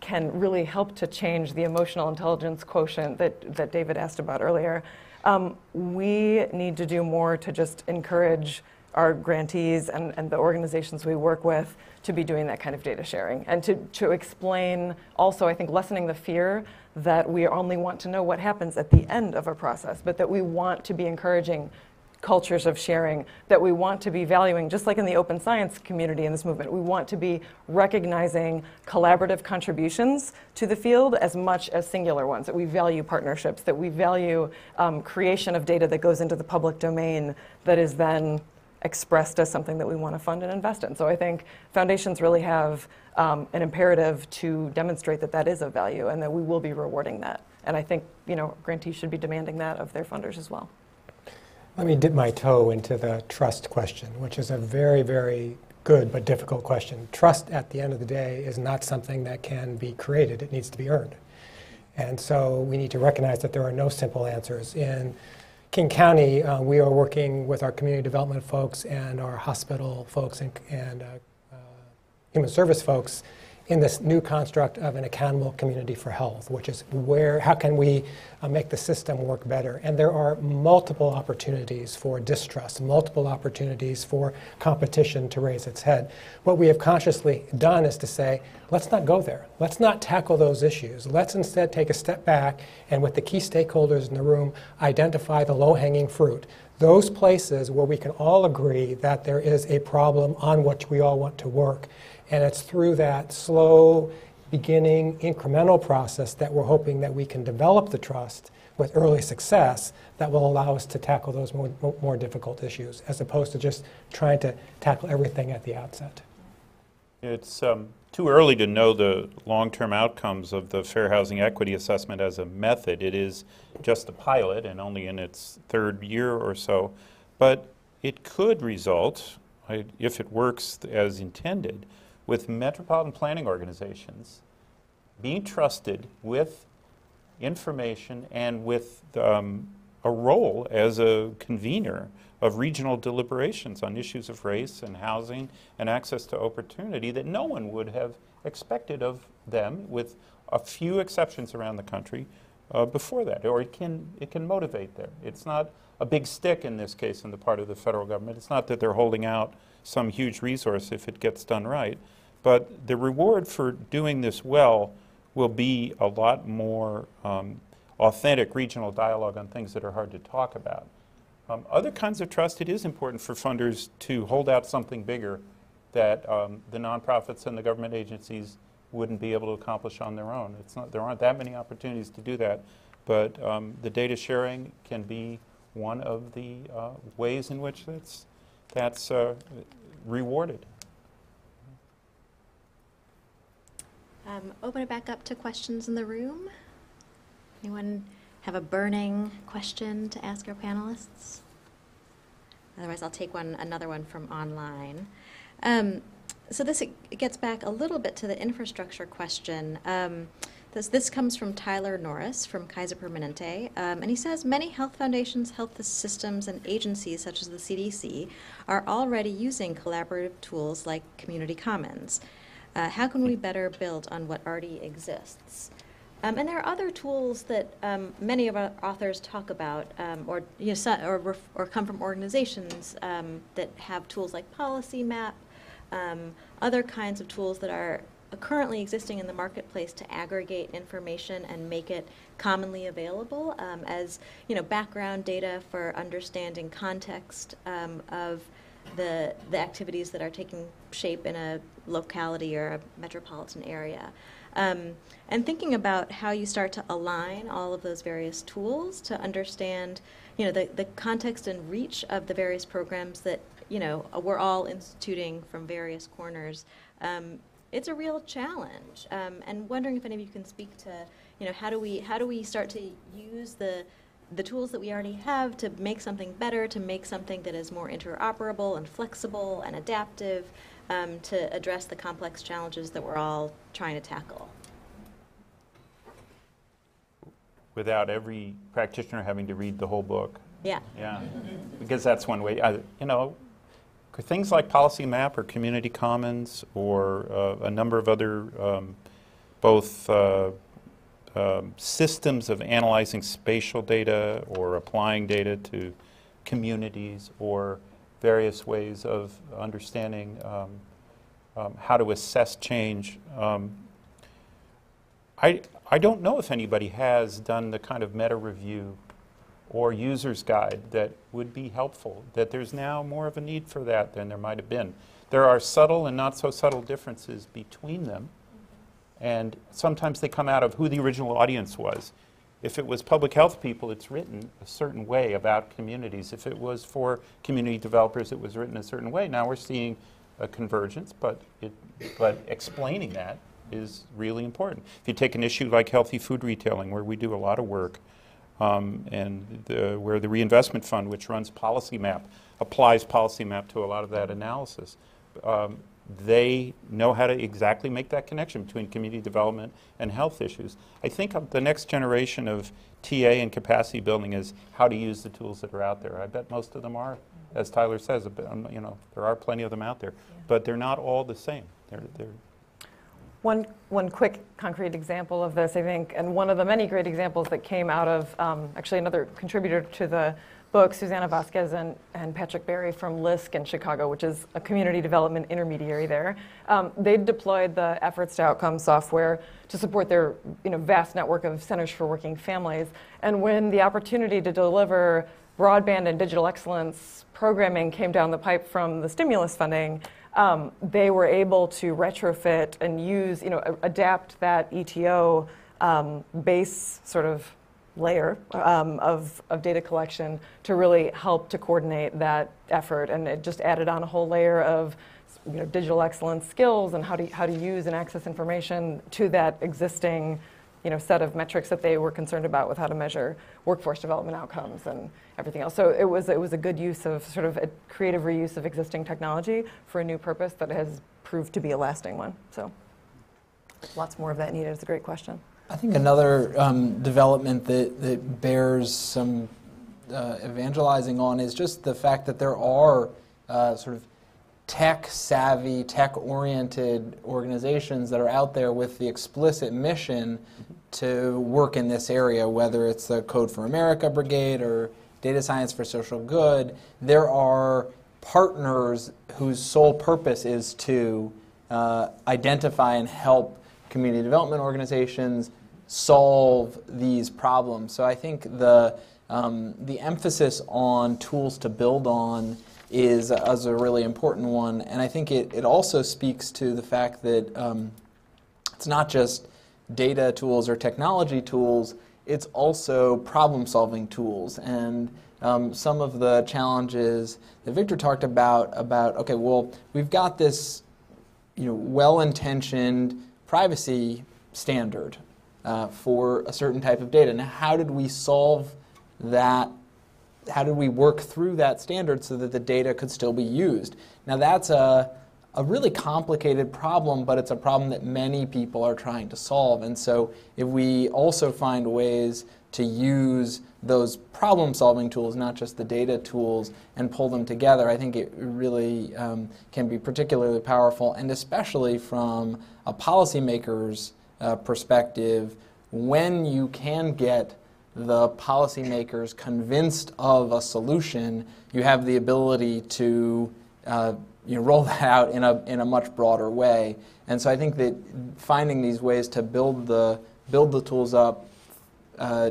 can really help to change the emotional intelligence quotient that, that David asked about earlier. Um, we need to do more to just encourage our grantees and, and the organizations we work with to be doing that kind of data sharing and to, to explain also, I think, lessening the fear that we only want to know what happens at the end of a process, but that we want to be encouraging cultures of sharing that we want to be valuing, just like in the open science community in this movement. We want to be recognizing collaborative contributions to the field as much as singular ones, that we value partnerships, that we value um, creation of data that goes into the public domain that is then expressed as something that we want to fund and invest in. So I think foundations really have um, an imperative to demonstrate that that is of value and that we will be rewarding that. And I think, you know, grantees should be demanding that of their funders as well. Let me dip my toe into the trust question, which is a very, very good but difficult question. Trust at the end of the day is not something that can be created, it needs to be earned. And so we need to recognize that there are no simple answers. In King County, uh, we are working with our community development folks and our hospital folks and, and uh, uh, human service folks in this new construct of an accountable community for health, which is where, how can we uh, make the system work better? And there are multiple opportunities for distrust, multiple opportunities for competition to raise its head. What we have consciously done is to say, let's not go there. Let's not tackle those issues. Let's instead take a step back and, with the key stakeholders in the room, identify the low hanging fruit. Those places where we can all agree that there is a problem on which we all want to work and it's through that slow, beginning, incremental process that we're hoping that we can develop the trust with early success that will allow us to tackle those more, more difficult issues, as opposed to just trying to tackle everything at the outset. It's um, too early to know the long-term outcomes of the Fair Housing Equity Assessment as a method. It is just a pilot and only in its third year or so. But it could result, if it works as intended, with metropolitan planning organizations being trusted with information and with um, a role as a convener of regional deliberations on issues of race and housing and access to opportunity that no one would have expected of them, with a few exceptions around the country, uh, before that. Or it can, it can motivate there. It's not a big stick in this case on the part of the federal government. It's not that they're holding out some huge resource if it gets done right. But the reward for doing this well will be a lot more um, authentic regional dialogue on things that are hard to talk about. Um, other kinds of trust, it is important for funders to hold out something bigger that um, the nonprofits and the government agencies wouldn't be able to accomplish on their own. It's not, there aren't that many opportunities to do that, but um, the data sharing can be one of the uh, ways in which that's, that's uh, rewarded. Um, open it back up to questions in the room. Anyone have a burning question to ask our panelists? Otherwise, I'll take one, another one from online. Um, so this gets back a little bit to the infrastructure question. Um, this, this comes from Tyler Norris from Kaiser Permanente, um, and he says many health foundations, health systems, and agencies such as the CDC are already using collaborative tools like Community Commons. Uh, how can we better build on what already exists? Um, and there are other tools that um, many of our authors talk about, um, or you know, or, or come from organizations um, that have tools like Policy Map, um, other kinds of tools that are currently existing in the marketplace to aggregate information and make it commonly available um, as you know background data for understanding context of the, the activities that are taking shape in a locality or a metropolitan area. Um, and thinking about how you start to align all of those various tools to understand, you know, the, the context and reach of the various programs that, you know, we're all instituting from various corners. Um, it's a real challenge. Um, and wondering if any of you can speak to, you know, how do we, how do we start to use the, the tools that we already have to make something better, to make something that is more interoperable and flexible and adaptive um, to address the complex challenges that we're all trying to tackle. Without every practitioner having to read the whole book. Yeah. Yeah, because that's one way. I, you know, things like Policy Map or Community Commons or uh, a number of other um, both uh, um, systems of analyzing spatial data or applying data to communities or various ways of understanding um, um, how to assess change. Um, I, I don't know if anybody has done the kind of meta review or user's guide that would be helpful, that there's now more of a need for that than there might have been. There are subtle and not so subtle differences between them, and sometimes they come out of who the original audience was. If it was public health people, it's written a certain way about communities. If it was for community developers, it was written a certain way. Now we're seeing a convergence, but, it, but explaining that is really important. If you take an issue like healthy food retailing, where we do a lot of work, um, and the, where the reinvestment fund, which runs Policy Map, applies Policy Map to a lot of that analysis. Um, they know how to exactly make that connection between community development and health issues. I think the next generation of TA and capacity building is how to use the tools that are out there. I bet most of them are, as Tyler says, um, you know, there are plenty of them out there, but they're not all the same. They're, they're one, one quick concrete example of this, I think, and one of the many great examples that came out of um, actually another contributor to the book, Susana Vasquez and, and Patrick Barry from LISC in Chicago, which is a community development intermediary there. Um, they deployed the efforts to outcome software to support their you know, vast network of centers for working families. And when the opportunity to deliver broadband and digital excellence programming came down the pipe from the stimulus funding, um, they were able to retrofit and use, you know, adapt that ETO um, base sort of layer um, of, of data collection to really help to coordinate that effort. And it just added on a whole layer of you know, digital excellence skills and how to, how to use and access information to that existing you know, set of metrics that they were concerned about with how to measure workforce development outcomes and everything else. So it was, it was a good use of sort of a creative reuse of existing technology for a new purpose that has proved to be a lasting one. So lots more of that needed. It's a great question. I think another um, development that, that bears some uh, evangelizing on is just the fact that there are uh, sort of tech savvy, tech oriented organizations that are out there with the explicit mission to work in this area, whether it's the Code for America Brigade or Data Science for Social Good. There are partners whose sole purpose is to uh, identify and help community development organizations solve these problems. So I think the, um, the emphasis on tools to build on is, is a really important one. And I think it, it also speaks to the fact that um, it's not just data tools or technology tools, it's also problem solving tools. And um, some of the challenges that Victor talked about, about, okay, well, we've got this you know, well intentioned privacy standard uh, for a certain type of data. Now, how did we solve that? How did we work through that standard so that the data could still be used? Now, that's a, a really complicated problem, but it's a problem that many people are trying to solve. And so, if we also find ways to use those problem solving tools, not just the data tools, and pull them together, I think it really um, can be particularly powerful, and especially from a policymaker's uh, perspective, when you can get the policymakers convinced of a solution, you have the ability to uh, you know, roll (laughs) that out in a, in a much broader way. And so I think that finding these ways to build the, build the tools up, uh,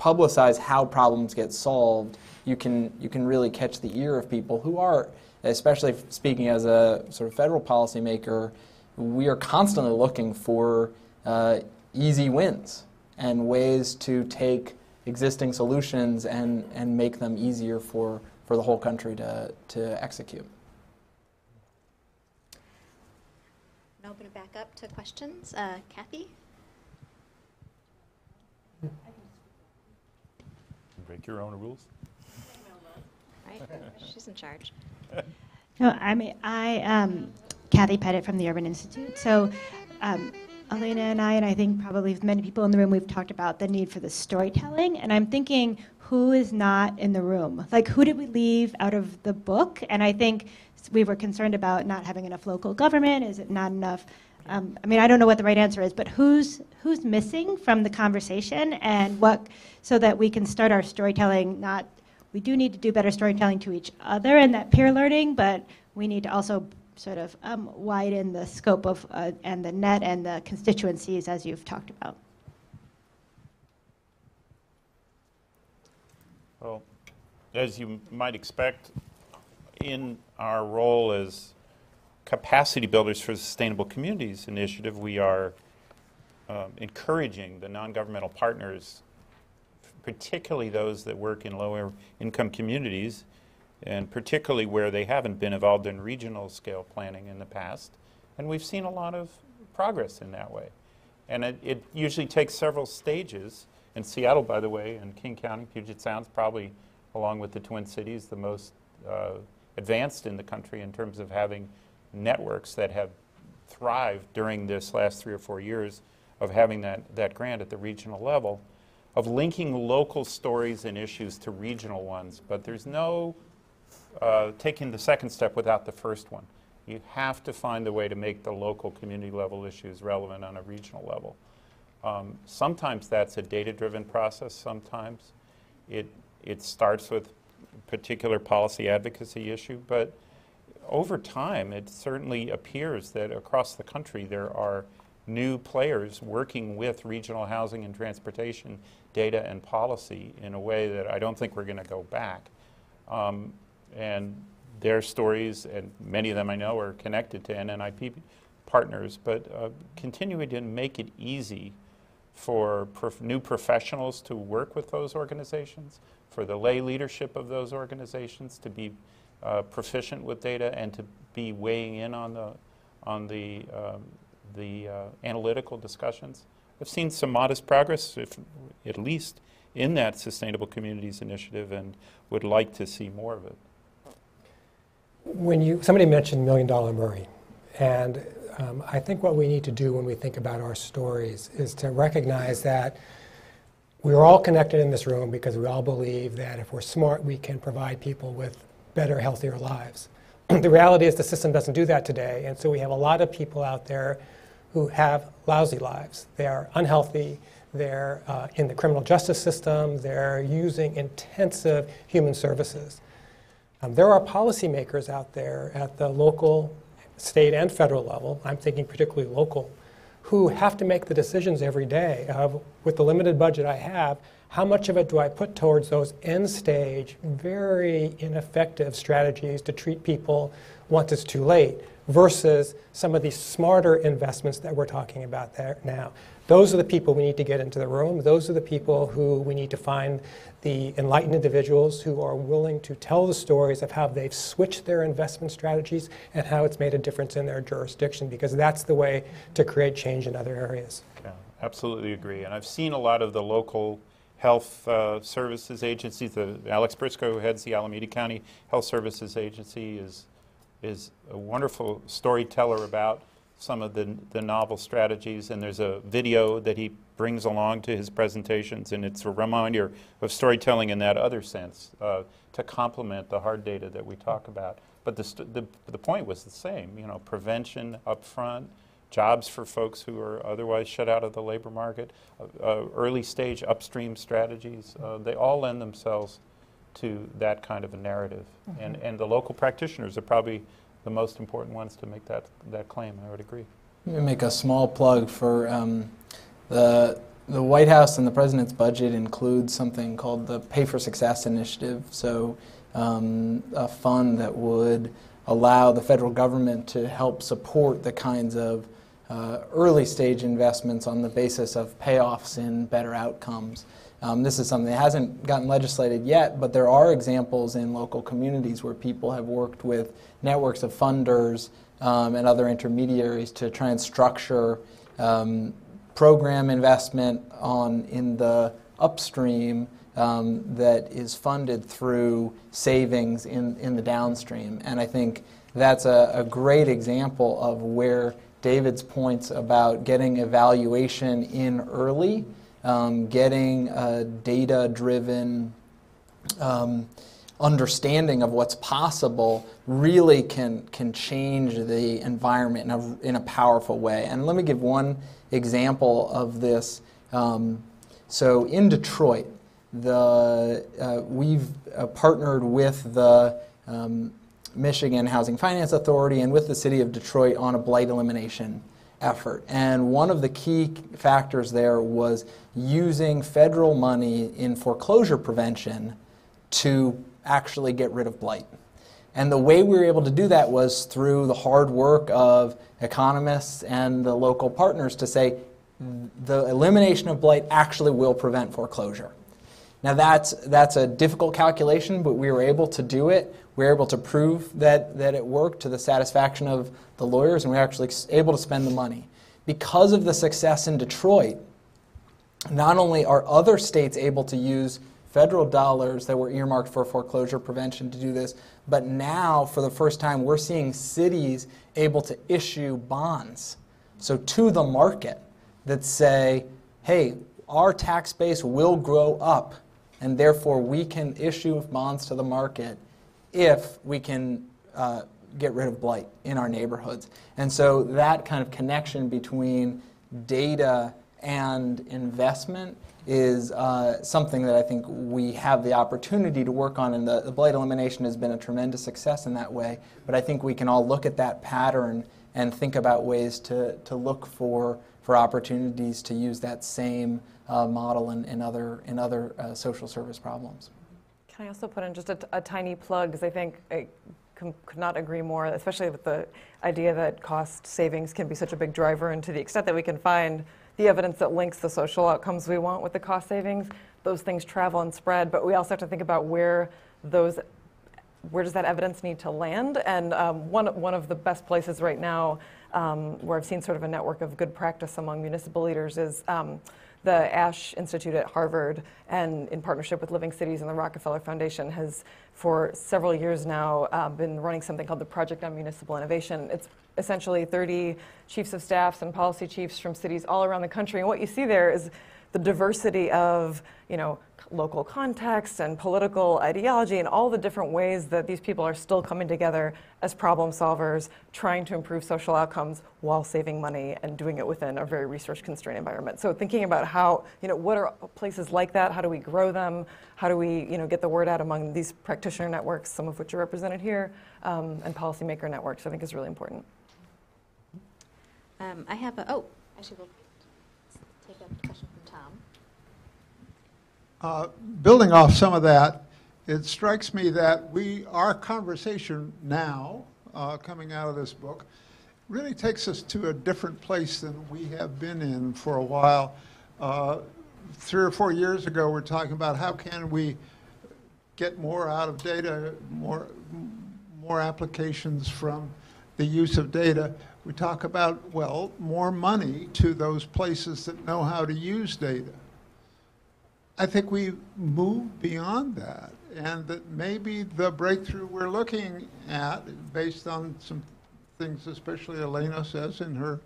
publicize how problems get solved, you can, you can really catch the ear of people who are, especially speaking as a sort of federal policymaker, we are constantly looking for uh, easy wins and ways to take existing solutions and, and make them easier for, for the whole country to, to execute. I'll open it back up to questions. Uh, Kathy? Break your own rules. Right, (laughs) she's in charge. No, I mean, I, um, Kathy Pettit from the Urban Institute. So, um, Alaina and I, and I think probably many people in the room, we've talked about the need for the storytelling. And I'm thinking, who is not in the room? Like, who did we leave out of the book? And I think we were concerned about not having enough local government. Is it not enough? Um, I mean, I don't know what the right answer is, but who's who's missing from the conversation, and what, so that we can start our storytelling. Not, we do need to do better storytelling to each other and that peer learning, but we need to also sort of um, widen the scope of uh, and the net and the constituencies as you've talked about. Well, as you might expect, in our role as capacity builders for Sustainable Communities Initiative, we are um, encouraging the non-governmental partners, particularly those that work in lower income communities, and particularly where they haven't been involved in regional scale planning in the past. And we've seen a lot of progress in that way. And it, it usually takes several stages. In Seattle, by the way, and King County, Puget Sound's probably, along with the Twin Cities, the most uh, advanced in the country in terms of having networks that have thrived during this last three or four years of having that, that grant at the regional level, of linking local stories and issues to regional ones. But there's no uh, taking the second step without the first one. You have to find a way to make the local community level issues relevant on a regional level. Um, sometimes that's a data-driven process. Sometimes it, it starts with particular policy advocacy issue. But over time, it certainly appears that across the country there are new players working with regional housing and transportation data and policy in a way that I don't think we're going to go back. Um, and their stories, and many of them I know are connected to NNIP partners, but uh, continuing to make it easy for prof new professionals to work with those organizations, for the lay leadership of those organizations to be uh, proficient with data and to be weighing in on the, on the, um, the uh, analytical discussions. I've seen some modest progress, if, at least in that Sustainable Communities Initiative, and would like to see more of it when you somebody mentioned Million Dollar Murray, and um, I think what we need to do when we think about our stories is to recognize that we're all connected in this room because we all believe that if we're smart, we can provide people with better, healthier lives. (clears throat) the reality is the system doesn't do that today, and so we have a lot of people out there who have lousy lives. They are unhealthy. They're uh, in the criminal justice system. They're using intensive human services. Um, there are policymakers out there at the local, state, and federal level, I'm thinking particularly local, who have to make the decisions every day of, with the limited budget I have, how much of it do I put towards those end stage, very ineffective strategies to treat people once it's too late, versus some of these smarter investments that we're talking about there now. Those are the people we need to get into the room. Those are the people who we need to find the enlightened individuals who are willing to tell the stories of how they've switched their investment strategies and how it's made a difference in their jurisdiction, because that's the way to create change in other areas. Yeah, absolutely agree. And I've seen a lot of the local health uh, services agencies. The, Alex Briscoe, who heads the Alameda County Health Services Agency, is, is a wonderful storyteller about some of the, the novel strategies, and there's a video that he brings along to his presentations, and it's a reminder of storytelling in that other sense uh, to complement the hard data that we talk about. But the, the, the point was the same, you know, prevention up front, jobs for folks who are otherwise shut out of the labor market, uh, uh, early stage upstream strategies, uh, they all lend themselves to that kind of a narrative. Mm -hmm. And, and the local practitioners are probably the most important ones to make that, that claim, I would agree. Let me make a small plug for um, the, the White House and the President's budget includes something called the Pay for Success Initiative. So, um, a fund that would allow the federal government to help support the kinds of uh, early stage investments on the basis of payoffs in better outcomes. Um, this is something that hasn't gotten legislated yet, but there are examples in local communities where people have worked with networks of funders um, and other intermediaries to try and structure um, program investment on in the upstream um, that is funded through savings in, in the downstream. And I think that's a, a great example of where David's points about getting evaluation in early um, getting a data driven um, understanding of what's possible really can can change the environment in a, in a powerful way. And let me give one example of this. Um, so in Detroit, the uh, we've uh, partnered with the um, Michigan Housing Finance Authority and with the City of Detroit on a blight elimination effort. And one of the key factors there was using federal money in foreclosure prevention to actually get rid of blight. And the way we were able to do that was through the hard work of economists and the local partners to say the elimination of blight actually will prevent foreclosure. Now that's, that's a difficult calculation, but we were able to do it. We were able to prove that, that it worked to the satisfaction of the lawyers, and we were actually able to spend the money. Because of the success in Detroit, not only are other states able to use federal dollars that were earmarked for foreclosure prevention to do this, but now, for the first time, we're seeing cities able to issue bonds, so to the market, that say, hey, our tax base will grow up, and therefore we can issue bonds to the market if we can uh, get rid of blight in our neighborhoods. And so that kind of connection between data and investment is uh, something that I think we have the opportunity to work on, and the, the, blight elimination has been a tremendous success in that way. But I think we can all look at that pattern and think about ways to, to look for, for opportunities to use that same uh, model in, in other, in other uh, social service problems. Can I also put in just a, tiny plug, because I think I could not agree more, especially with the idea that cost savings can be such a big driver, and to the extent that we can find the evidence that links the social outcomes we want with the cost savings, those things travel and spread. But we also have to think about where those where does that evidence need to land? And um, one, one of the best places right now um, where I've seen sort of a network of good practice among municipal leaders is um, the Ash Institute at Harvard, and in partnership with Living Cities and the Rockefeller Foundation, has for several years now uh, been running something called the Project on Municipal Innovation. It's essentially 30 chiefs of staffs and policy chiefs from cities all around the country. And what you see there is the diversity of, you know, local context and political ideology and all the different ways that these people are still coming together as problem solvers, trying to improve social outcomes while saving money and doing it within a very resource constrained environment. So thinking about how, you know, what are places like that? How do we grow them? How do we, you know, get the word out among these practitioner networks, some of which are represented here, um, and policymaker networks, I think is really important. Um, I have a, oh, actually, we'll take a question from Tom. Uh, building off some of that, it strikes me that we, our conversation now, uh, coming out of this book, really takes us to a different place than we have been in for a while. Uh, three or four years ago, we're talking about how can we get more out of data, more, more applications from the use of data. We talk about, well, more money to those places that know how to use data. I think we move beyond that, and that maybe the breakthrough we're looking at, based on some things, especially Alaina says in her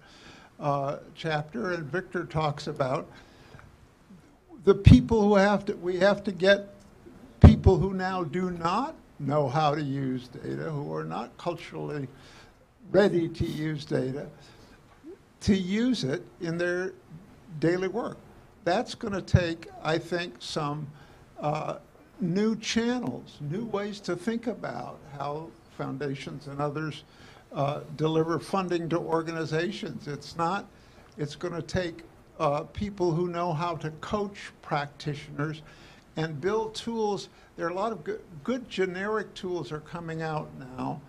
uh, chapter, and Victor talks about, the people who have to, we have to get people who now do not know how to use data, who are not culturally ready to use data to use it in their daily work. That's going to take, I think, some uh, new channels, new ways to think about how foundations and others uh, deliver funding to organizations. It's not, it's going to take uh, people who know how to coach practitioners and build tools. There are a lot of good, good generic tools are coming out now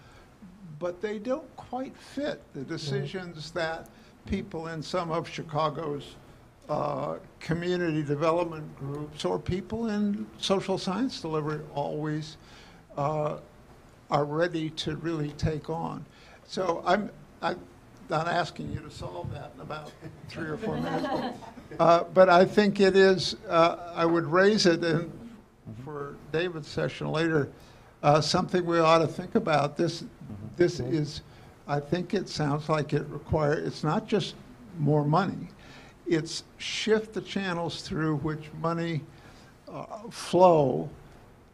but they don't quite fit the decisions that people in some of Chicago's uh, community development groups or people in social science delivery always uh, are ready to really take on. So I'm, I'm not asking you to solve that in about three or four minutes, (laughs) uh, but I think it is, uh, I would raise it in, for David's session later, uh, something we ought to think about. This this is, I think it sounds like it requires, it's not just more money, it's shift the channels through which money uh, flow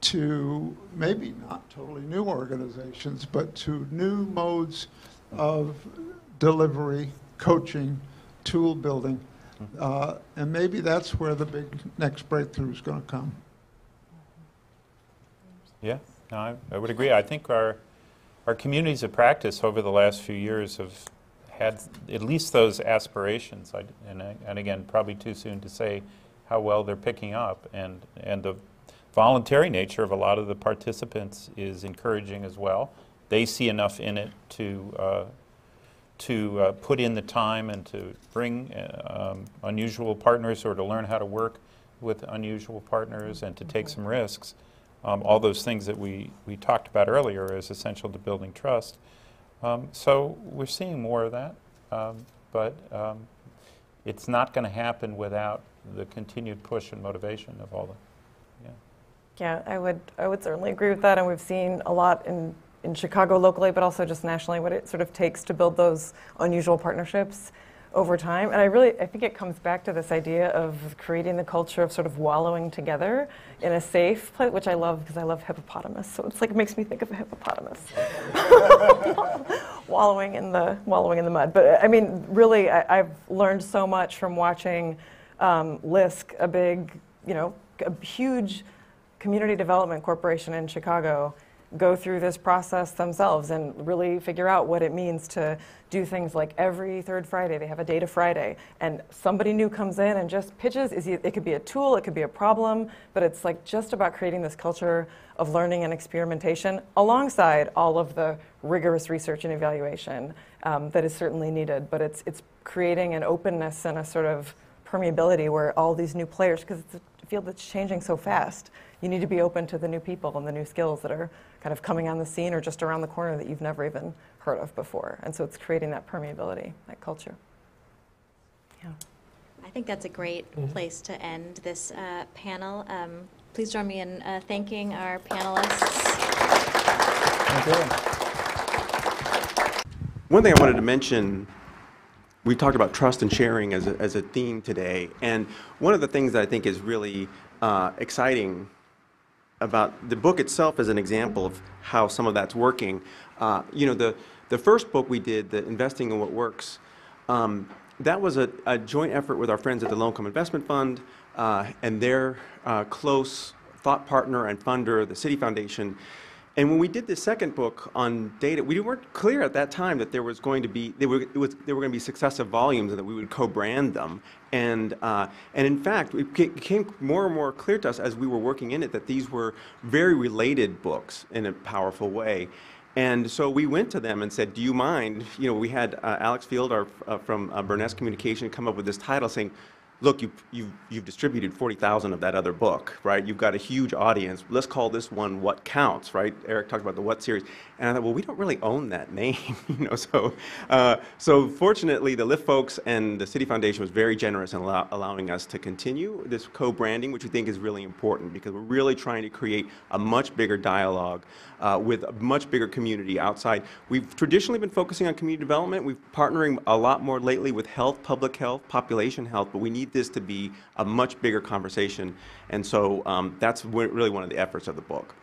to maybe not totally new organizations, but to new modes of delivery, coaching, tool building. Uh, and maybe that's where the big next breakthrough is going to come. Yeah, no, I, I would agree. I think our, our communities of practice over the last few years have had at least those aspirations. I, and, and again, probably too soon to say how well they're picking up. And, and the voluntary nature of a lot of the participants is encouraging as well. They see enough in it to, uh, to uh, put in the time and to bring uh, um, unusual partners or to learn how to work with unusual partners and to take some risks. Um, all those things that we, we talked about earlier is essential to building trust. Um, so we're seeing more of that, um, but um, it's not going to happen without the continued push and motivation of all the, yeah. Yeah, I would, I would certainly agree with that, and we've seen a lot in, in Chicago locally, but also just nationally, what it sort of takes to build those unusual partnerships over time. And I really, I think it comes back to this idea of creating the culture of sort of wallowing together in a safe place, which I love because I love hippopotamus. So it's like, it makes me think of a hippopotamus. (laughs) wallowing in the, wallowing in the mud. But I mean, really, I, I've learned so much from watching um, LISC, a big, you know, a huge community development corporation in Chicago, go through this process themselves and really figure out what it means to do things like every third Friday they have a data Friday and somebody new comes in and just pitches. It could be a tool it could be a problem but it's like just about creating this culture of learning and experimentation alongside all of the rigorous research and evaluation um, that is certainly needed. But it's it's creating an openness and a sort of permeability where all these new players because it's a field that's changing so fast you need to be open to the new people and the new skills that are kind of coming on the scene or just around the corner that you've never even heard of before. And so it's creating that permeability, that culture. Yeah. I think that's a great Mm-hmm. place to end this uh, panel. Um, please join me in uh, thanking our panelists. One thing I wanted to mention, we talked about trust and sharing as a, as a theme today, and one of the things that I think is really uh, exciting about the book itself as an example of how some of that's working. Uh, you know, the, the first book we did, the Investing in What Works, um, that was a, a joint effort with our friends at the Low Income Investment Fund uh, and their uh, close thought partner and funder, the Citi Foundation. And when we did the second book on data, we weren't clear at that time that there was going to be, they were, was, there were going to be successive volumes and that we would co-brand them. And, uh, and in fact, it became more and more clear to us as we were working in it that these were very related books in a powerful way. And so we went to them and said, "Do you mind?" You know, we had uh, Alex Field, our, uh, from uh, Burness Communication, come up with this title saying, "Look, you, you've, you've distributed 40,000 of that other book, right? You've got a huge audience. Let's call this one What Counts, right?" Eric talked about the What series, and I thought, well, we don't really own that name, (laughs) you know. So, uh, so fortunately, the LIIF folks and the Citi Foundation was very generous in allow, allowing us to continue this co-branding, which we think is really important because we're really trying to create a much bigger dialogue uh, with a much bigger community outside. We've traditionally been focusing on community development. We've partnering a lot more lately with health, public health, population health, but we need this to be a much bigger conversation. And so um, that's really one of the efforts of the book.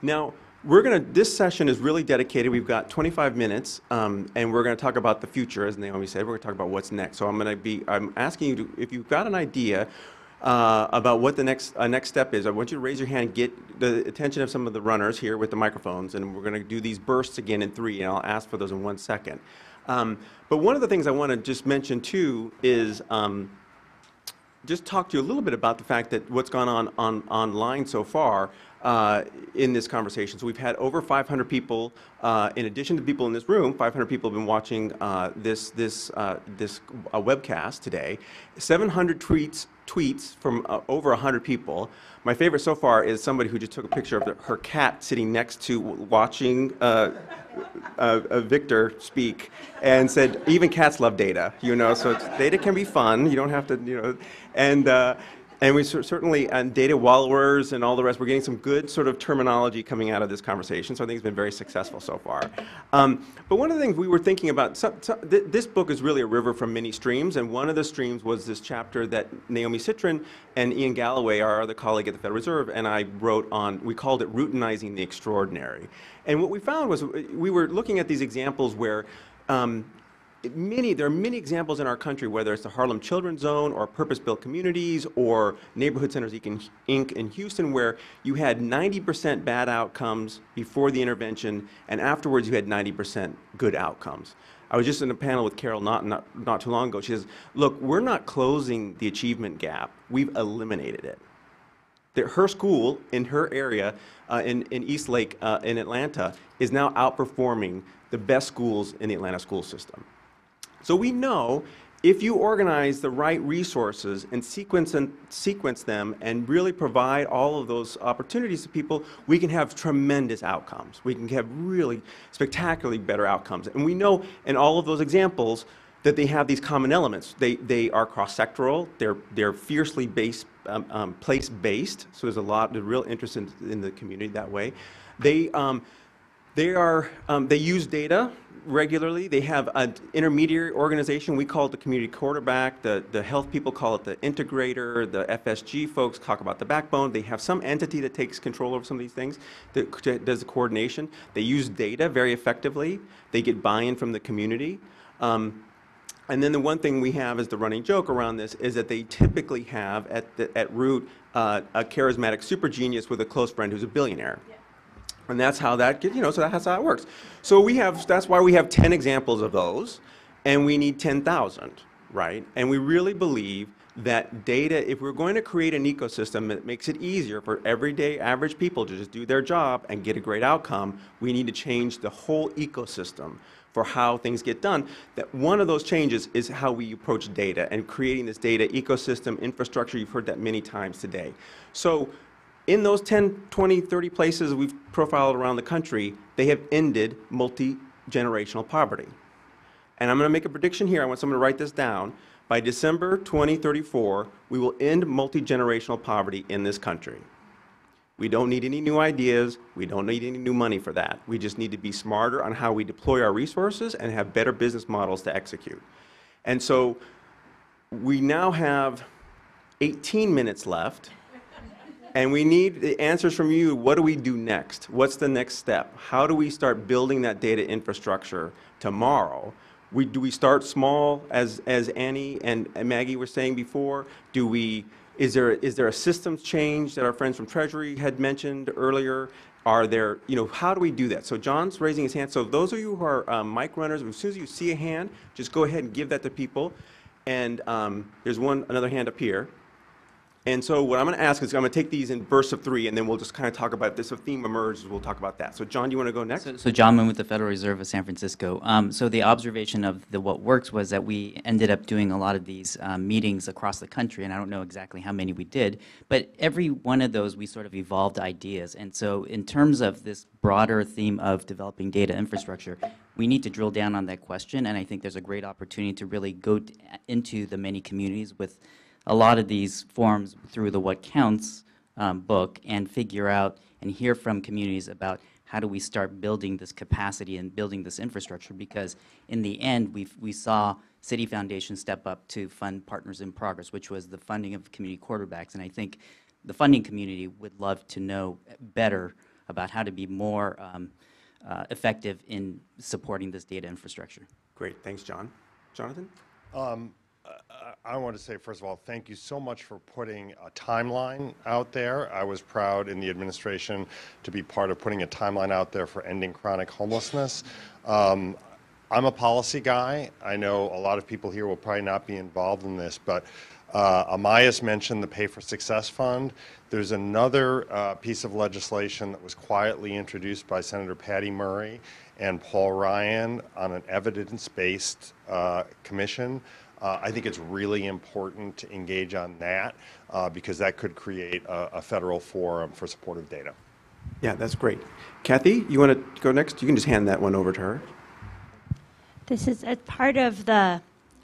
Now, we're going to, this session is really dedicated. We've got 25 minutes, um, and we're going to talk about the future, as Naomi said. We're going to talk about what's next. So I'm going to be, I'm asking you to, if you've got an idea uh, about what the next, uh, next step is, I want you to raise your hand, get the attention of some of the runners here with the microphones, and we're going to do these bursts again in three, and I'll ask for those in one second. Um, but one of the things I want to just mention too is um, just talk to you a little bit about the fact that what's gone on, on online so far uh, in this conversation. So we've had over 500 people, uh, in addition to people in this room, 500 people have been watching uh, this this uh, this uh, webcast today. 700 tweets tweets from uh, over 100 people. My favorite so far is somebody who just took a picture of her cat sitting next to watching uh, uh, uh, Victor speak and said, even cats love data, you know, so data can be fun. You don't have to, you know, and, uh, And we certainly, and data wallowers and all the rest, we're getting some good sort of terminology coming out of this conversation. So I think it's been very successful so far. Um, but one of the things we were thinking about, so, so th- this book is really a river from many streams, and one of the streams was this chapter that Naomi Cytron and Ian Galloway, our other colleague at the Federal Reserve, and I wrote on. We called it "Routinizing the Extraordinary." And what we found was we were looking at these examples where um, many there are many examples in our country whether it's the harlem children's zone or purpose-built communities or neighborhood centers Inc. In houston where you had 90% bad outcomes before the intervention and afterwards you had 90% good outcomes. I was just in a panel with carol not, not, not too long ago. She says look we're not closing the achievement gap. We've eliminated it. That her school in her area uh, in, in East Lake uh, in Atlanta is now outperforming the best schools in the Atlanta school system. So we know if you organize the right resources and sequence, and sequence them and really provide all of those opportunities to people, we can have tremendous outcomes. We can have really spectacularly better outcomes. And we know in all of those examples that they have these common elements. They, they are cross-sectoral, they're, they're fiercely based, um, um, place-based, so there's a lot of real interest in, in the community that way. They, um, they, are, um, they use data regularly. They have an intermediary organization. We call it the community quarterback. The, the health people call it the integrator. The FSG folks talk about the backbone. They have some entity that takes control over some of these things, that does the coordination. They use data very effectively. They get buy-in from the community. Um, and then the one thing we have as the running joke around this is that they typically have at, the, at root uh, a charismatic super genius with a close friend who's a billionaire. Yeah. And that's how that gets, you know, so that's how it works. So we have, that's why we have 10 examples of those, and we need 10,000, right? And we really believe that data, if we're going to create an ecosystem that makes it easier for everyday average people to just do their job and get a great outcome, we need to change the whole ecosystem for how things get done. That one of those changes is how we approach data and creating this data ecosystem infrastructure. You've heard that many times today. So in those 10, 20, 30 places we've profiled around the country, they have ended multi-generational poverty. And I'm going to make a prediction here. I want someone to write this down. By December 2034, we will end multi-generational poverty in this country. We don't need any new ideas. We don't need any new money for that. We just need to be smarter on how we deploy our resources and have better business models to execute. And so we now have 18 minutes left. And we need the answers from you. What do we do next? What's the next step? How do we start building that data infrastructure tomorrow? We, do we start small, as, as Annie and Maggie were saying before? Do we is there, is there a systems change that our friends from Treasury had mentioned earlier? Are there, you know, how do we do that? So John's raising his hand. So those of you who are um, mic runners, as soon as you see a hand, just go ahead and give that to people. And um, there's one, another hand up here. And so what I'm going to ask is I'm going to take these in bursts of three, and then we'll just kind of talk about this. A theme emerges, we'll talk about that. So John, do you want to go next? So, so John Moon with the Federal Reserve of San Francisco. Um, so the observation of the what works was that we ended up doing a lot of these um, meetings across the country, and I don't know exactly how many we did, but every one of those we sort of evolved ideas. And so in terms of this broader theme of developing data infrastructure, we need to drill down on that question, and I think there's a great opportunity to really go into the many communities with a lot of these forms through the What Counts um, book and figure out and hear from communities about how do we start building this capacity and building this infrastructure because in the end we we saw Citi Foundation step up to fund Partners in Progress, which was the funding of community quarterbacks. And I think the funding community would love to know better about how to be more um, uh, effective in supporting this data infrastructure. Great, thanks, John. Jonathan? Um, I want to say, first of all, thank you so much for putting a timeline out there. I was proud in the administration to be part of putting a timeline out there for ending chronic homelessness. Um, I'm a policy guy. I know a lot of people here will probably not be involved in this, but uh, Amias mentioned the Pay for Success Fund. There's another uh, piece of legislation that was quietly introduced by Senator Patty Murray and Paul Ryan on an evidence-based uh, commission uh, I think it's really important to engage on that uh, because that could create a, a, federal forum for supportive data. Yeah, that's great. Kathy, you want to go next? You can just hand that one over to her. This is a part of the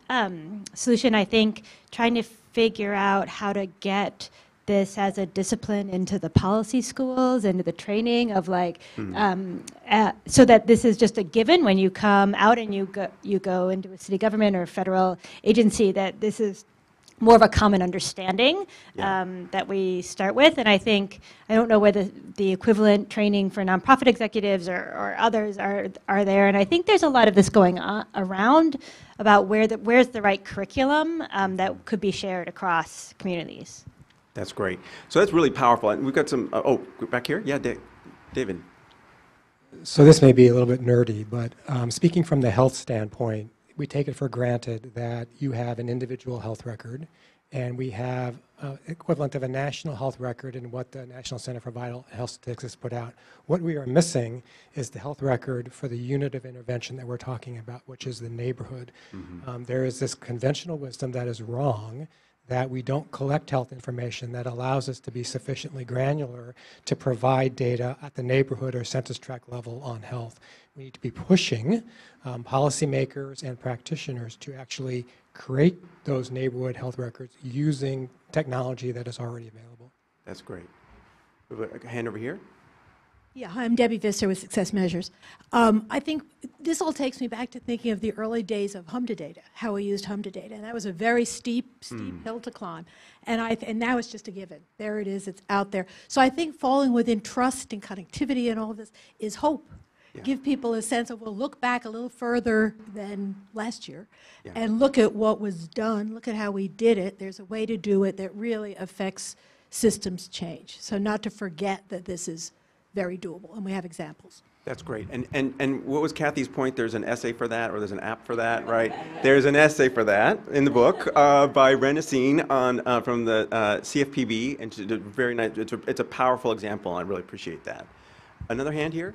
um, solution, I think, trying to figure out how to get this as a discipline into the policy schools, into the training of like, Hmm. um, uh, so that this is just a given when you come out and you go, you go into a city government or federal agency that this is more of a common understanding um, that we start with. And I think, I don't know whether the equivalent training for nonprofit executives or, or others are, are there. And I think there's a lot of this going on around about where the, where's the right curriculum um, that could be shared across communities. That's great. So that's really powerful. And we've got some, uh, oh, back here? Yeah, Da- David. So this may be a little bit nerdy, but um, speaking from the health standpoint, we take it for granted that you have an individual health record, and we have uh, equivalent of a national health record in what the National Center for Vital Health Statistics put out. What we are missing is the health record for the unit of intervention that we're talking about, which is the neighborhood. Um, there is this conventional wisdom that is wrong that we don't collect health information that allows us to be sufficiently granular to provide data at the neighborhood or census tract level on health. We need to be pushing um, policymakers and practitioners to actually create those neighborhood health records using technology that is already available. That's great. A hand over here. Yeah, hi, I'm Debbie Visser with Success Measures. Um, I think this all takes me back to thinking of the early days of HMDA data, how we used HMDA data, and that was a very steep, steep Mm. hill to climb. And I and now it's just a given. There it is. It's out there. So I think falling within trust and connectivity and all this is hope. Give people a sense of well, look back a little further than last year, Yeah. and look at what was done. Look at how we did it. There's a way to do it that really affects systems change. So not to forget that this is very doable, and we have examples. That's great. And, and, and what was Kathy's point? There's an essay for that, or there's an app for that, right? There's an essay for that in the book uh, by Renacine on, uh, from the uh, CFPB, and she did very nice. It's a, it's a powerful example, and I really appreciate that. Another hand here?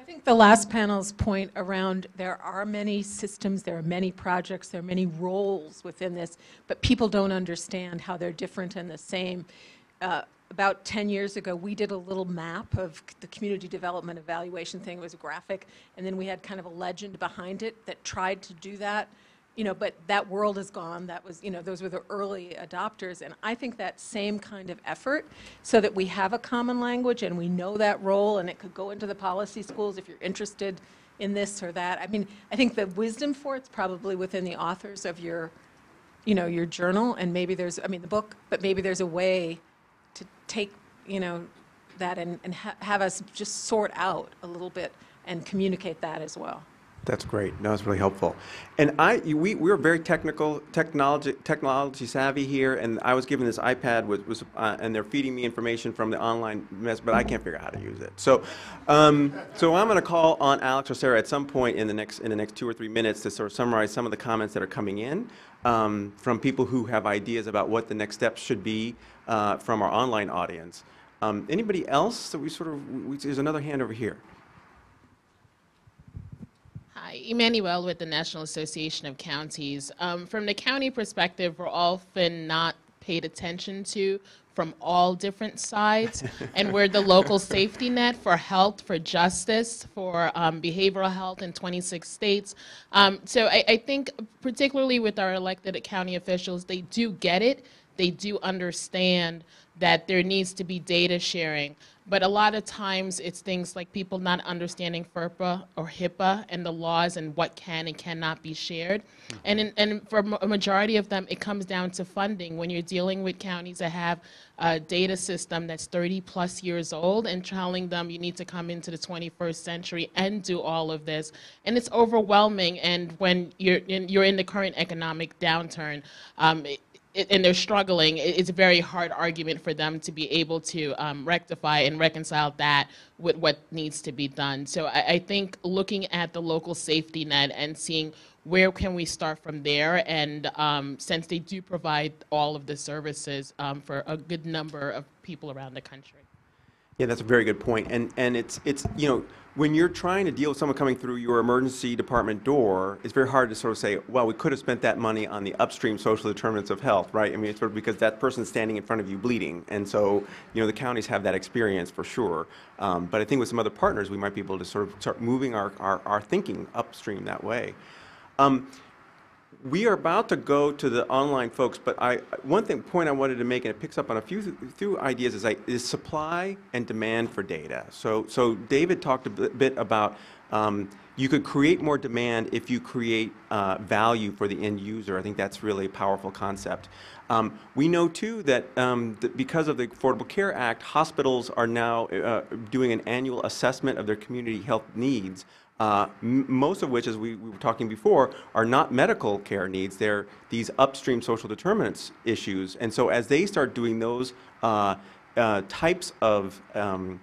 I think the last panel's point around there are many systems, there are many projects, there are many roles within this, but people don't understand how they're different and the same. Uh, about 10 years ago, we did a little map of the community development evaluation thing. It was a graphic, and then we had kind of a legend behind it that tried to do that. You know, but that world is gone. That was, you know, those were the early adopters. And I think that same kind of effort so that we have a common language and we know that role and it could go into the policy schools if you're interested in this or that. I mean, I think the wisdom for it's probably within the authors of your, you know, your journal and maybe there's, I mean, the book, but maybe there's a way to take, you know, that and, and ha- have us just sort out a little bit and communicate that as well. That's great. No, it's really helpful. And I, we, we're very technical, technology, technology savvy here, and I was given this iPad, was, was, uh, and they're feeding me information from the online mess, but I can't figure out how to use it. So, um, so I'm going to call on Alex or Sarah at some point in the next in the next two or three minutes to sort of summarize some of the comments that are coming in um, from people who have ideas about what the next steps should be uh, from our online audience. Um, anybody else that we sort of? We, there's another hand over here. Hi, Emmanuel with the National Association of Counties. Um, from the county perspective, we're often not paid attention to from all different sides, (laughs) and we're the local safety net for health, for justice, for um, behavioral health in 26 states. Um, so I, I think, particularly with our elected county officials, they do get it. They do understand that there needs to be data sharing. But a lot of times it's things like people not understanding FERPA or HIPAA and the laws and what can and cannot be shared. And, in, and for a majority of them, it comes down to funding. When you're dealing with counties that have a data system that's 30 plus years old and telling them you need to come into the 21st century and do all of this. And it's overwhelming. And when you're in, you're in the current economic downturn, um, it, and they're struggling, it's a very hard argument for them to be able to um, rectify and reconcile that with what needs to be done. So I, I think looking at the local safety net and seeing where can we start from there, and um, since they do provide all of the services um, for a good number of people around the country. Yeah, that's a very good point. And and it's it's you know when you're trying to deal with someone coming through your emergency department door, it's very hard to sort of say, well, we could have spent that money on the upstream social determinants of health, right? I mean, it's sort of because that person's standing in front of you bleeding, and so you know the counties have that experience for sure. Um, but I think with some other partners, we might be able to sort of start moving our our, our thinking upstream that way. Um, we are about to go to the online folks, but I, one thing, point I wanted to make, and it picks up on a few, few ideas, is, like, is supply and demand for data. So, so David talked a bit- bit about um, you could create more demand if you create uh, value for the end user. I think that's really a powerful concept. Um, we know too that, um, that because of the Affordable Care Act, hospitals are now uh, doing an annual assessment of their community health needs. Uh, most of which, as we, we were talking before, are not medical care needs. They're these upstream social determinants issues. And so, as they start doing those uh, uh, types of um,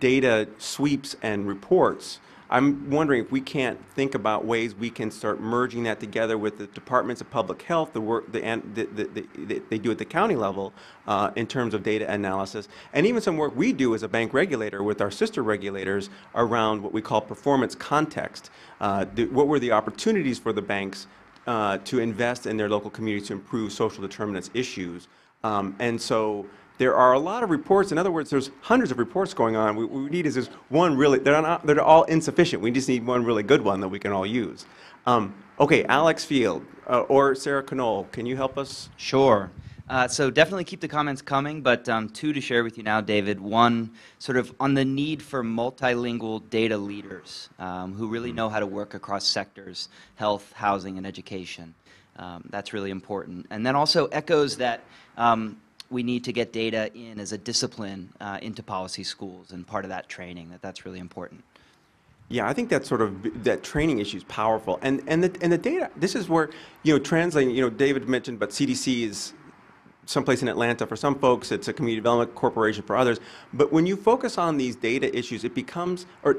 data sweeps and reports, I'm wondering if we can't think about ways we can start merging that together with the departments of public health, the work the, the, the, the, they do at the county level uh, in terms of data analysis, and even some work we do as a bank regulator with our sister regulators around what we call performance context. Uh, what were the opportunities for the banks uh, to invest in their local communities to improve social determinants issues? Um, and so there are a lot of reports. In other words, there's hundreds of reports going on. What we need is just one really, they're, not, they're all insufficient. We just need one really good one that we can all use. Um, okay, Alex Field uh, or Sarah Knoll, can you help us? Sure. Uh, so definitely keep the comments coming, but um, two to share with you now, David. One, sort of on the need for multilingual data leaders um, who really know how to work across sectors, health, housing, and education. Um, that's really important. And then also echoes that um, we need to get data in as a discipline uh, into policy schools, and part of that training, that that's really important. Yeah, I think that sort of that training issue is powerful, and and the and the data. This is where you know translating. You know, David mentioned, but CDC is someplace in Atlanta for some folks. It's a community development corporation for others. But when you focus on these data issues, it becomes or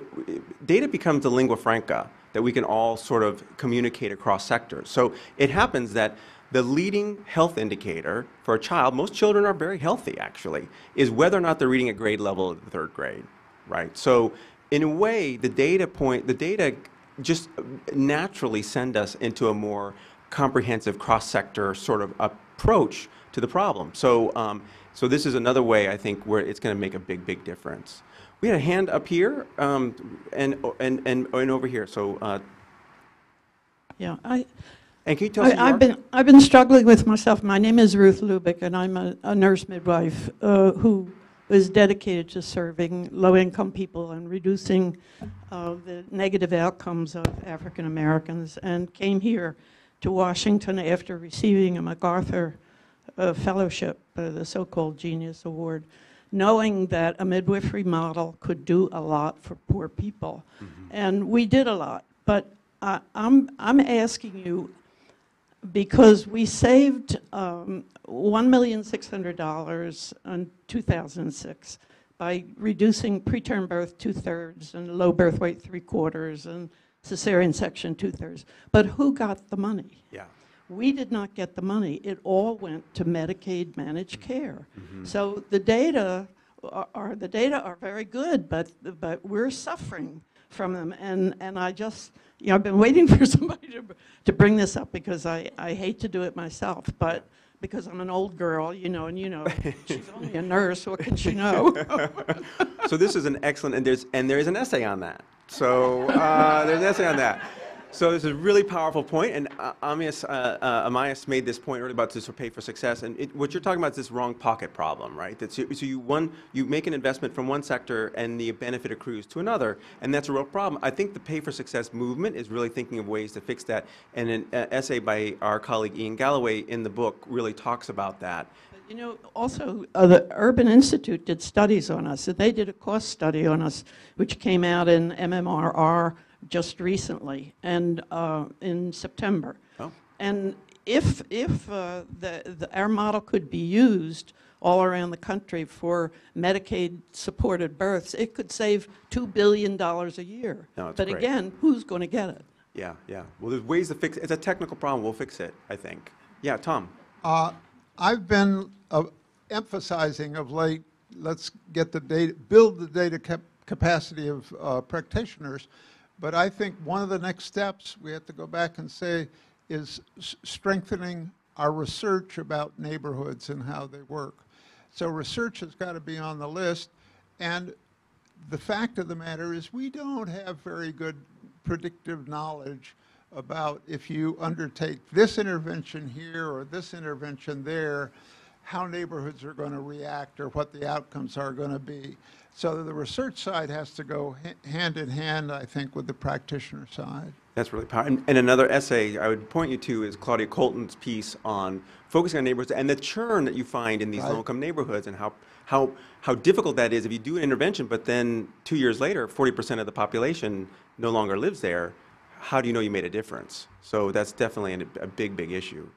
data becomes the lingua franca that we can all sort of communicate across sectors. So it happens that the leading health indicator for a child, most children are very healthy actually, is whether or not they're reading at grade level of the third grade, right? So in a way, the data point, the data just naturally send us into a more comprehensive cross-sector sort of approach to the problem. So, um, so this is another way I think where it's going to make a big, big difference. We had a hand up here um, and, and, and, and over here. So, uh, Yeah, I, and can you tell us I, have been I've been struggling with myself. My name is Ruth Lubic, and I'm a, a nurse midwife uh, who is dedicated to serving low-income people and reducing uh, the negative outcomes of African Americans, and came here to Washington after receiving a MacArthur uh, fellowship, uh, the so-called Genius Award, knowing that a midwifery model could do a lot for poor people, and we did a lot. But I, I'm I'm asking you because we saved um, $1,600,000 in 2006 by reducing preterm birth two-thirds and low birth weight three-quarters and cesarean section two-thirds. But who got the money? Yeah. We did not get the money. It all went to Medicaid managed mm-hmm. care. Mm-hmm. So the data are, are the data are very good, but but we're suffering from them. And and I just you know I've been waiting (laughs) for somebody to to bring this up because I I hate to do it myself, but because I'm an old girl, you know, and you know (laughs) she's only a nurse. What can she know? (laughs) so this is an excellent, and there's and there is an essay on that. So uh, there's an essay on that. So this is a really powerful point, and uh, Amias, uh, uh, Amias made this point earlier about this pay for success, and it, what you're talking about is this wrong pocket problem, right? That's, so you one you make an investment from one sector, and the benefit accrues to another, and that's a real problem. I think the pay for success movement is really thinking of ways to fix that, and an uh, essay by our colleague Ian Galloway in the book really talks about that. You know, also, uh, the Urban Institute did studies on us, and they did a cost study on us, which came out in MMRR just recently, and uh, in September. Oh. And if, if uh, the, the, our model could be used all around the country for Medicaid-supported births, it could save $2 billion a year. No, But great. again, who's going to get it? Yeah, yeah. Well, there's ways to fix it. It's a technical problem. We'll fix it, I think. Yeah, Tom. Uh, I've been uh, emphasizing of late, let's get the data, build the data cap- capacity of uh, practitioners. But I think one of the next steps we have to go back and say is strengthening our research about neighborhoods and how they work. So research has got to be on the list. And the fact of the matter is we don't have very good predictive knowledge about if you undertake this intervention here or this intervention there, how neighborhoods are going to react or what the outcomes are going to be. So the research side has to go hand in hand, I think, with the practitioner side. That's really powerful. And, and another essay I would point you to is Claudia Coulton's piece on focusing on neighborhoods and the churn that you find in these Right. low-income neighborhoods and how, how, how difficult that is if you do an intervention, but then two years later, 40% of the population no longer lives there. How do you know you made a difference? So that's definitely an, a big, big issue.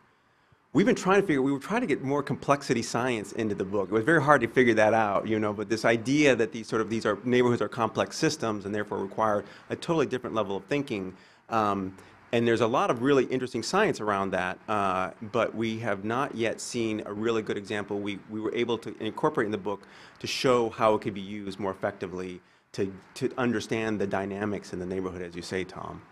We've been trying to figure, we were trying to get more complexity science into the book. It was very hard to figure that out, you know, but this idea that these sort of, these are, neighborhoods are complex systems and therefore require a totally different level of thinking. Um, and there's a lot of really interesting science around that, uh, but we have not yet seen a really good example. We, we were able to incorporate in the book to show how it could be used more effectively to, to understand the dynamics in the neighborhood, as you say, Tom.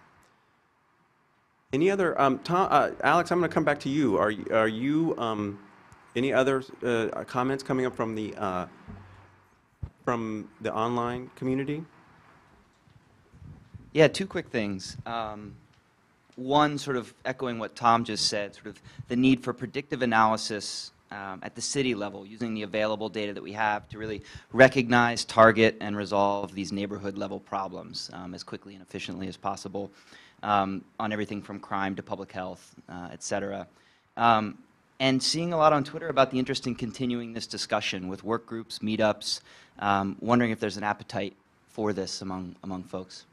Any other, um, Tom, uh, Alex, I'm going to come back to you. Are, are you, um, any other uh, comments coming up from the, uh, from the online community? Yeah, two quick things. Um, one, sort of echoing what Tom just said, sort of the need for predictive analysis um, at the city level, using the available data that we have to really recognize, target, and resolve these neighborhood level problems um, as quickly and efficiently as possible um, on everything from crime to public health, uh, et cetera. Um, and seeing a lot on Twitter about the interest in continuing this discussion with work groups, meetups, um, wondering if there's an appetite for this among, among folks.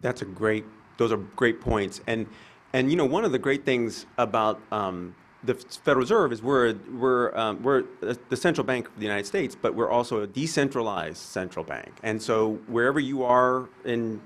That's a great, those are great points. And, and you know, one of the great things about um, the Federal Reserve is we're, we're, um, we're the central bank of the United States, but we're also a decentralized central bank. And so wherever you are in,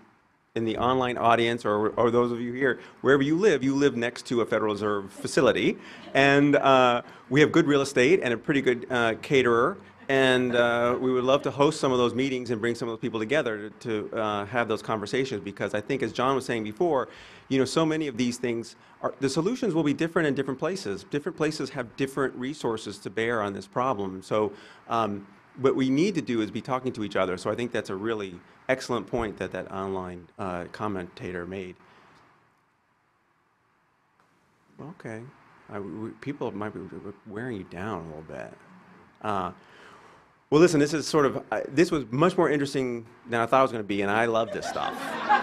in the online audience or, or those of you here, wherever you live, you live next to a Federal Reserve facility. And uh, we have good real estate and a pretty good uh, caterer. And uh, we would love to host some of those meetings and bring some of those people together to, to uh, have those conversations because I think, as John was saying before, you know, so many of these things are the solutions will be different in different places. Different places have different resources to bear on this problem. So, um, what we need to do is be talking to each other. So, I think that's a really excellent point that that online uh, commentator made. Okay, I, we, people might be wearing you down a little bit. Uh, well, listen, this is sort of, uh, this was much more interesting than I thought it was going to be, and I love this stuff.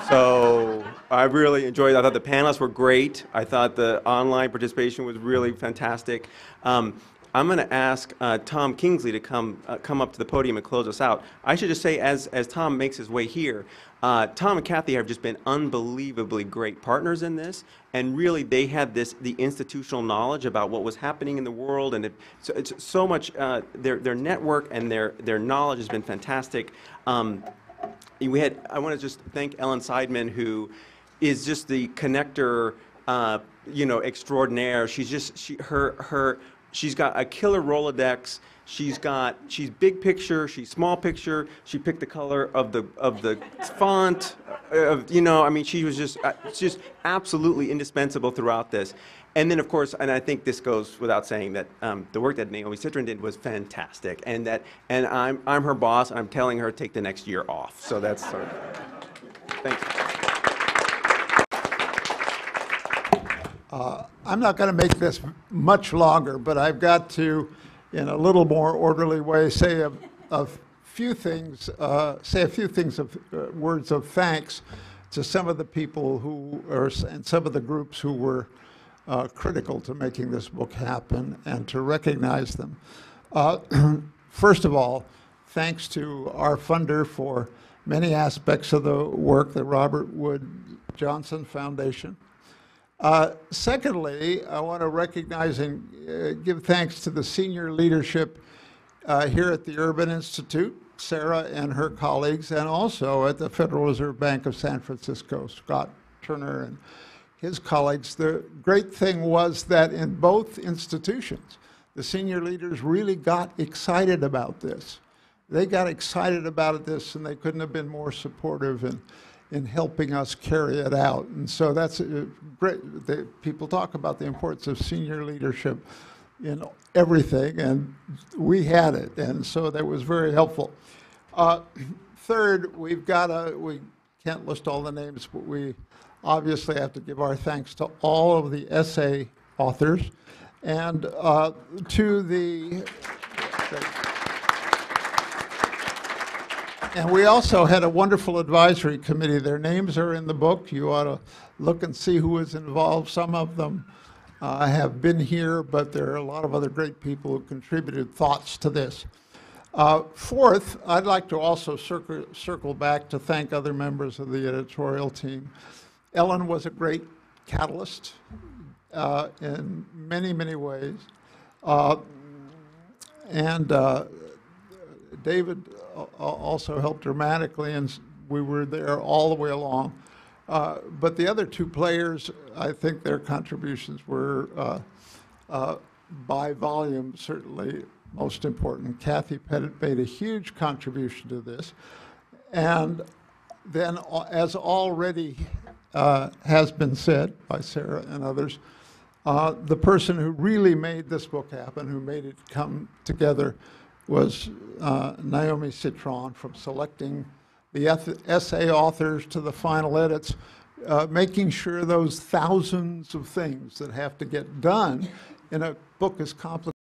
so I really enjoyed it. I thought the panelists were great. I thought the online participation was really fantastic. Um, I'm going to ask uh, Tom Kingsley to come, uh, come up to the podium and close us out. I should just say, as, as Tom makes his way here, uh, Tom and Kathy have just been unbelievably great partners in this, and really they had this the institutional knowledge about what was happening in the world, and it, so it's so much uh, their their network and their their knowledge has been fantastic. Um, we had I want to just thank Ellen Seidman who is just the connector, uh, you know, extraordinaire. She's just she her her she's got a killer Rolodex. She's got she's big picture, she's small picture. She picked the color of the of the font. Of, you know, I mean, she was just uh, just absolutely indispensable throughout this. And then, of course, and I think this goes without saying that um, the work that Naomi Cytron did was fantastic, and that and I'm I'm her boss, and I'm telling her take the next year off. So that's sort of. Thanks. Uh, I'm not going to make this much longer, but I've got to, in a little more orderly way, say a, a few things, uh, say a few things of uh, words of thanks to some of the people who, are, and some of the groups who were uh, critical to making this book happen, and to recognize them. Uh, (clears throat) first of all, thanks to our funder for many aspects of the work, the Robert Wood Johnson Foundation. Uh, secondly, I want to recognize and uh, give thanks to the senior leadership uh, here at the Urban Institute, Sarah and her colleagues, and also at the Federal Reserve Bank of San Francisco, Scott Turner and his colleagues. The great thing was that in both institutions, the senior leaders really got excited about this. They got excited about this, and they couldn't have been more supportive in, in helping us carry it out. And so that's a great. The, people talk about the importance of senior leadership in everything, and we had it, and so that was very helpful. Uh, third, we've got a, we can't list all the names, but we obviously have to give our thanks to all of the essay authors and uh, to the. And we also had a wonderful advisory committee. Their names are in the book. You ought to look and see who was involved. Some of them uh, have been here, but there are a lot of other great people who contributed thoughts to this. Uh, fourth, I'd like to also circle, circle back to thank other members of the editorial team. Ellen was a great catalyst uh, in many, many ways. Uh, and uh, David also helped dramatically, and we were there all the way along. Uh, But the other two players, I think their contributions were, uh, uh, by volume, certainly most important. Kathy Pettit made a huge contribution to this. And then, as already uh, has been said by Sarah and others, uh, the person who really made this book happen, who made it come together, was uh, Naomi Cytron from selecting the essay authors to the final edits, uh, making sure those thousands of things that have to get done in a book as complicated